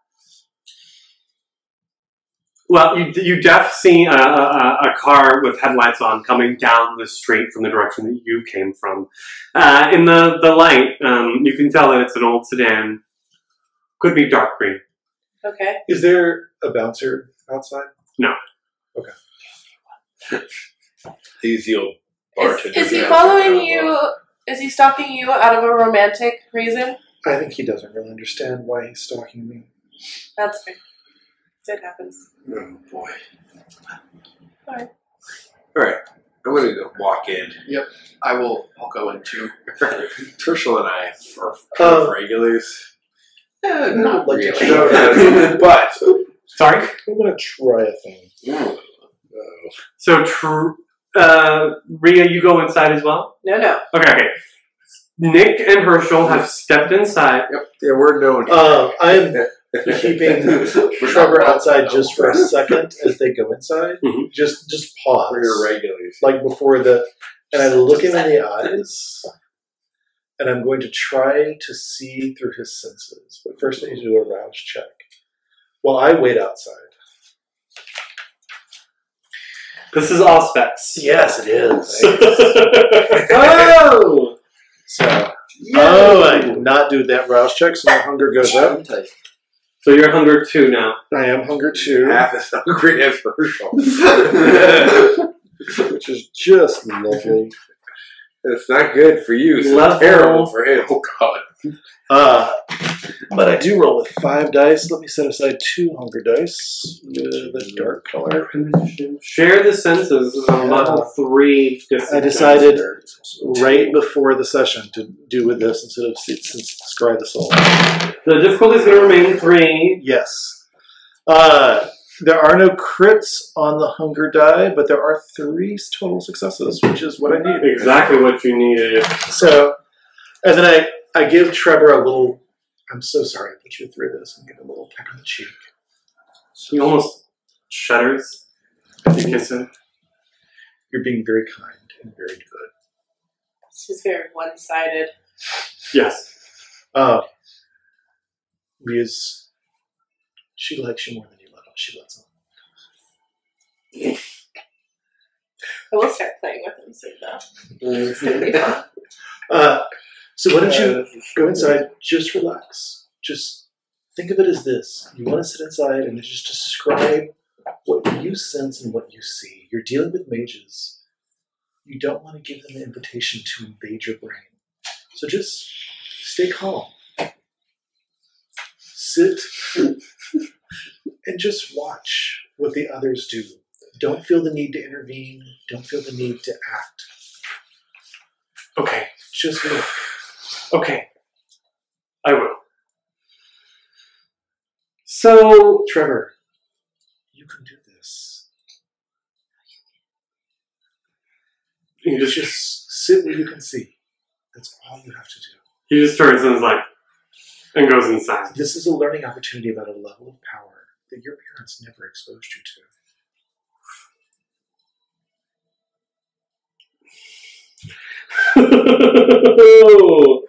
[SPEAKER 1] Well, you you def see a, a, a car with headlights on coming down the street from the direction that you came from. Uh, in the the light, um, you can tell that it's an old sedan. Could be dark green.
[SPEAKER 2] Okay.
[SPEAKER 3] Is there a bouncer outside?
[SPEAKER 4] He's the old
[SPEAKER 2] Is,
[SPEAKER 4] bartender.
[SPEAKER 2] is he following you? Is he stalking you out of a romantic reason?
[SPEAKER 3] I think he doesn't really understand why he's stalking me.
[SPEAKER 2] That's fair. It happens.
[SPEAKER 4] Oh boy.
[SPEAKER 2] Alright.
[SPEAKER 4] All right. I'm gonna go walk in. Yep.
[SPEAKER 5] I will. I'll go in
[SPEAKER 4] too. Herschel and I are kind of
[SPEAKER 3] Um,
[SPEAKER 4] regulars,
[SPEAKER 5] Eh,
[SPEAKER 3] not
[SPEAKER 5] not
[SPEAKER 3] like to
[SPEAKER 5] really.
[SPEAKER 4] but
[SPEAKER 1] Sorry.
[SPEAKER 3] I'm gonna try a thing.
[SPEAKER 4] uh,
[SPEAKER 1] So, tr- uh, Riah, you go inside as well.
[SPEAKER 2] No, no.
[SPEAKER 1] Okay. Okay. Nick and Herschel have stepped inside. Yep.
[SPEAKER 4] yeah, we're known.
[SPEAKER 3] Um, I'm keeping
[SPEAKER 5] We're
[SPEAKER 3] Trevor outside just for a second as they go inside.
[SPEAKER 1] Mhm.
[SPEAKER 3] Just just pause.
[SPEAKER 4] We're regulars.
[SPEAKER 3] like before the and I look him in the eyes and I'm going to try to see through his senses. But first I need to do a rouse check. While I wait outside.
[SPEAKER 1] This is Auspex.
[SPEAKER 3] Yes, it is.
[SPEAKER 1] oh!
[SPEAKER 3] so Oh I did not do that rouse check, so my hunger goes up.
[SPEAKER 1] So you're hunger two now.
[SPEAKER 3] I am hunger two,
[SPEAKER 4] Half as hungry as Herschel.
[SPEAKER 3] which is just lovely.
[SPEAKER 4] It's not good for you. It's
[SPEAKER 1] Level-
[SPEAKER 4] terrible for him.
[SPEAKER 5] Oh God.
[SPEAKER 3] Uh, but I do roll with five dice. Let me set aside two hunger dice with a dark color.
[SPEAKER 1] Share the senses is a level three.
[SPEAKER 3] I decided right before the session to do with this instead of s- s- scry the soul.
[SPEAKER 1] The difficulty is going to remain three.
[SPEAKER 3] Yes. Uh, there are no crits on the hunger die, but there are three total successes, which is what I need.
[SPEAKER 1] Exactly what you needed.
[SPEAKER 3] So, and then I, I give Trevor a little. I'm so sorry I put you through this, and give him a little peck on the cheek.
[SPEAKER 1] He almost shudders as you kiss him.
[SPEAKER 3] You're being very kind and very good.
[SPEAKER 2] She's very one sided.
[SPEAKER 1] Yes.
[SPEAKER 3] Uh, Riah's, she likes you more than you let on. She lets on.
[SPEAKER 2] I will start playing with him soon, though. It's gonna be fun.
[SPEAKER 3] Uh, so why don't you go inside? Just relax. Just think of it as this: you want to sit inside and just describe what you sense and what you see. You're dealing with mages. You don't want to give them the invitation to invade your brain. So just stay calm. Sit and just watch what the others do. Don't feel the need to intervene. Don't feel the need to act.
[SPEAKER 1] Okay.
[SPEAKER 3] Just look.
[SPEAKER 1] Okay. I will. So,
[SPEAKER 3] Trevor, you can do this.
[SPEAKER 1] You just,
[SPEAKER 3] Just sit where you can see. That's all you have to do.
[SPEAKER 1] he just turns and is like, and goes inside.
[SPEAKER 3] This is a learning opportunity about a level of power that your parents never exposed you to.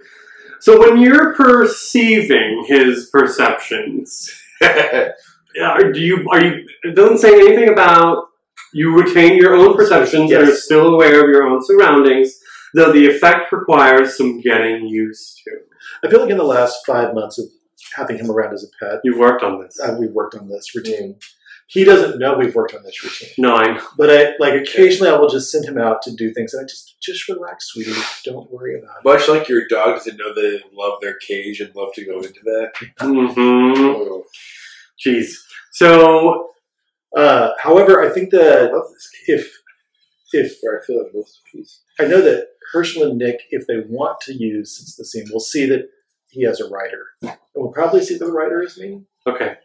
[SPEAKER 1] so when you're perceiving his perceptions, yeah, do you are you? It doesn't say anything about you retain your own perceptions and are still aware of your own surroundings, though the effect requires some getting used to.
[SPEAKER 3] I feel like in the last five months of having him around as a pet,
[SPEAKER 1] You've worked on this.
[SPEAKER 3] uh, we've worked on this routine. He doesn't know we've worked on this routine,
[SPEAKER 1] No, I know.
[SPEAKER 3] but I like occasionally I will just send him out to do things, and I just just relax, sweetie. Don't worry about it.
[SPEAKER 4] Much like your dog doesn't know they love their cage and love to go into that.
[SPEAKER 1] Mm-hmm. Jeez. So
[SPEAKER 3] Uh, however, I think
[SPEAKER 4] I
[SPEAKER 3] that
[SPEAKER 4] love this cage.
[SPEAKER 3] if if
[SPEAKER 4] Where I feel like most piece.
[SPEAKER 3] I know that Herschel and Nick, if they want to use Sense the Unseen, will see that he has a writer, and we'll probably see the writer is me.
[SPEAKER 1] okay.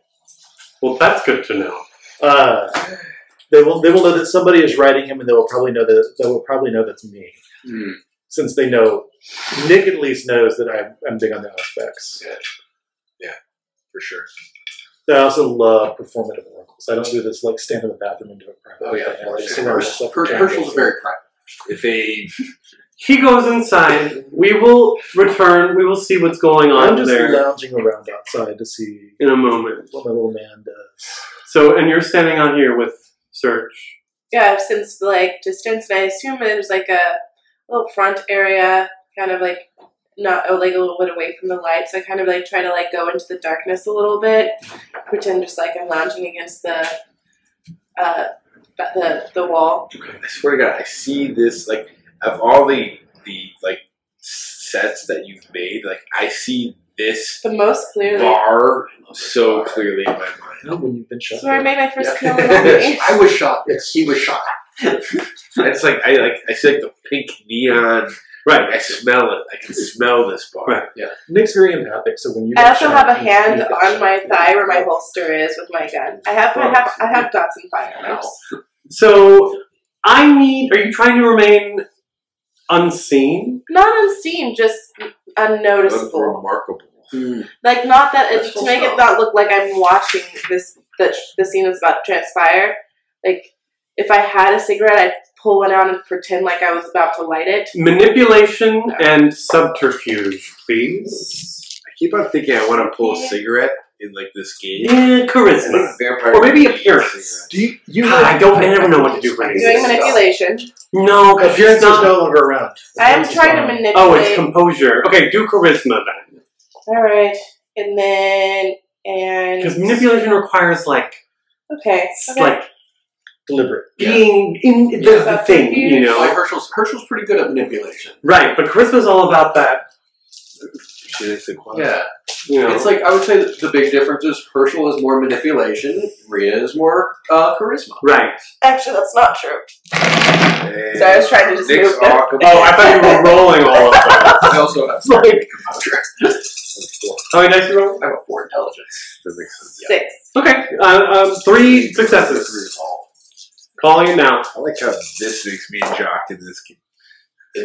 [SPEAKER 1] Well, that's good to know.
[SPEAKER 3] Uh, they will they will know that somebody is writing him, and they will probably know that they will probably know that's me,
[SPEAKER 5] Hmm.
[SPEAKER 3] since they know Nick at least knows that I'm, I'm big on the Auspex.
[SPEAKER 5] Yeah.
[SPEAKER 4] for sure.
[SPEAKER 3] I also love performative oracles. I don't do this like stand in the bathroom and do it private.
[SPEAKER 5] Oh yeah,
[SPEAKER 3] thing. I just
[SPEAKER 5] Herschel-
[SPEAKER 3] learn stuff for
[SPEAKER 5] Herschel's very private.
[SPEAKER 4] If a
[SPEAKER 1] He goes inside. We will return. We will see what's going on I'm
[SPEAKER 3] just
[SPEAKER 1] there
[SPEAKER 3] lounging around outside to see
[SPEAKER 1] in a moment.
[SPEAKER 3] what my little man does.
[SPEAKER 1] So, and you're standing on here with Serge.
[SPEAKER 2] Yeah, since like distance, and I assume there's like a little front area, kind of like not oh, like a little bit away from the light. So I kind of like try to like go into the darkness a little bit, pretend just like I'm lounging against the uh the the wall.
[SPEAKER 4] I swear to God, I see this like of all the the like sets that you've made, like I see this
[SPEAKER 2] The most clearly.
[SPEAKER 4] bar so clearly in my mind.
[SPEAKER 3] Oh, when you've been shot.
[SPEAKER 2] That's where I made my first
[SPEAKER 5] Yeah.
[SPEAKER 2] kill in the movie.
[SPEAKER 5] I was shot. Yes, he was shot.
[SPEAKER 4] It's like I like I see like the pink neon. Right, I smell it. I can smell this bar.
[SPEAKER 1] Right.
[SPEAKER 3] Nick's very empathic, so when you
[SPEAKER 2] I also
[SPEAKER 3] shot,
[SPEAKER 2] have a hand on
[SPEAKER 3] shot.
[SPEAKER 2] my thigh where my holster is with my gun. I have I have I have dots and firearms.
[SPEAKER 1] So, I need. Are you trying to remain unseen?
[SPEAKER 2] Not unseen, just unnoticeable.
[SPEAKER 4] Remarkable. Hmm.
[SPEAKER 2] Like not that it, to
[SPEAKER 5] so
[SPEAKER 2] make it not look like I'm watching this that the scene is about to transpire. Like if I had a cigarette, I'd pull one out and pretend like I was about to light it.
[SPEAKER 1] Manipulation and subterfuge, please.
[SPEAKER 4] I keep on thinking I want to pull a cigarette in like this game.
[SPEAKER 1] Yeah, charisma.
[SPEAKER 4] Vampire
[SPEAKER 1] Or maybe appearance.
[SPEAKER 3] Do you? you
[SPEAKER 1] God, I don't. I never know what to do for
[SPEAKER 2] I'm doing manipulation.
[SPEAKER 1] No, because
[SPEAKER 3] Appearance
[SPEAKER 1] you're
[SPEAKER 3] is
[SPEAKER 1] not.
[SPEAKER 3] no longer around.
[SPEAKER 2] I am trying to manipulate.
[SPEAKER 1] Oh, it's composure. Okay, do charisma then.
[SPEAKER 2] All right, and then and
[SPEAKER 1] Because manipulation requires like,
[SPEAKER 2] Okay, okay.
[SPEAKER 1] like
[SPEAKER 3] deliberate.
[SPEAKER 1] being in the,
[SPEAKER 5] Yeah.
[SPEAKER 1] the thing, you know.
[SPEAKER 5] Like Herschel's Herschel's pretty good at manipulation.
[SPEAKER 1] Right, but charisma's all about that.
[SPEAKER 4] Shit, it's a quad.
[SPEAKER 5] Yeah,
[SPEAKER 1] You know.
[SPEAKER 5] it's like I would say that the big difference is Herschel is more manipulation, Riah is more uh, charisma.
[SPEAKER 1] right.
[SPEAKER 2] actually that's not true.
[SPEAKER 4] And
[SPEAKER 2] So I was trying to just
[SPEAKER 4] Nick's
[SPEAKER 2] move them.
[SPEAKER 1] Oh, I thought you were rolling all of them.
[SPEAKER 5] I also have
[SPEAKER 1] Like-
[SPEAKER 5] composure.
[SPEAKER 1] How many dice you roll?
[SPEAKER 5] I have a four intelligence.
[SPEAKER 4] That makes sense.
[SPEAKER 2] Six.
[SPEAKER 1] Okay, uh, um, three successes. Calling it now.
[SPEAKER 4] I like how this makes me jock in this game.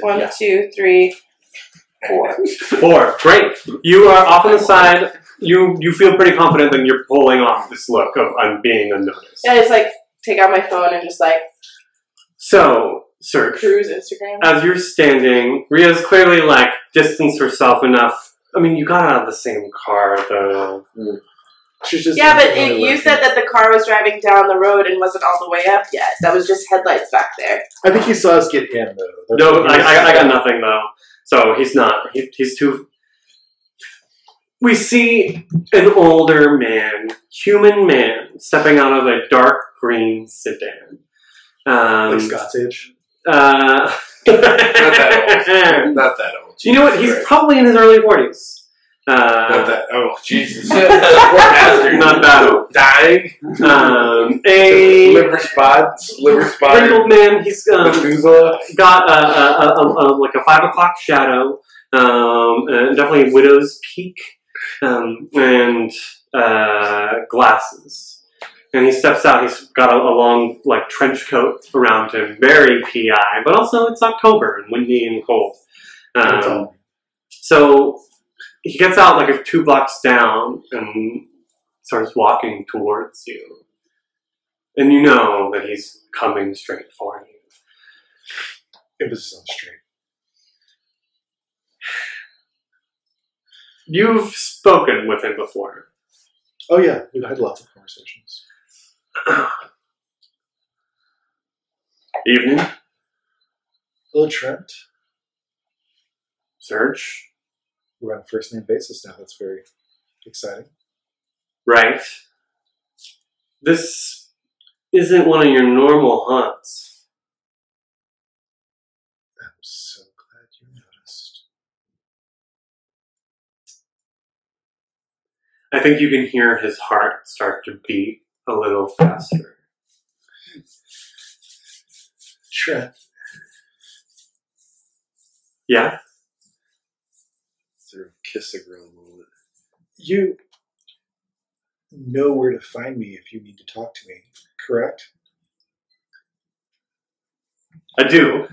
[SPEAKER 2] One,
[SPEAKER 5] Yeah.
[SPEAKER 2] two, three, four.
[SPEAKER 1] Four. Great. You are off on the side. You you feel pretty confident that you're pulling off this look of un- being unnoticed.
[SPEAKER 2] Yeah, it's like take out my phone and just like
[SPEAKER 1] So, Serge,
[SPEAKER 2] cruise Instagram.
[SPEAKER 1] as you're standing, Riah's clearly like distanced herself enough. I mean, you got out of the same car though.
[SPEAKER 3] She's just
[SPEAKER 2] Yeah, but it, you said that the car was driving down the road and wasn't all the way up yet. That was just headlights back there.
[SPEAKER 3] I think he saw us get in though. That's
[SPEAKER 1] No, I, I, I got nothing though. So he's not. He, he's too. We see an older man, human man, stepping out of a dark green sedan. Um,
[SPEAKER 3] Like Scott's age.
[SPEAKER 1] uh,
[SPEAKER 4] Not that old. Not that old.
[SPEAKER 1] you know what? He's
[SPEAKER 4] Christ.
[SPEAKER 1] probably in his early forties. Uh,
[SPEAKER 4] that. Oh Jesus!
[SPEAKER 1] not old.
[SPEAKER 4] Dying.
[SPEAKER 1] Um, a
[SPEAKER 4] liver spots. Liver spots.
[SPEAKER 1] wrinkled man. He's um, got a, a, a, like a five o'clock shadow, um, and definitely widow's peak, um, and uh, glasses. And he steps out. He's got a, a long like trench coat around him, very pi, but also it's October and windy and cold. Um, so he gets out like a two blocks down and starts walking towards you, and you know that he's coming straight for you.
[SPEAKER 3] It was so straight.
[SPEAKER 1] You've spoken with him before.
[SPEAKER 3] Oh yeah, we've had lots of conversations.
[SPEAKER 1] Evening,
[SPEAKER 3] Hello, Trent.
[SPEAKER 1] Serge.
[SPEAKER 3] We're on a first name basis now. That's very exciting.
[SPEAKER 1] Right. This isn't one of your normal hunts.
[SPEAKER 3] I'm so glad you noticed.
[SPEAKER 1] I think you can hear his heart start to beat a little faster.
[SPEAKER 3] Trent,
[SPEAKER 1] Yeah?
[SPEAKER 4] Kiss a girl a little bit.
[SPEAKER 3] you know where to find me if you need to talk to me, correct?
[SPEAKER 1] I do.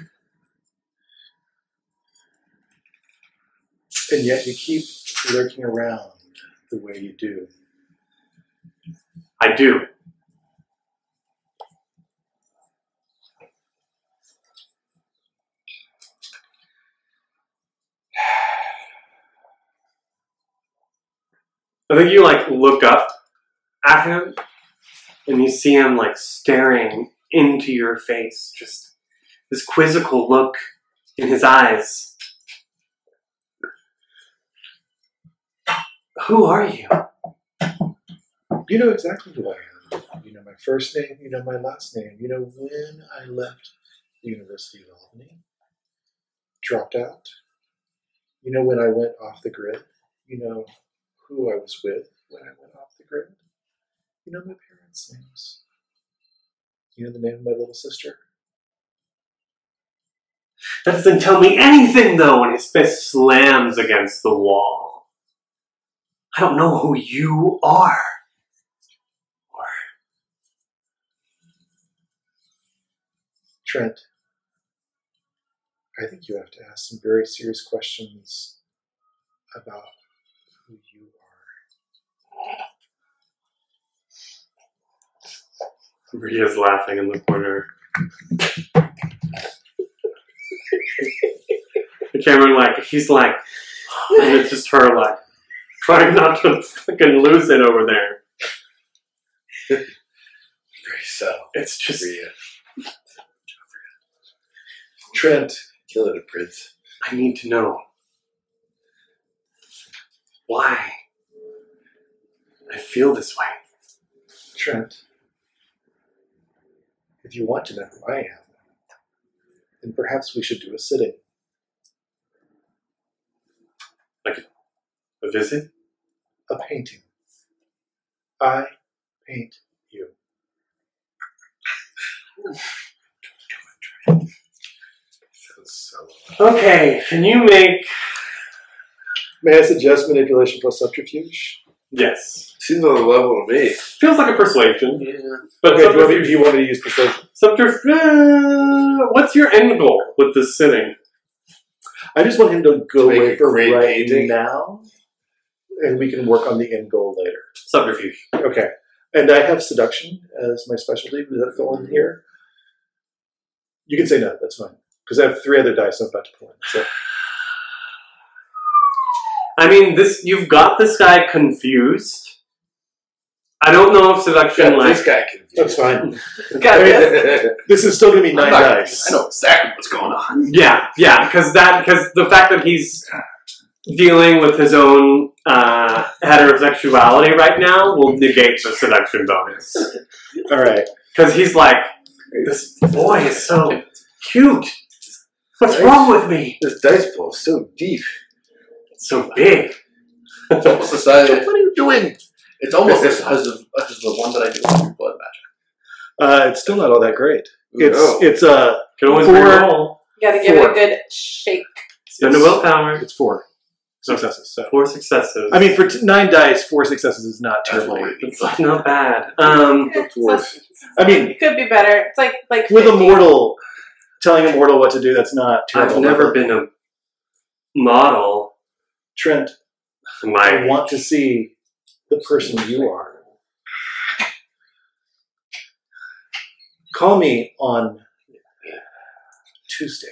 [SPEAKER 3] And yet you keep lurking around the way you do.
[SPEAKER 1] I do. I think you like look up at him and you see him like staring into your face, just this quizzical look in his eyes. Who are you?
[SPEAKER 3] You know exactly who I am. You know my first name, you know my last name. You know when I left the University of Albany, dropped out. You know when I went off the grid. You know who I was with when I went off the grid. You know my parents' names. You know the name of my little sister.
[SPEAKER 1] That doesn't tell me anything, though, when his fist slams against the wall. I don't know who you are. Or
[SPEAKER 3] Trent, I think you have to ask some very serious questions about who you are.
[SPEAKER 1] Rita's laughing in the corner. Cameron, like, he's like, and it's just her, like, trying not to fucking lose it over there.
[SPEAKER 4] Very subtle.
[SPEAKER 1] It's just,
[SPEAKER 4] Riah.
[SPEAKER 3] Trent,
[SPEAKER 4] Kill it, Prince.
[SPEAKER 1] I need to know. Why? I feel this way.
[SPEAKER 3] Trent, if you want to know who I am, then perhaps we should do a sitting.
[SPEAKER 1] A visit?
[SPEAKER 3] a painting. I paint you.
[SPEAKER 1] Okay, can you make.
[SPEAKER 3] May I suggest manipulation plus subterfuge?
[SPEAKER 1] Yes.
[SPEAKER 4] Seems on the level of me.
[SPEAKER 1] Feels like a persuasion.
[SPEAKER 4] Yeah.
[SPEAKER 1] But
[SPEAKER 3] Okay, do you, want do you want me to use persuasion?
[SPEAKER 1] Subterfuge. Uh, what's your end goal with this sitting?
[SPEAKER 3] I just want him to go
[SPEAKER 4] Make
[SPEAKER 3] away for
[SPEAKER 4] great
[SPEAKER 3] right
[SPEAKER 4] painting.
[SPEAKER 3] now, and we can work on the end goal later.
[SPEAKER 1] Subterfuge.
[SPEAKER 3] Okay. And I have seduction as my specialty. Does that fill in here? You can say no. That's fine. Because I have three other dice I'm about to pull in. So
[SPEAKER 1] I mean, this you've got this guy confused. I don't know if seduction
[SPEAKER 4] Got
[SPEAKER 1] like
[SPEAKER 4] this guy confused.
[SPEAKER 3] that's fine.
[SPEAKER 2] Got this.
[SPEAKER 4] this.
[SPEAKER 3] This is still going to be
[SPEAKER 5] I'm
[SPEAKER 3] nine
[SPEAKER 5] not-
[SPEAKER 3] dice.
[SPEAKER 5] I know exactly what's going on.
[SPEAKER 1] Yeah, yeah, because that because the fact that he's dealing with his own uh, heterosexuality right now will negate the seduction bonus.
[SPEAKER 3] All right.
[SPEAKER 1] Because he's like, this boy is so cute. What's wrong with me?
[SPEAKER 4] this dice pool is so deep.
[SPEAKER 1] It's so big.
[SPEAKER 5] It's almost the size.
[SPEAKER 4] What are you doing?
[SPEAKER 5] It's almost the size of, of the one that I do with blood magic.
[SPEAKER 3] Uh, it's still not all that great.
[SPEAKER 4] Ooh,
[SPEAKER 3] It's
[SPEAKER 4] no.
[SPEAKER 3] it's uh
[SPEAKER 1] Can always
[SPEAKER 3] Four.
[SPEAKER 2] You gotta give it a good shake.
[SPEAKER 1] Spend a
[SPEAKER 3] it's-
[SPEAKER 1] willpower.
[SPEAKER 3] It's four successes. So
[SPEAKER 1] Four successes.
[SPEAKER 3] I mean, for t- nine dice, four successes is not terrible.
[SPEAKER 1] it's not bad. Um,
[SPEAKER 2] It's
[SPEAKER 4] dwarf.
[SPEAKER 2] less-
[SPEAKER 3] I mean,
[SPEAKER 2] it could be better. It's like like
[SPEAKER 3] with a mortal, telling a mortal what to do, that's not terrible.
[SPEAKER 1] I've never been a model.
[SPEAKER 3] Trent. I
[SPEAKER 1] My
[SPEAKER 3] want to see the person you are. Call me on Tuesday.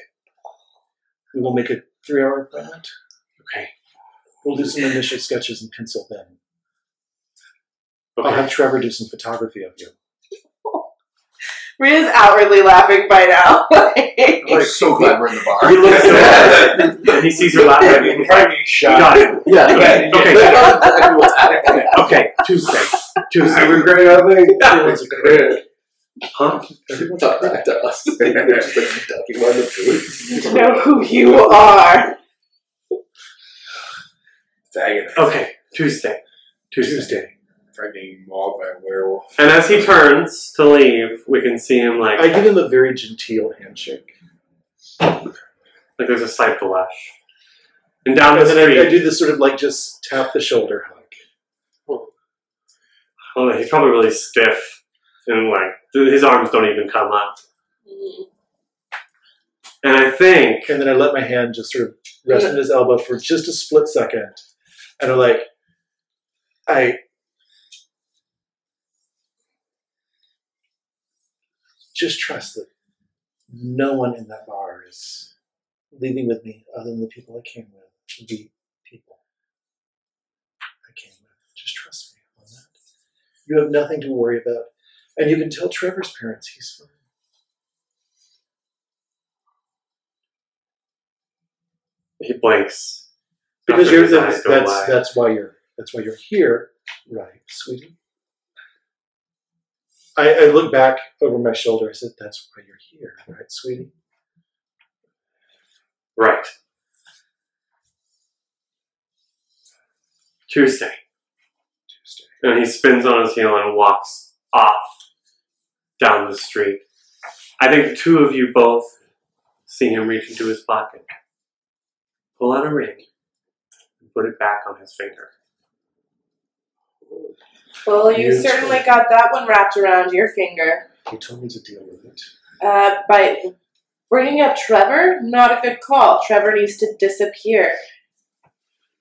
[SPEAKER 3] We will make a three-hour appointment.
[SPEAKER 1] okay.
[SPEAKER 3] We'll do some initial sketches in pencil then. I'll have Trevor do some photography of you.
[SPEAKER 2] Rita's outwardly laughing by now.
[SPEAKER 5] I'm so glad we're in the bar.
[SPEAKER 1] He looks at he sees her laughing. He's like, "You got it.
[SPEAKER 3] Yeah.
[SPEAKER 1] Okay.
[SPEAKER 4] Yeah,
[SPEAKER 1] Okay.
[SPEAKER 4] that's exactly what's.
[SPEAKER 1] Okay. Tuesday.
[SPEAKER 4] I
[SPEAKER 1] Tuesday.
[SPEAKER 4] regret nothing.
[SPEAKER 1] Yeah.
[SPEAKER 4] It's a crit.
[SPEAKER 1] Huh?
[SPEAKER 5] Everyone's up back to us.
[SPEAKER 4] Just like ducking on the food.
[SPEAKER 2] know who you are.
[SPEAKER 4] Dang it.
[SPEAKER 1] Okay. Tuesday. Tuesday.
[SPEAKER 3] Tuesday.
[SPEAKER 4] Trying getting mauled by a werewolf.
[SPEAKER 1] And as he turns to leave, we can see him like
[SPEAKER 3] I give him a very genteel handshake.
[SPEAKER 1] like there's a slight blush. And down the
[SPEAKER 3] And then I, I do this sort of like just tap the shoulder hug.
[SPEAKER 1] oh, he's probably really stiff, and like his arms don't even come up. Mm-hmm. And I think
[SPEAKER 3] And then I let my hand just sort of rest on his elbow for just a split second. And I'm like, I just trust that no one in that bar is leaving with me other than the people I came with. The people I came with. Just trust me on that. You have nothing to worry about. And you can tell Trevor's parents he's fine.
[SPEAKER 1] He blinks.
[SPEAKER 3] Because you're the, that's that's why you're that's why you're here, right, sweetie? I, I look back over my shoulder. I said, "That's why you're here, right, sweetie?"
[SPEAKER 1] Right. Tuesday.
[SPEAKER 3] Tuesday.
[SPEAKER 1] And he spins on his heel and walks off down the street. I think the two of you both see him reach into his pocket, pull out a ring, and put it back on his finger.
[SPEAKER 2] Well, you
[SPEAKER 3] Yes.
[SPEAKER 2] certainly got that one wrapped around your finger.
[SPEAKER 3] He told me to deal with it.
[SPEAKER 2] Uh, by bringing up Trevor, not a good call. Trevor needs to disappear.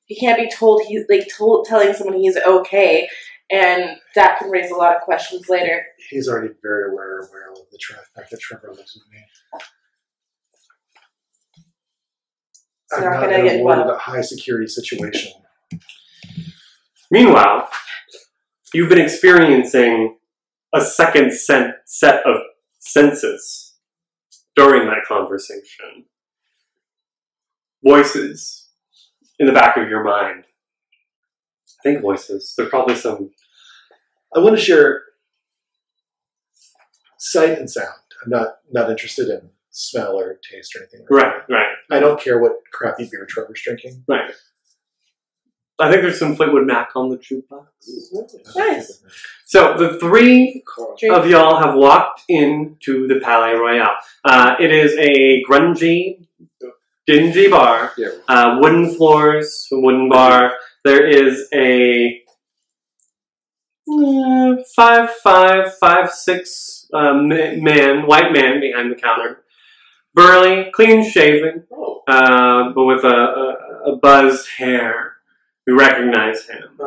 [SPEAKER 2] He can't be told he's like told telling someone he's okay, and that can raise a lot of questions later.
[SPEAKER 3] He's already very aware, aware of the tra- fact that Trevor lives with me.
[SPEAKER 2] It's
[SPEAKER 3] I'm
[SPEAKER 2] not
[SPEAKER 3] not
[SPEAKER 2] gonna
[SPEAKER 3] in
[SPEAKER 2] get
[SPEAKER 3] a
[SPEAKER 2] well.
[SPEAKER 3] a high security situation.
[SPEAKER 1] Meanwhile, you've been experiencing a second sen- set of senses during that conversation. Voices in the back of your mind. I think voices. There's probably some.
[SPEAKER 3] I want to share sight and sound. I'm not not interested in smell or taste or anything. like
[SPEAKER 1] Right, right.
[SPEAKER 3] I don't care what crappy beer Trevor's drinking.
[SPEAKER 1] right. I think there's some Fleetwood Mac on the jukebox.
[SPEAKER 2] Nice.
[SPEAKER 1] So the three of y'all have walked into the Palais Royal. Uh, it is a grungy, dingy bar.
[SPEAKER 4] Yeah.
[SPEAKER 1] Uh, wooden floors, a wooden bar. There is a uh, five, five, five, six uh, man, white man behind the counter. Burly, clean shaven,
[SPEAKER 5] Oh,
[SPEAKER 1] uh, but with a, a, a buzzed hair. You recognize him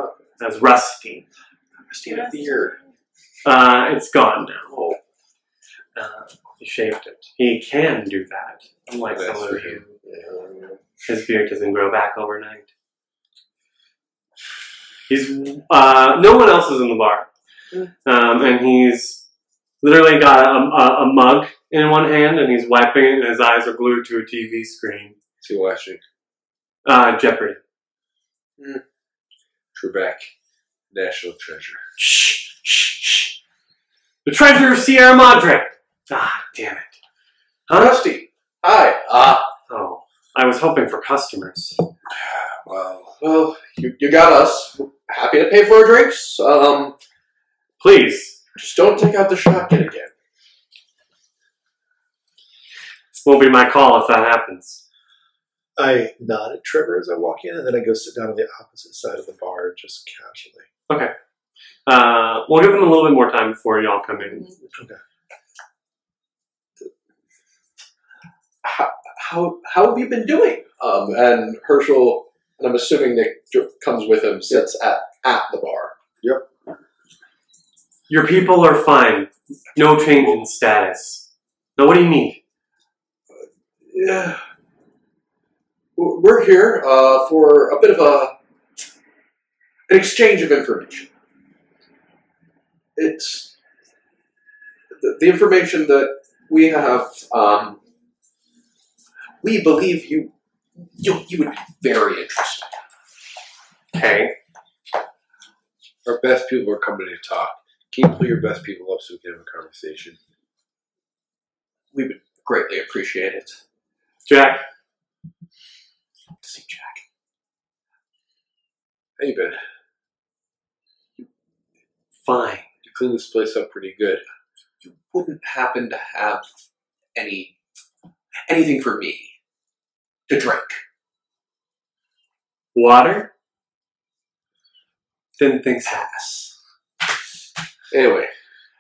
[SPEAKER 1] as Rusty.
[SPEAKER 5] Rusty had a beard.
[SPEAKER 1] Uh, it's gone now.
[SPEAKER 5] Oh,
[SPEAKER 1] Uh, he shaved it. He can do that, unlike
[SPEAKER 4] That's
[SPEAKER 1] some of you.
[SPEAKER 4] him.
[SPEAKER 1] His beard doesn't grow back overnight. He's uh, no one else is in the bar, um, and he's literally got a, a, a mug in one hand, and he's wiping it, and his eyes are glued to a TV screen.
[SPEAKER 4] Is he watching
[SPEAKER 1] Uh, Jeopardy.
[SPEAKER 4] Trebek, National Treasure?
[SPEAKER 1] Shh, shh, shh. The treasure of Sierra Madre. Ah, damn it. Huh?
[SPEAKER 5] Rusty. Hi. Ah.
[SPEAKER 1] Oh, I was hoping for customers.
[SPEAKER 4] Well,
[SPEAKER 5] well, you, you got us. Happy to pay for our drinks. Um,
[SPEAKER 1] Please,
[SPEAKER 5] just don't take out the shotgun again.
[SPEAKER 1] This won't be my call if that happens.
[SPEAKER 3] I nod at Trevor as I walk in, and then I go sit down on the opposite side of the bar, just casually. Okay.
[SPEAKER 1] Uh, we'll give them a little bit more time before y'all come in. Okay.
[SPEAKER 5] How, how, how have you been doing? Um, and Herschel, and I'm assuming Nick comes with him, sits at, at the bar. Yep.
[SPEAKER 1] Your people are fine. No change in status. Now, what do you need?
[SPEAKER 5] Yeah. W- We're here uh, for a bit of a an exchange of information. It's the, the information that we have. Um, we believe you, you you would be very interested.
[SPEAKER 1] Okay.
[SPEAKER 4] our best people are coming to talk. Can you pull your best people up so we can have a conversation?
[SPEAKER 5] We would greatly appreciate it.
[SPEAKER 1] Jack,
[SPEAKER 5] See Jack.
[SPEAKER 4] How you been?
[SPEAKER 1] fine.
[SPEAKER 4] You cleaned this place up pretty good.
[SPEAKER 5] You wouldn't happen to have any anything for me to drink.
[SPEAKER 1] Water? Didn't think so.
[SPEAKER 4] Anyway,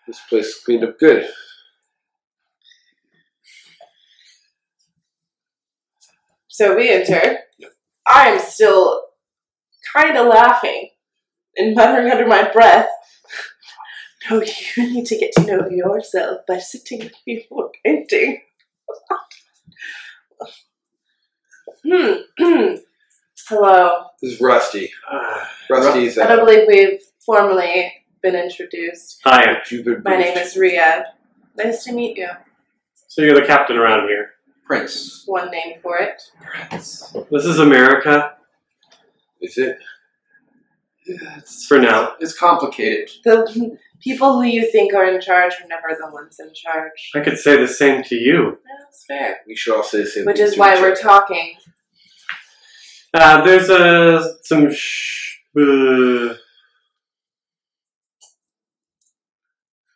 [SPEAKER 4] this place cleaned up good.
[SPEAKER 2] So we enter. I'm still kind of laughing and muttering under my breath, No, you need to get to know yourself by sitting before painting. hmm. Hello.
[SPEAKER 4] This is Rusty.
[SPEAKER 1] Uh,
[SPEAKER 4] Rusty's.
[SPEAKER 2] I don't
[SPEAKER 4] Uh,
[SPEAKER 2] believe we've formally been introduced.
[SPEAKER 1] hi.
[SPEAKER 4] you've been
[SPEAKER 2] My name is Riah. Nice to meet you.
[SPEAKER 1] So you're the captain around here.
[SPEAKER 5] Prince.
[SPEAKER 2] One name for it. Prince.
[SPEAKER 1] This is America
[SPEAKER 4] Is it?
[SPEAKER 5] It's,
[SPEAKER 1] for now.
[SPEAKER 5] it's complicated.
[SPEAKER 2] The people who you think are in charge are never the ones in charge.
[SPEAKER 1] I could say the same to you.
[SPEAKER 2] That's fair.
[SPEAKER 4] We should all say the same
[SPEAKER 2] Which is why we're
[SPEAKER 4] other.
[SPEAKER 2] talking.
[SPEAKER 1] Uh, there's uh, some sh- uh,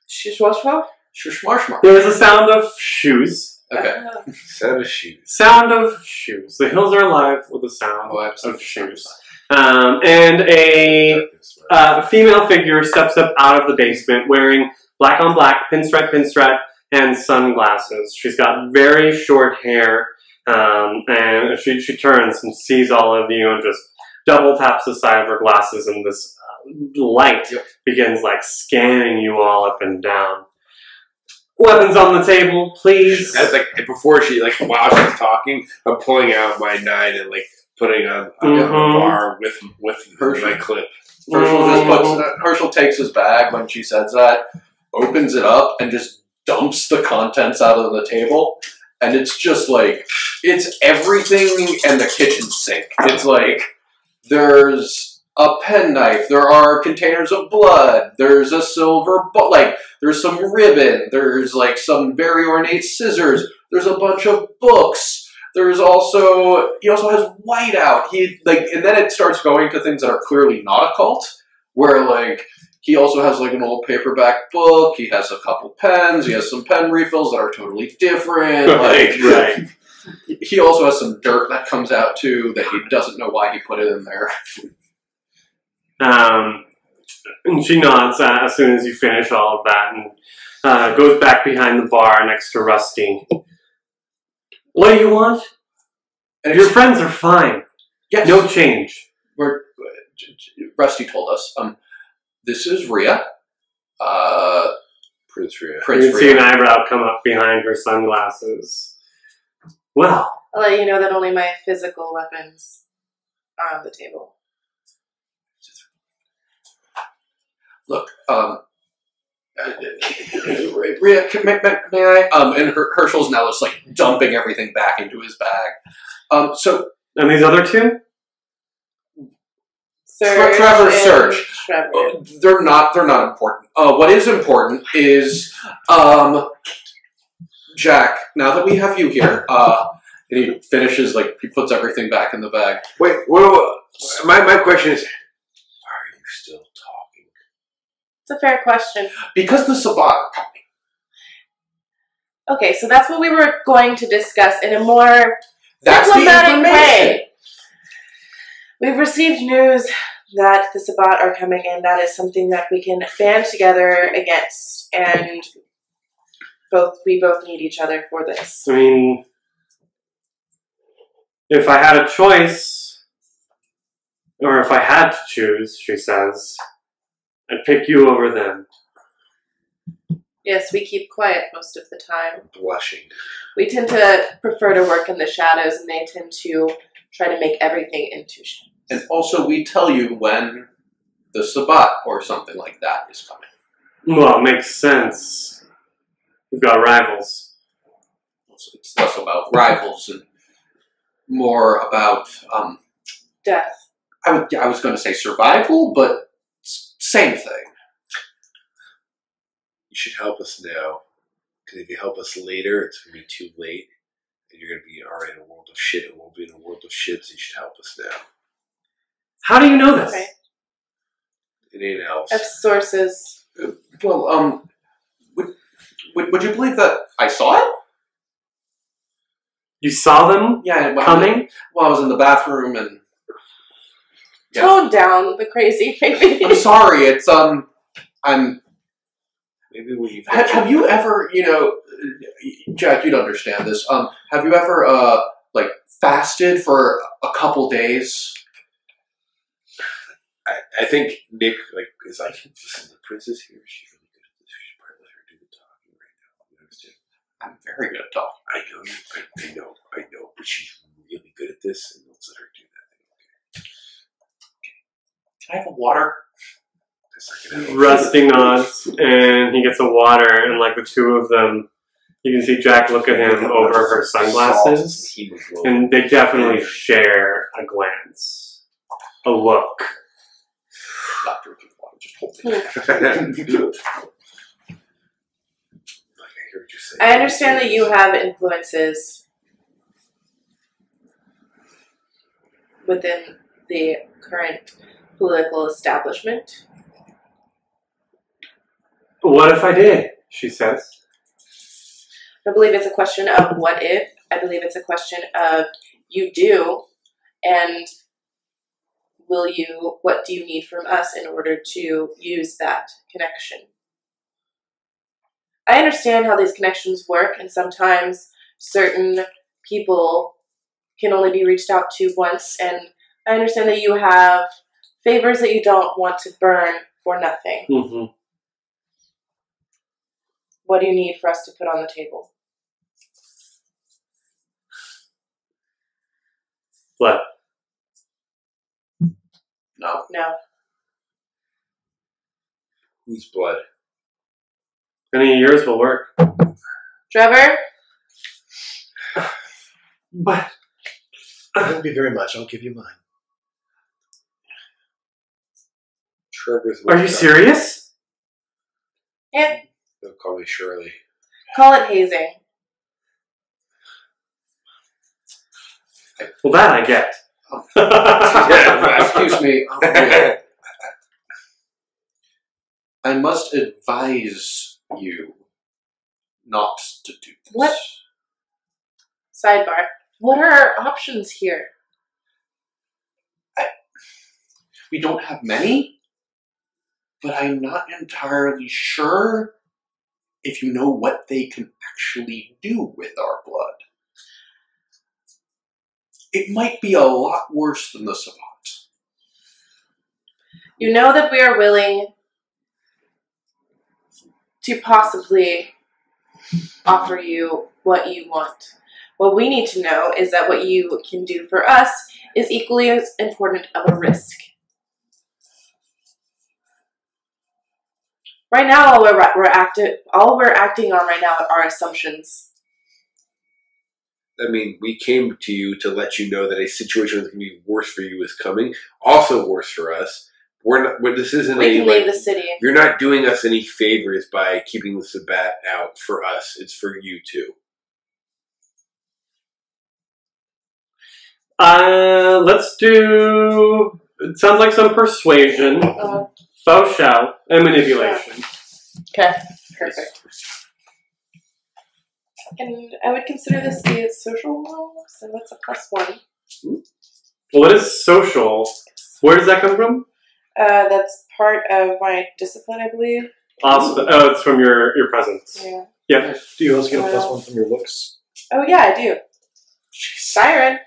[SPEAKER 2] Shishwashwa?
[SPEAKER 5] Shishmarshmar.
[SPEAKER 1] there's a sound of shoes.
[SPEAKER 5] Okay.
[SPEAKER 4] Sound of shoes.
[SPEAKER 1] Sound of shoes. The hills are alive with the sound
[SPEAKER 5] Oh,
[SPEAKER 1] of shoes. Um, and a uh, female figure steps up out of the basement wearing black on black, pinstripe, pinstripe, and sunglasses. She's got very short hair, um, and she, she turns and sees all of you and just double taps the side of her glasses, and this uh, light
[SPEAKER 5] Yep.
[SPEAKER 1] begins like scanning you all up and down. Weapons on the table, please.
[SPEAKER 4] As like before she like while she's talking, I'm pulling out my nine and like putting on, on
[SPEAKER 1] Mhm.
[SPEAKER 4] the bar with with
[SPEAKER 5] Herschel.
[SPEAKER 4] my clip.
[SPEAKER 5] Herschel just puts. Uh, Herschel takes his bag when she says that, opens it up, and just dumps the contents out of the table. And it's just like it's everything and the kitchen sink. It's like there's a penknife. There are containers of blood. There's a silver, but like there's some ribbon. There's like some very ornate scissors. There's a bunch of books. There's also he also has whiteout. He like and then it starts going to things that are clearly not occult, where like he also has like an old paperback book. He has a couple pens. He has some pen refills that are totally different. Like
[SPEAKER 1] right.
[SPEAKER 5] he also has some dirt that comes out too that he doesn't know why he put it in there.
[SPEAKER 1] Um, and she nods uh, as soon as you finish all of that and uh, goes back behind the bar next to Rusty. What do you want?
[SPEAKER 5] And
[SPEAKER 1] Your friends are fine.
[SPEAKER 5] yes,
[SPEAKER 1] No change.
[SPEAKER 5] we're Rusty told us. Um, this is Riah. Uh,
[SPEAKER 4] Prince Riah.
[SPEAKER 5] Prince
[SPEAKER 1] you can see an eyebrow come up behind her sunglasses. Well,
[SPEAKER 2] I'll let you know that only my physical weapons are on the table.
[SPEAKER 5] Look, um, Riah, can, may, may, may I? Um, and Her- Herschel's now just like dumping everything back into his bag. Um, so
[SPEAKER 1] and these other two?
[SPEAKER 2] Serge
[SPEAKER 5] Trevor
[SPEAKER 2] and
[SPEAKER 5] Serge. Uh, they're not. They're not important. Uh, what is important is, um, Jack. Now that we have you here, uh, and he finishes like he puts everything back in the bag.
[SPEAKER 4] Wait, what, what, my my question is, why are you still talking?
[SPEAKER 2] It's a fair question.
[SPEAKER 5] Because the Sabbat.
[SPEAKER 2] Okay, so that's what we were going to discuss in a more
[SPEAKER 5] That's
[SPEAKER 2] diplomatic way. We've received news that the Sabbat are coming in. That is something that we can band together against, and both we both need each other for this.
[SPEAKER 1] I mean, if I had a choice, or if I had to choose, she says, I'd pick you over them.
[SPEAKER 2] Yes, we keep quiet most of the time.
[SPEAKER 4] Blushing.
[SPEAKER 2] We tend to prefer to work in the shadows, and they tend to try to make everything into shadows.
[SPEAKER 5] And also, we tell you when the Sabbat or something like that is coming.
[SPEAKER 1] Well, it makes sense. We've got rivals.
[SPEAKER 5] So it's less about rivals and more about, um,
[SPEAKER 2] Death.
[SPEAKER 5] I, would, I was going to say survival, but s- same thing.
[SPEAKER 4] You should help us now, because if you help us later, it's gonna be too late, and you're gonna be already in a world of shit. and we'll be in a world of shit. So you should help us now.
[SPEAKER 1] How do you know this?
[SPEAKER 2] Okay.
[SPEAKER 4] It ain't else.
[SPEAKER 2] I have sources.
[SPEAKER 5] Well, um, would, would, would you believe that I saw it?
[SPEAKER 1] You saw them
[SPEAKER 5] Yeah, when
[SPEAKER 1] coming?
[SPEAKER 5] Well, I was in the bathroom and. Yeah.
[SPEAKER 2] Tone down the crazy baby.
[SPEAKER 5] I'm sorry, it's, um, I'm.
[SPEAKER 4] Maybe when you
[SPEAKER 5] Have, have you ever, you know, Jack, you'd understand this. Um, have you ever, uh, like, fasted for a couple days?
[SPEAKER 4] I, I think Nick like is like, listen, the princess here, she's really good at this. We should probably let her do the talking right now. You understand?
[SPEAKER 5] I'm very good at talking.
[SPEAKER 4] I know you. I, I know. I know. But she's really good at this, and let's let her do that.
[SPEAKER 5] Can I have a water?
[SPEAKER 4] That's not gonna.
[SPEAKER 1] Rusty nods, and he gets a water, and like the two of them, you can see Jack look at him over her sunglasses, and they definitely share a glance, a look.
[SPEAKER 5] Not drinking water, just holding it.
[SPEAKER 4] Like, I hear what you're saying.
[SPEAKER 2] I understand that you have influences within the current political establishment.
[SPEAKER 1] What if I did? She says.
[SPEAKER 2] I believe it's a question of what if. I believe it's a question of you do, and will you, what do you need from us in order to use that connection? I understand how these connections work, and sometimes certain people can only be reached out to once, and I understand that you have favors that you don't want to burn for nothing.
[SPEAKER 1] hmm
[SPEAKER 2] What do you need for us to put on the table?
[SPEAKER 1] What?
[SPEAKER 5] No.
[SPEAKER 2] No.
[SPEAKER 4] Whose blood?
[SPEAKER 1] Any of yours will work.
[SPEAKER 2] Trevor?
[SPEAKER 1] But
[SPEAKER 3] It won't be very much. I'll give you mine.
[SPEAKER 4] Trevor's.
[SPEAKER 1] are you serious?
[SPEAKER 2] Yeah.
[SPEAKER 4] They'll call me Shirley.
[SPEAKER 2] Call it hazing.
[SPEAKER 1] Well, that I get.
[SPEAKER 5] Excuse me. I must advise you not to do this.
[SPEAKER 2] What? Sidebar. What are our options here?
[SPEAKER 5] We don't have many, but I'm not entirely sure if you know what they can actually do with our blood. It might be a lot worse than the Sabbat.
[SPEAKER 2] You know that we are willing to possibly offer you what you want. What we need to know is that what you can do for us is equally as important of a risk. Right now, all we're, we're active, all we're acting on right now are assumptions.
[SPEAKER 4] I mean, we came to you to let you know that a situation that's going to be worse for you is coming. Also worse for us. We're not. We're, this isn't
[SPEAKER 2] We
[SPEAKER 4] a.
[SPEAKER 2] can
[SPEAKER 4] like,
[SPEAKER 2] leave the city.
[SPEAKER 4] you're not doing us any favors by keeping the Sabbat out for us. It's for you too.
[SPEAKER 1] Uh, let's do. It sounds like some persuasion,
[SPEAKER 2] Uh,
[SPEAKER 1] faux shout, and manipulation.
[SPEAKER 2] okay, perfect. And I would consider this to be a social role, so that's a plus one.
[SPEAKER 1] Well, What is social? Where does that come from?
[SPEAKER 2] Uh, that's part of my discipline, I believe.
[SPEAKER 1] Also, oh, it's from your your presence.
[SPEAKER 2] Yeah.
[SPEAKER 1] Yep.
[SPEAKER 3] Do you also get a one from your looks?
[SPEAKER 2] Oh yeah, I do. Siren.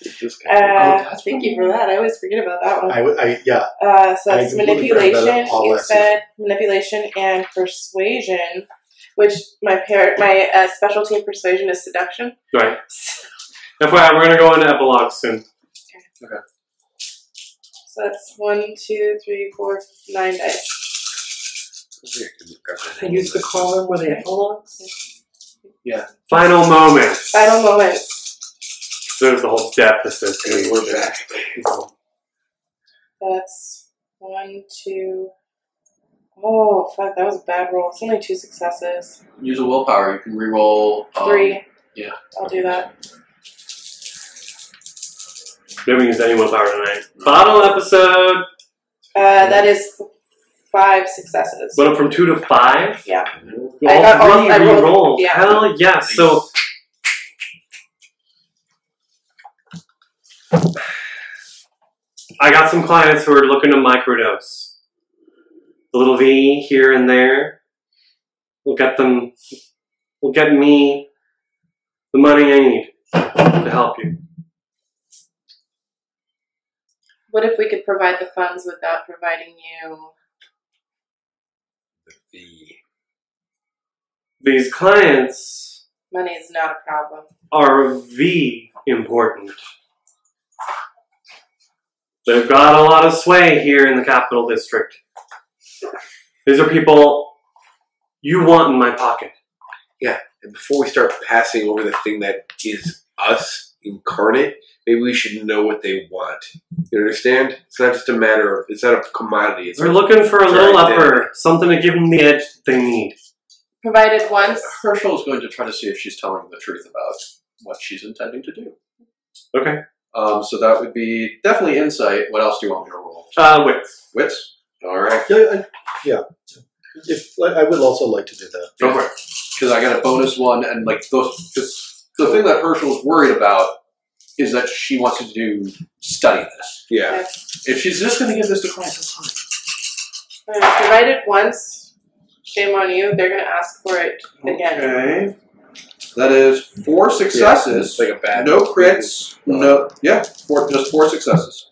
[SPEAKER 4] It's this
[SPEAKER 2] Uh,
[SPEAKER 4] guy.
[SPEAKER 5] that's
[SPEAKER 2] thank you for that. I always forget about that one.
[SPEAKER 3] I, would- I yeah.
[SPEAKER 2] Uh, so that's
[SPEAKER 3] completely
[SPEAKER 2] manipulation. You said manipulation and persuasion, which my par- my uh, specialty in persuasion is seduction.
[SPEAKER 1] Right. FYI, we're gonna go into epilogue soon. Okay.
[SPEAKER 2] So that's one, two, three, four, nine dice.
[SPEAKER 4] I
[SPEAKER 3] use the column where they epilogues. Yeah.
[SPEAKER 1] Final moments.
[SPEAKER 2] Final moments.
[SPEAKER 1] There's the whole deficit.
[SPEAKER 4] And we're back.
[SPEAKER 2] That's one, two. Oh fuck! That was a bad roll. It's only two successes.
[SPEAKER 5] Use a willpower. You can reroll. Um,
[SPEAKER 2] Three.
[SPEAKER 5] yeah.
[SPEAKER 2] I'll do that.
[SPEAKER 1] We haven't used any willpower tonight. Final episode
[SPEAKER 2] Uh, that is five successes.
[SPEAKER 1] went up from two to five.
[SPEAKER 2] Yeah.
[SPEAKER 1] All
[SPEAKER 2] I got all-
[SPEAKER 1] three
[SPEAKER 2] I rolled-
[SPEAKER 1] re-rolled.
[SPEAKER 2] yeah.
[SPEAKER 1] Hell yes. So I got some clients who are looking to microdose. A little V here and there. We'll get them. we'll get me the money I need to help you.
[SPEAKER 2] What if we could provide the funds without providing you?
[SPEAKER 4] The
[SPEAKER 1] These clients
[SPEAKER 2] Money is not a problem.
[SPEAKER 1] are V important. They've got a lot of sway here in the capital district. These are people you want in my pocket.
[SPEAKER 4] Yeah, and before we start passing over the thing that is us incarnate, maybe we should know what they want. You understand? It's not just a matter of it's not a commodity. It's
[SPEAKER 1] They're looking for a little upper, something to give them the edge that they need.
[SPEAKER 2] Provided once.
[SPEAKER 5] Herschel is going to try to see if she's telling the truth about what she's intending to do.
[SPEAKER 1] Okay.
[SPEAKER 5] Um, so that would be definitely insight. What else do you want me to roll?
[SPEAKER 1] Uh, wits.
[SPEAKER 5] Wits. All right.
[SPEAKER 3] Yeah, I, yeah. If I would also like to do that.
[SPEAKER 1] Go for it.
[SPEAKER 5] Because I got a bonus one, and like those. Cause the thing that Herschel's worried about is that she wants to do study this.
[SPEAKER 4] yeah.
[SPEAKER 5] If she's just going to give this to clients, that's fine.
[SPEAKER 2] Uh, provided once. Shame on you. They're gonna ask for it again.
[SPEAKER 5] Okay. That is four
[SPEAKER 4] It's
[SPEAKER 5] successes.
[SPEAKER 4] like a bad
[SPEAKER 5] No crits. No. Yeah. Four. Just four successes.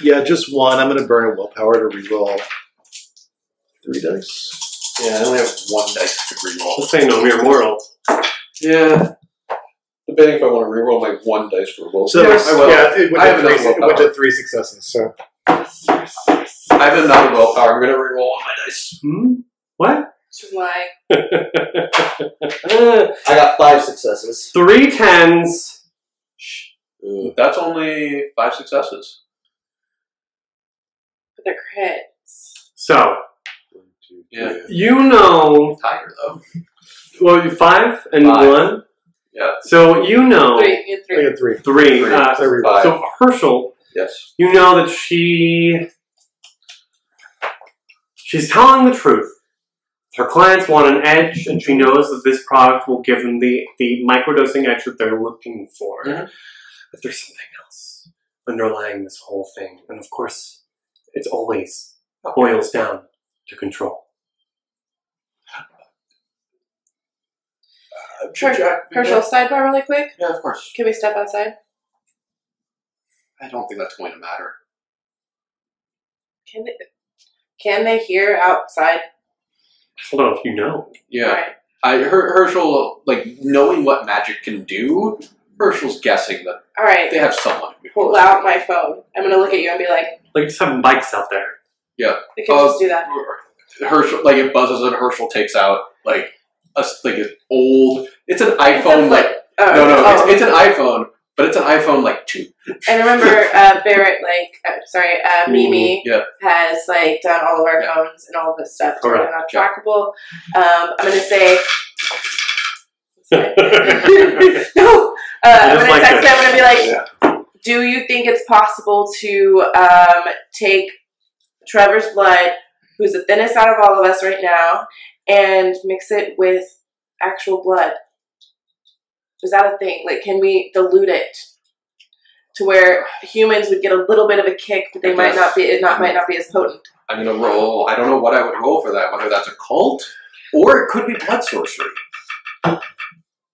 [SPEAKER 3] Yeah, just one. I'm going to burn a willpower to reroll three dice.
[SPEAKER 5] Yeah, I only have one dice to reroll.
[SPEAKER 1] Let's say no mere mortal.
[SPEAKER 5] Yeah. Depending if I want to reroll my one dice for a roll.
[SPEAKER 3] So
[SPEAKER 5] I will.
[SPEAKER 3] yeah, it went,
[SPEAKER 5] I
[SPEAKER 3] to
[SPEAKER 5] have
[SPEAKER 3] three,
[SPEAKER 5] enough
[SPEAKER 3] it went to three successes. So
[SPEAKER 5] I have another willpower. I'm going to reroll all my dice.
[SPEAKER 1] Hmm? What?
[SPEAKER 2] She's lying.
[SPEAKER 6] I got five successes.
[SPEAKER 1] Three tens.
[SPEAKER 5] That's only five successes.
[SPEAKER 2] But they're crits.
[SPEAKER 1] So,
[SPEAKER 5] Yeah.
[SPEAKER 1] you know,
[SPEAKER 5] Tiger though.
[SPEAKER 1] well, five and
[SPEAKER 5] Five.
[SPEAKER 1] one?
[SPEAKER 5] Yeah.
[SPEAKER 1] So, you know,
[SPEAKER 2] Three. You
[SPEAKER 3] I
[SPEAKER 2] three.
[SPEAKER 3] three.
[SPEAKER 1] three.
[SPEAKER 5] Three.
[SPEAKER 1] Uh,
[SPEAKER 3] So I.
[SPEAKER 5] Five.
[SPEAKER 1] so, Herschel,
[SPEAKER 5] Yes.
[SPEAKER 1] you know that she. She's telling the truth. Her clients want an edge, and she knows that this product will give them the, the microdosing edge that they're looking for.
[SPEAKER 5] Mhm.
[SPEAKER 1] But there's something else underlying this whole thing. And of course, it's always boils down to control.
[SPEAKER 2] Herschel, Herschel, sidebar really quick.
[SPEAKER 5] Yeah, of course.
[SPEAKER 2] Can we step outside?
[SPEAKER 5] I don't think that's going to matter.
[SPEAKER 2] Can they, can they hear outside?
[SPEAKER 1] I don't know if you know.
[SPEAKER 5] Yeah.
[SPEAKER 2] Alright.
[SPEAKER 5] I Her, Herschel, like knowing what magic can do, Herschel's guessing that
[SPEAKER 2] All right.
[SPEAKER 5] they have someone.
[SPEAKER 2] Pull out my phone. I'm gonna look at you and be like,
[SPEAKER 1] Like, some having bikes out there. Yeah.
[SPEAKER 2] we can
[SPEAKER 5] Uh,
[SPEAKER 2] just do that.
[SPEAKER 5] Herschel, like it buzzes and Herschel takes out like a s- like an old. It's an iPhone. like
[SPEAKER 2] flip. Oh,
[SPEAKER 5] no, no,
[SPEAKER 2] oh.
[SPEAKER 5] it's, it's an iPhone, but it's an iPhone like two.
[SPEAKER 2] And remember, uh, Barrett, like, uh, sorry, uh, Mimi
[SPEAKER 5] Yeah.
[SPEAKER 2] has like done all of our
[SPEAKER 5] Yeah.
[SPEAKER 2] phones and all of this stuff.
[SPEAKER 1] Correct.
[SPEAKER 2] not trackable. Um, I'm gonna say. no, uh, I'm gonna
[SPEAKER 1] like
[SPEAKER 2] text them. I'm gonna be like, "Do you think it's possible to um, take Trevor's blood, who's the thinnest out of all of us right now, and mix it with actual blood? Is that a thing? Like, can we dilute it to where humans would get a little bit of a kick, but they
[SPEAKER 5] I
[SPEAKER 2] might not be. It not might not be as potent.
[SPEAKER 5] I'm gonna roll. I don't know what I would roll for that. Whether that's a cult or it could be blood sorcery.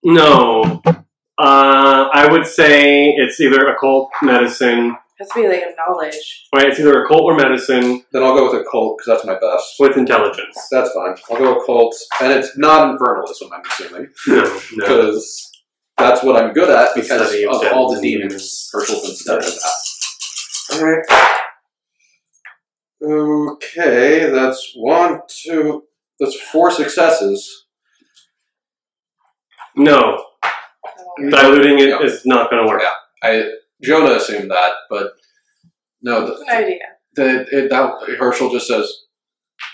[SPEAKER 1] No. Uh, I would say it's either occult medicine,
[SPEAKER 2] It has to be like a knowledge.
[SPEAKER 1] right? It's either occult or medicine
[SPEAKER 5] Then I'll go with occult because that's my best.
[SPEAKER 1] with intelligence.
[SPEAKER 5] That's fine. I'll go with cult, and it's not infernalism. I'm assuming
[SPEAKER 1] No, no.
[SPEAKER 5] because that's what I'm good at because
[SPEAKER 1] of
[SPEAKER 5] of all the demons Herschel's been studying that. Alright. Okay, that's one, two, that's four successes.
[SPEAKER 1] No.
[SPEAKER 2] Um,
[SPEAKER 1] Diluting it
[SPEAKER 5] Yeah.
[SPEAKER 1] is not going to work.
[SPEAKER 5] Yeah. I Jonah assumed that, but no,
[SPEAKER 2] It's
[SPEAKER 5] the,
[SPEAKER 2] an idea.
[SPEAKER 5] the it, that Herschel just says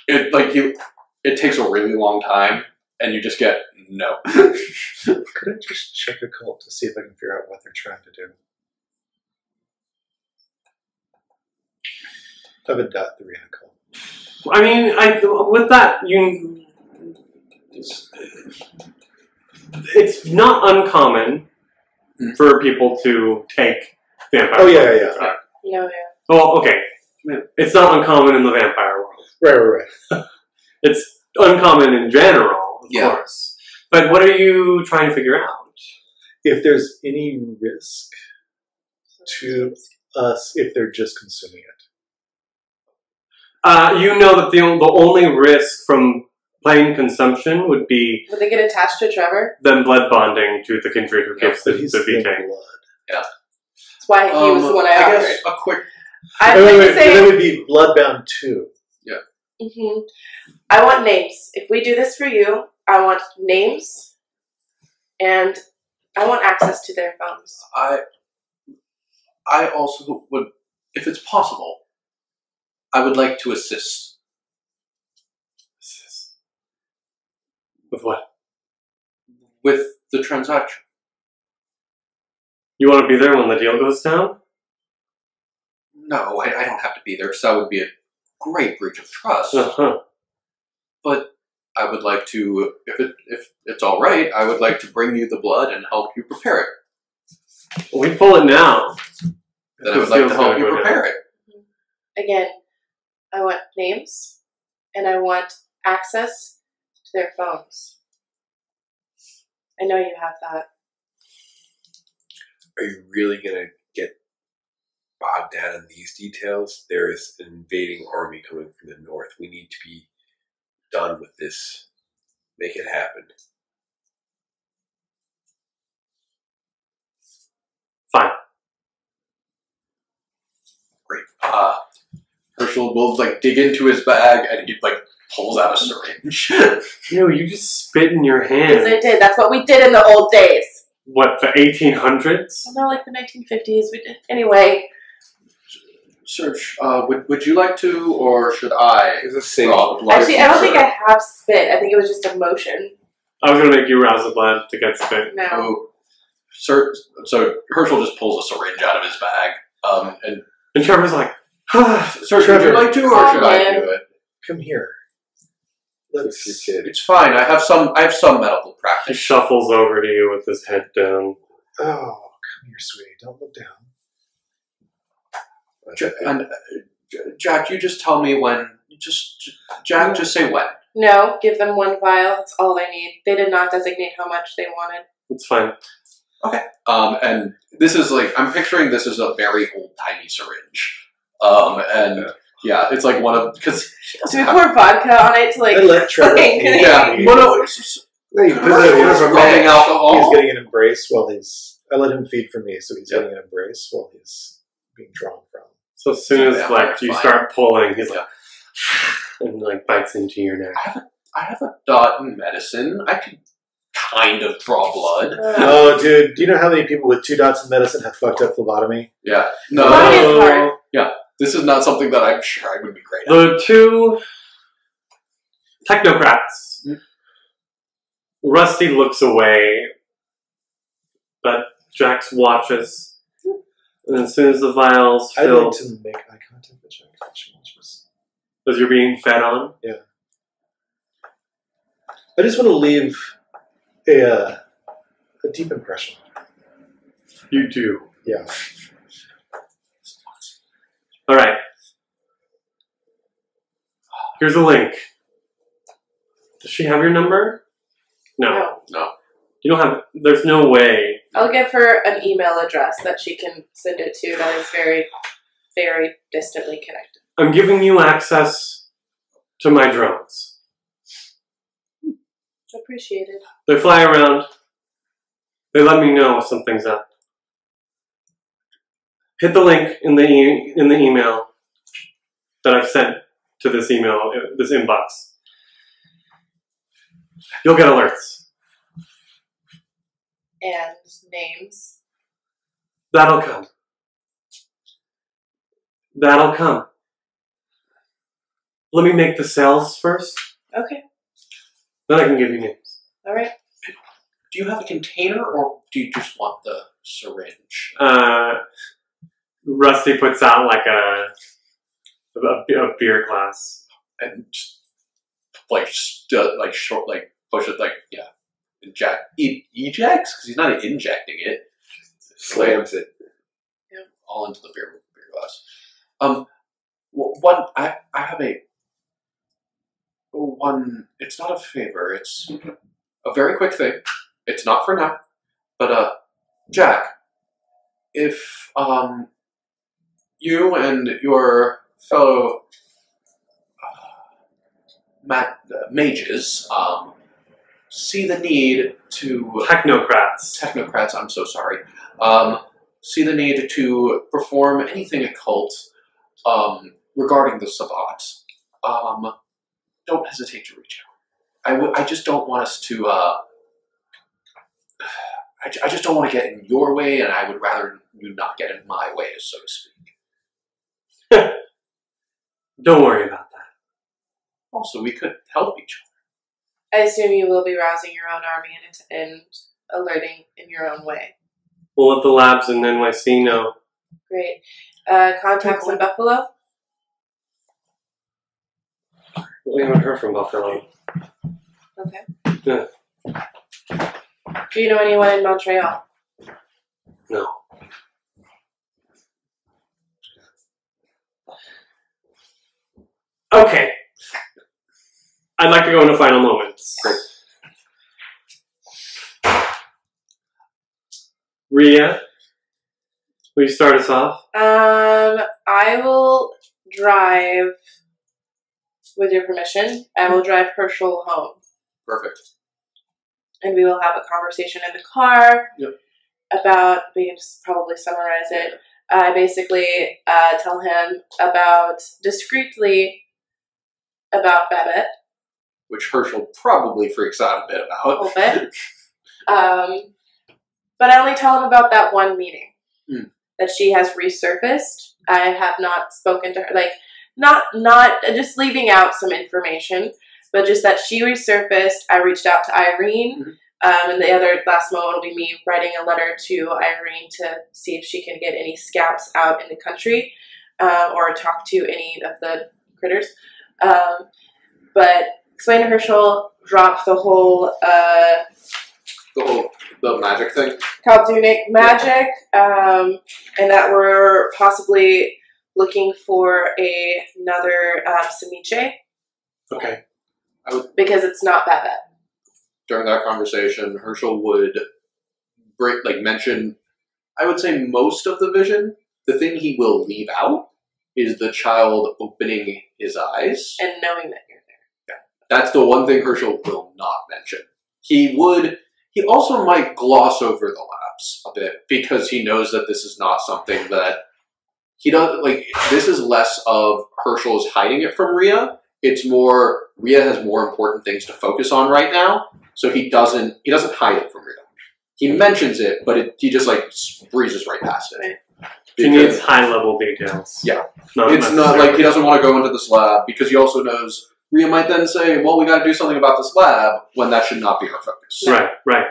[SPEAKER 5] it like you. It takes a really long time, and you just get no.
[SPEAKER 3] Could I just check occult to see if I can figure out what they're trying to do? I have a dot three in occult.
[SPEAKER 1] I mean, I with that you, it's, it's not uncommon
[SPEAKER 5] Hmm.
[SPEAKER 1] for people to take vampire.
[SPEAKER 3] Oh yeah,
[SPEAKER 1] blood.
[SPEAKER 3] yeah,
[SPEAKER 2] No, yeah.
[SPEAKER 1] Oh, okay. It's not uncommon in the vampire world.
[SPEAKER 3] right, right, right.
[SPEAKER 1] It's uncommon in general, of
[SPEAKER 5] Yeah.
[SPEAKER 1] course. But what are you trying to figure out?
[SPEAKER 3] If there's any risk to us if they're just consuming it.
[SPEAKER 1] Uh, you know that the, the only risk from plain consumption would be
[SPEAKER 2] Would they get attached to Trevor?
[SPEAKER 1] Then blood bonding to the kindred who
[SPEAKER 5] Yeah,
[SPEAKER 1] gives the,
[SPEAKER 3] But he's
[SPEAKER 1] the
[SPEAKER 3] thin
[SPEAKER 1] vitae.
[SPEAKER 3] blood.
[SPEAKER 2] That's why he was
[SPEAKER 5] Um,
[SPEAKER 2] the one I,
[SPEAKER 5] I
[SPEAKER 2] offered.
[SPEAKER 5] guess a quick.
[SPEAKER 2] I'd
[SPEAKER 3] Wait, wait, wait,
[SPEAKER 2] say.
[SPEAKER 3] That would be bloodbound too.
[SPEAKER 2] hmm I want names. If we do this for you, I want names, and I want access to their phones.
[SPEAKER 5] I. I also would, if it's possible, I would like to assist.
[SPEAKER 1] Assist With what?
[SPEAKER 5] with the transaction.
[SPEAKER 1] You want to be there when the deal goes down?
[SPEAKER 5] No, I, I don't have to be there because that would be a great breach of trust.
[SPEAKER 1] Uh-huh.
[SPEAKER 5] But I would like to, if it if it's all right, I would like to bring you the blood and help you prepare it.
[SPEAKER 1] We pull it now.
[SPEAKER 5] Then I would like to help you prepare it. Mm-hmm.
[SPEAKER 2] Again, I want names, and I want access to their phones. I know you have that.
[SPEAKER 4] Are you really gonna get bogged down in these details? There is an invading army coming from the north. We need to be done with this. Make it happen.
[SPEAKER 1] Fine.
[SPEAKER 5] Great. Uh, Herschel will like dig into his bag and he like pulls out a syringe.
[SPEAKER 1] No, you just spit in your
[SPEAKER 2] Yes,
[SPEAKER 1] hand.
[SPEAKER 2] I did. That's what we did in the old days.
[SPEAKER 1] What, the 1800s?
[SPEAKER 2] Well, no, like the 1950s. We did anyway.
[SPEAKER 5] Search. Uh, would would you like to, or should I
[SPEAKER 4] It's the same.
[SPEAKER 5] draw the blood?
[SPEAKER 2] Actually, I don't think I have spit. I think it was just emotion.
[SPEAKER 1] I was gonna make you rouse the blood to get spit.
[SPEAKER 2] No.
[SPEAKER 5] Oh, sir. So Herschel just pulls a syringe out of his bag. Um, and
[SPEAKER 1] And Trevor's like, ah,
[SPEAKER 5] sir, would
[SPEAKER 3] Trevor.
[SPEAKER 5] you like to, or
[SPEAKER 2] Calm
[SPEAKER 5] should I
[SPEAKER 2] down.
[SPEAKER 5] do it?
[SPEAKER 3] Come here.
[SPEAKER 4] Let's
[SPEAKER 3] Let's.
[SPEAKER 4] kid.
[SPEAKER 5] It's fine. I have some. I have some medical practice.
[SPEAKER 1] he
[SPEAKER 5] practice.
[SPEAKER 1] shuffles over to you with his head down.
[SPEAKER 3] Oh, come here, sweetie. Don't look down.
[SPEAKER 5] J- And uh, Jack, you just tell me when. Just Jack, just say when.
[SPEAKER 2] No, give them one vial. That's all I need. They did not designate how much they wanted.
[SPEAKER 1] It's fine. Okay.
[SPEAKER 5] Um, and this is like I'm picturing this as a very old timey syringe. Um, and yeah, it's like one of because
[SPEAKER 2] Do we pour vodka on it to like?
[SPEAKER 3] I
[SPEAKER 2] like-
[SPEAKER 5] yeah,
[SPEAKER 3] me.
[SPEAKER 5] well, no, it's just
[SPEAKER 3] Hey,
[SPEAKER 4] This is
[SPEAKER 3] Herschel-
[SPEAKER 4] a- this is a
[SPEAKER 5] rubbing
[SPEAKER 4] man.
[SPEAKER 3] He's getting an embrace while he's. I let him feed for me, so he's
[SPEAKER 5] Yep.
[SPEAKER 3] getting an embrace while he's being drawn from.
[SPEAKER 1] So as soon as like you
[SPEAKER 5] fine.
[SPEAKER 1] start pulling, he's like, and like bites into your neck.
[SPEAKER 5] I have a, I have a dot in medicine. I could kind of draw blood.
[SPEAKER 3] Oh, dude, do you know how many people with two dots in medicine have fucked up phlebotomy?
[SPEAKER 5] Yeah,
[SPEAKER 2] Phlebotomy
[SPEAKER 5] no,
[SPEAKER 2] is hard.
[SPEAKER 5] this is not something that I'm sure I would be great at.
[SPEAKER 1] The two technocrats.
[SPEAKER 5] Mm.
[SPEAKER 1] Rusty looks away, but Jax watches. And as soon as the vials
[SPEAKER 3] I'd
[SPEAKER 1] fill,
[SPEAKER 3] like to make eye contact with Jack. while she watches.
[SPEAKER 1] as you're being fed on, Yeah.
[SPEAKER 3] I just want to leave a uh, a deep impression.
[SPEAKER 1] you do.
[SPEAKER 3] Yeah.
[SPEAKER 1] All right. Here's a link. Does she have your number? No.
[SPEAKER 2] no.
[SPEAKER 5] No,
[SPEAKER 1] You don't have. There's no way.
[SPEAKER 2] I'll give her an email address that she can send it to that is very, very distantly connected.
[SPEAKER 1] I'm giving you access to my drones.
[SPEAKER 2] Appreciated.
[SPEAKER 1] They fly around. They let me know if something's up. Hit the link in the e- in the email that I've sent to this email, uh, this inbox. You'll get alerts.
[SPEAKER 2] And names.
[SPEAKER 1] That'll come. That'll come. Let me make the sales first,
[SPEAKER 2] Okay.
[SPEAKER 1] then I can give you names.
[SPEAKER 2] All right.
[SPEAKER 5] do you have a container, or do you just want the syringe?
[SPEAKER 1] Uh, Rusty puts out like a a, a beer glass.
[SPEAKER 5] And just like st- like short, like push it, like yeah, inject, e- ejects because he's not injecting it.
[SPEAKER 4] Slams it.
[SPEAKER 5] all into the beer beer glass. Um, one I I have a one. It's not a favor. It's a very quick thing. It's not for now, but uh, Jack, if um, you and your fellow uh, ma- uh, mages um, see the need to
[SPEAKER 1] Technocrats.
[SPEAKER 5] technocrats, I'm so sorry, um, see the need to perform anything occult um, regarding the Sabbat, um, don't hesitate to reach out. I, w- I just don't want us to. Uh, I, I just don't want to get in your way, and I would rather you not get in my way, so to speak.
[SPEAKER 1] Don't worry about that.
[SPEAKER 5] Also, we could help each
[SPEAKER 2] I assume you will be rousing your own army and, and alerting in your own way.
[SPEAKER 1] We'll let the labs in NYC know.
[SPEAKER 2] Great. Uh, contacts in Buffalo?
[SPEAKER 1] We haven't heard from Buffalo.
[SPEAKER 2] Okay.
[SPEAKER 1] Yeah.
[SPEAKER 2] Do you know anyone in Montreal?
[SPEAKER 1] No. Okay. I'd like to go into final moments.
[SPEAKER 5] Great.
[SPEAKER 1] Riah, will you start us off?
[SPEAKER 2] Um, I will drive, with your permission, I will drive Herschel home.
[SPEAKER 5] Perfect.
[SPEAKER 2] and we will have a conversation in the car
[SPEAKER 5] Yep.
[SPEAKER 2] about we can just probably summarize it i basically uh, tell him about discreetly about babette
[SPEAKER 5] Which Herschel probably freaks out a bit about.
[SPEAKER 2] a little bit um, but i only tell him about that one meeting
[SPEAKER 5] Hmm.
[SPEAKER 2] that she has resurfaced i have not spoken to her like not not just leaving out some information but just that she resurfaced i reached out to irene
[SPEAKER 5] Mhm.
[SPEAKER 2] um, and the other last moment will be me writing a letter to irene to see if she can get any scouts out in the country um, or talk to any of the critters um, but explain to herschel drop the whole uh,
[SPEAKER 5] The whole the magic thing.
[SPEAKER 2] Koldunic magic, um, and that we're possibly looking for a, another um, Tzimisce
[SPEAKER 5] Okay.
[SPEAKER 2] because it's not that bad.
[SPEAKER 5] During that conversation, Herschel would break like mention. I would say most of the vision. The thing he will leave out is the child opening his eyes.
[SPEAKER 2] And knowing that you're.
[SPEAKER 5] That's the one thing Herschel will not mention. He would. He also might gloss over the labs a bit because he knows that this is not something that he does. Like this is less of Herschel is hiding it from Riah. It's more Riah has more important things to focus on right now, so he doesn't. He doesn't hide it from Riah. He mentions it, but it, he just like breezes right past it. Because-
[SPEAKER 1] needs high level details.
[SPEAKER 5] Yeah.
[SPEAKER 1] Not
[SPEAKER 5] it's not like he doesn't want to go into this lab because he also knows Riah might then say, "Well, we got to do something about this lab," when that should not be our focus.
[SPEAKER 1] Right, right.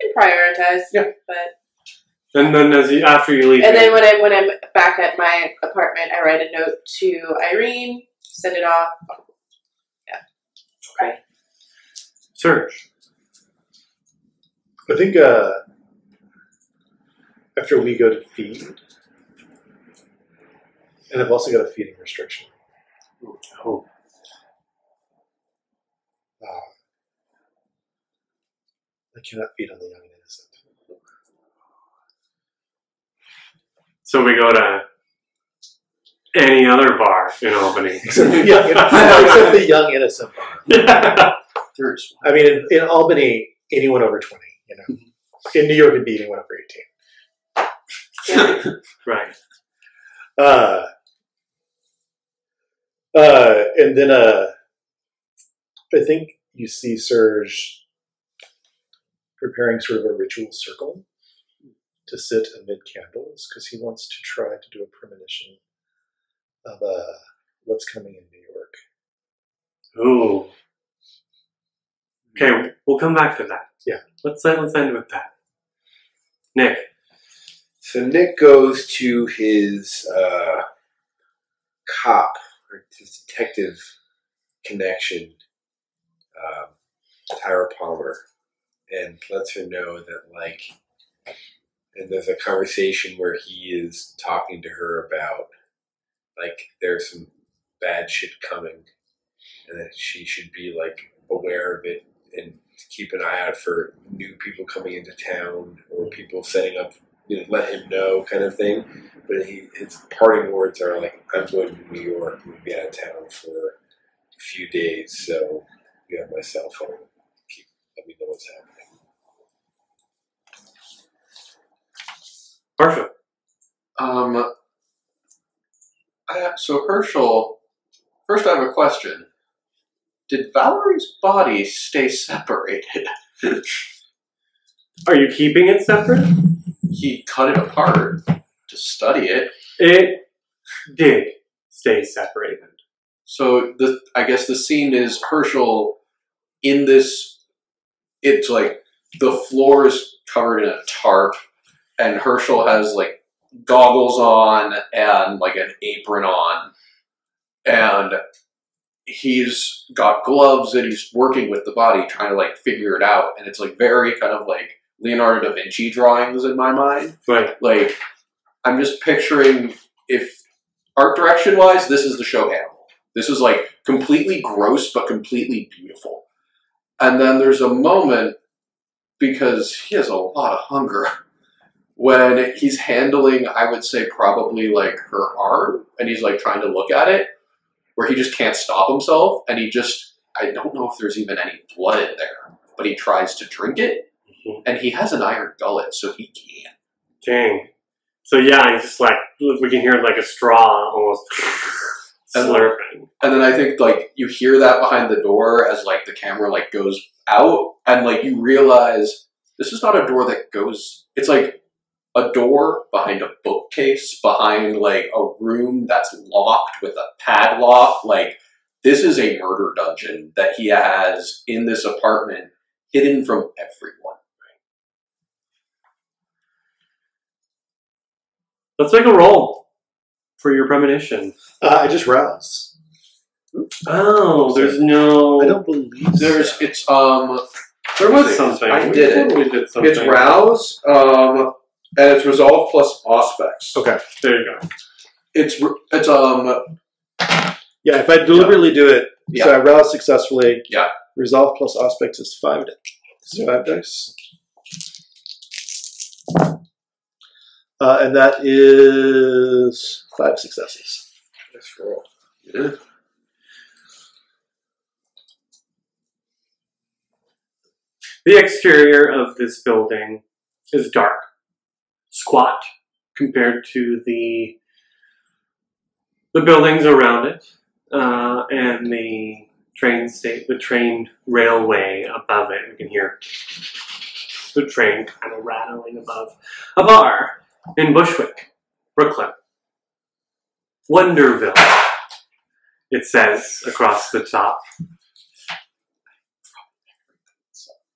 [SPEAKER 2] You can prioritize.
[SPEAKER 5] Yeah.
[SPEAKER 2] But
[SPEAKER 1] And then as you after you leave,
[SPEAKER 2] and then when I when I'm back at my apartment, I write a note to Irene, send it off. Yeah. Okay.
[SPEAKER 1] Serge.
[SPEAKER 3] I think uh, after we go to feed, and I've also got a feeding restriction.
[SPEAKER 1] Oh.
[SPEAKER 3] Uh, I cannot feed on the young and innocent.
[SPEAKER 1] So we go to any other bar in Albany.
[SPEAKER 3] Except the young, except the young innocent bar.
[SPEAKER 5] There's
[SPEAKER 3] I mean, in, in Albany, anyone over 20, you know. In New York, it'd be anyone over 18.
[SPEAKER 1] right.
[SPEAKER 3] Uh, uh, and then uh, I think you see Serge preparing sort of a ritual circle to sit amid candles because he wants to try to do a premonition of uh, what's coming in New York.
[SPEAKER 1] Ooh. Okay, we'll come back to that.
[SPEAKER 3] Yeah.
[SPEAKER 1] Let's end, let's end with that. Nick.
[SPEAKER 4] So Nick goes to his uh, cop or his detective connection, um, Tyra Palmer, and lets her know that like, and there's a conversation where he is talking to her about like there's some bad shit coming, and that she should be like aware of it and keep an eye out for new people coming into town or people setting up you know, let him know, kind of thing. But he, his parting words are like, "I'm going to New York. To be out of town for a few days, so you have my cell phone. Keep, let me know what's happening."
[SPEAKER 1] Marshall.
[SPEAKER 5] Um, I, so Herschel, first I have a question. Did Valerie's body stay separated?
[SPEAKER 1] Are you keeping it separate?
[SPEAKER 5] he cut it apart to study it.
[SPEAKER 1] It did stay separated.
[SPEAKER 5] So the I guess the scene is Herschel in this. It's like the floor is covered in a tarp, and Herschel has like goggles on and like an apron on, and he's got gloves and he's working with the body trying to like figure it out, and it's like very kind of like Leonardo da Vinci drawings in my mind.
[SPEAKER 1] Right.
[SPEAKER 5] Like I'm just picturing if art direction wise, this is the show Hannibal. This is like completely gross but completely beautiful. And then there's a moment because he has a lot of hunger when he's handling, I would say probably like her arm, and he's like trying to look at it, where he just can't stop himself, and he just I don't know if there's even any blood in there, but he tries to drink it,
[SPEAKER 1] Mhm.
[SPEAKER 5] and he has an iron gullet, so he can.
[SPEAKER 1] Dang. So yeah, he's just like we can hear like a straw almost
[SPEAKER 5] And-. And then I think like you hear that behind the door as like the camera like goes out and like you realize this is not a door that goes it's like a door behind a bookcase behind like a room that's locked with a padlock like this is a murder dungeon that he has in this apartment hidden from everyone.
[SPEAKER 1] Let's make a roll for your premonition.
[SPEAKER 3] Uh, I just roused.
[SPEAKER 1] Oh, there's no.
[SPEAKER 3] I don't believe
[SPEAKER 5] There's
[SPEAKER 3] so.
[SPEAKER 5] it's um
[SPEAKER 1] There was something.
[SPEAKER 5] I
[SPEAKER 1] We
[SPEAKER 5] did it.
[SPEAKER 1] totally did something.
[SPEAKER 5] it's rouse um and it's resolve plus Auspex.
[SPEAKER 3] Okay.
[SPEAKER 1] There you go.
[SPEAKER 5] It's it's um
[SPEAKER 3] Yeah, if I deliberately do it, so
[SPEAKER 5] Yeah.
[SPEAKER 3] I rouse successfully.
[SPEAKER 5] Yeah.
[SPEAKER 3] Resolve plus Auspex is five. di- is Five dice. Uh, and that is five successes.
[SPEAKER 5] Roll.
[SPEAKER 1] The exterior of this building is dark, squat compared to the the buildings around it, uh, and the train state, the train railway above it. You can hear the train kind of rattling above. A bar in Bushwick, Brooklyn, Wonderville. It says across the top.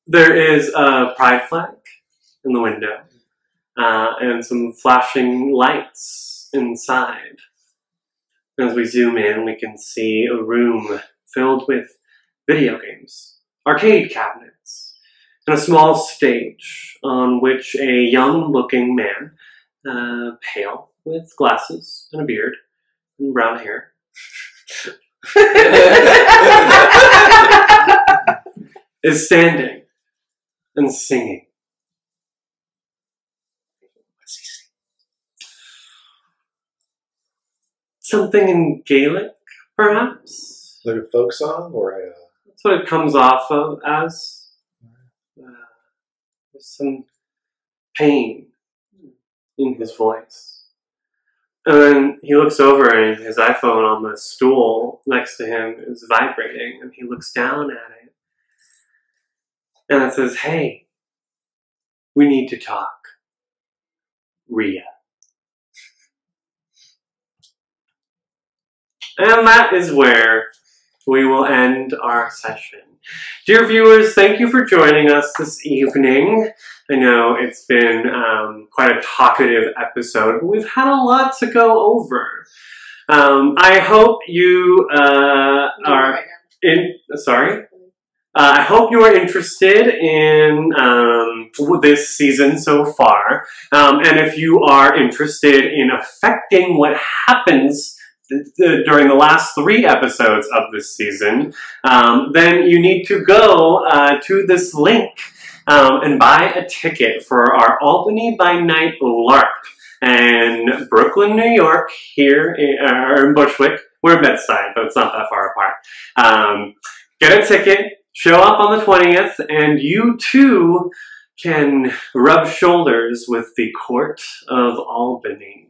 [SPEAKER 1] There is a pride flag in the window uh, and some flashing lights inside. As we zoom in, we can see a room filled with video games, arcade cabinets, and a small stage on which a young looking man, uh, pale, with glasses and a beard and brown hair, is standing and singing. Something in Gaelic, perhaps?
[SPEAKER 3] Like a folk song or a.
[SPEAKER 1] That's what it comes off of as. Uh, some pain in his voice. And then he looks over and his iPhone on the stool next to him is vibrating and he looks down at it. And it says, Hey, we need to talk. Riah. And that is where we will end our session. Dear viewers, thank you for joining us this evening. I know it's been um, quite a talkative episode, but we've had a lot to go over. Um, I hope you uh, are in. Sorry. Uh, I hope you are interested in um, this season so far, um, and if you are interested in affecting what happens during the last three episodes of this season, um, then you need to go uh, to this link um, and buy a ticket for our Albany by Night LARP in Brooklyn, New York, here in, uh, in Bushwick. We're in Bed-Stuy, but it's not that far apart. Um, get a ticket, show up on the 20th, and you too can rub shoulders with the Court of Albany.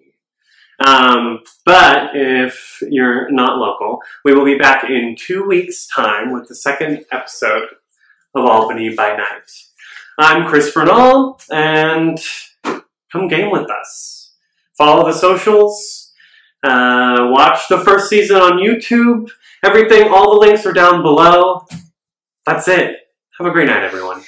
[SPEAKER 1] Um, but if you're not local, we will be back in two weeks' time with the second episode of Albany by Night. I'm Chris Bernal, and come game with us. Follow the socials, uh, watch the first season on YouTube. Everything, all the links are down below. That's it. Have a great night, everyone.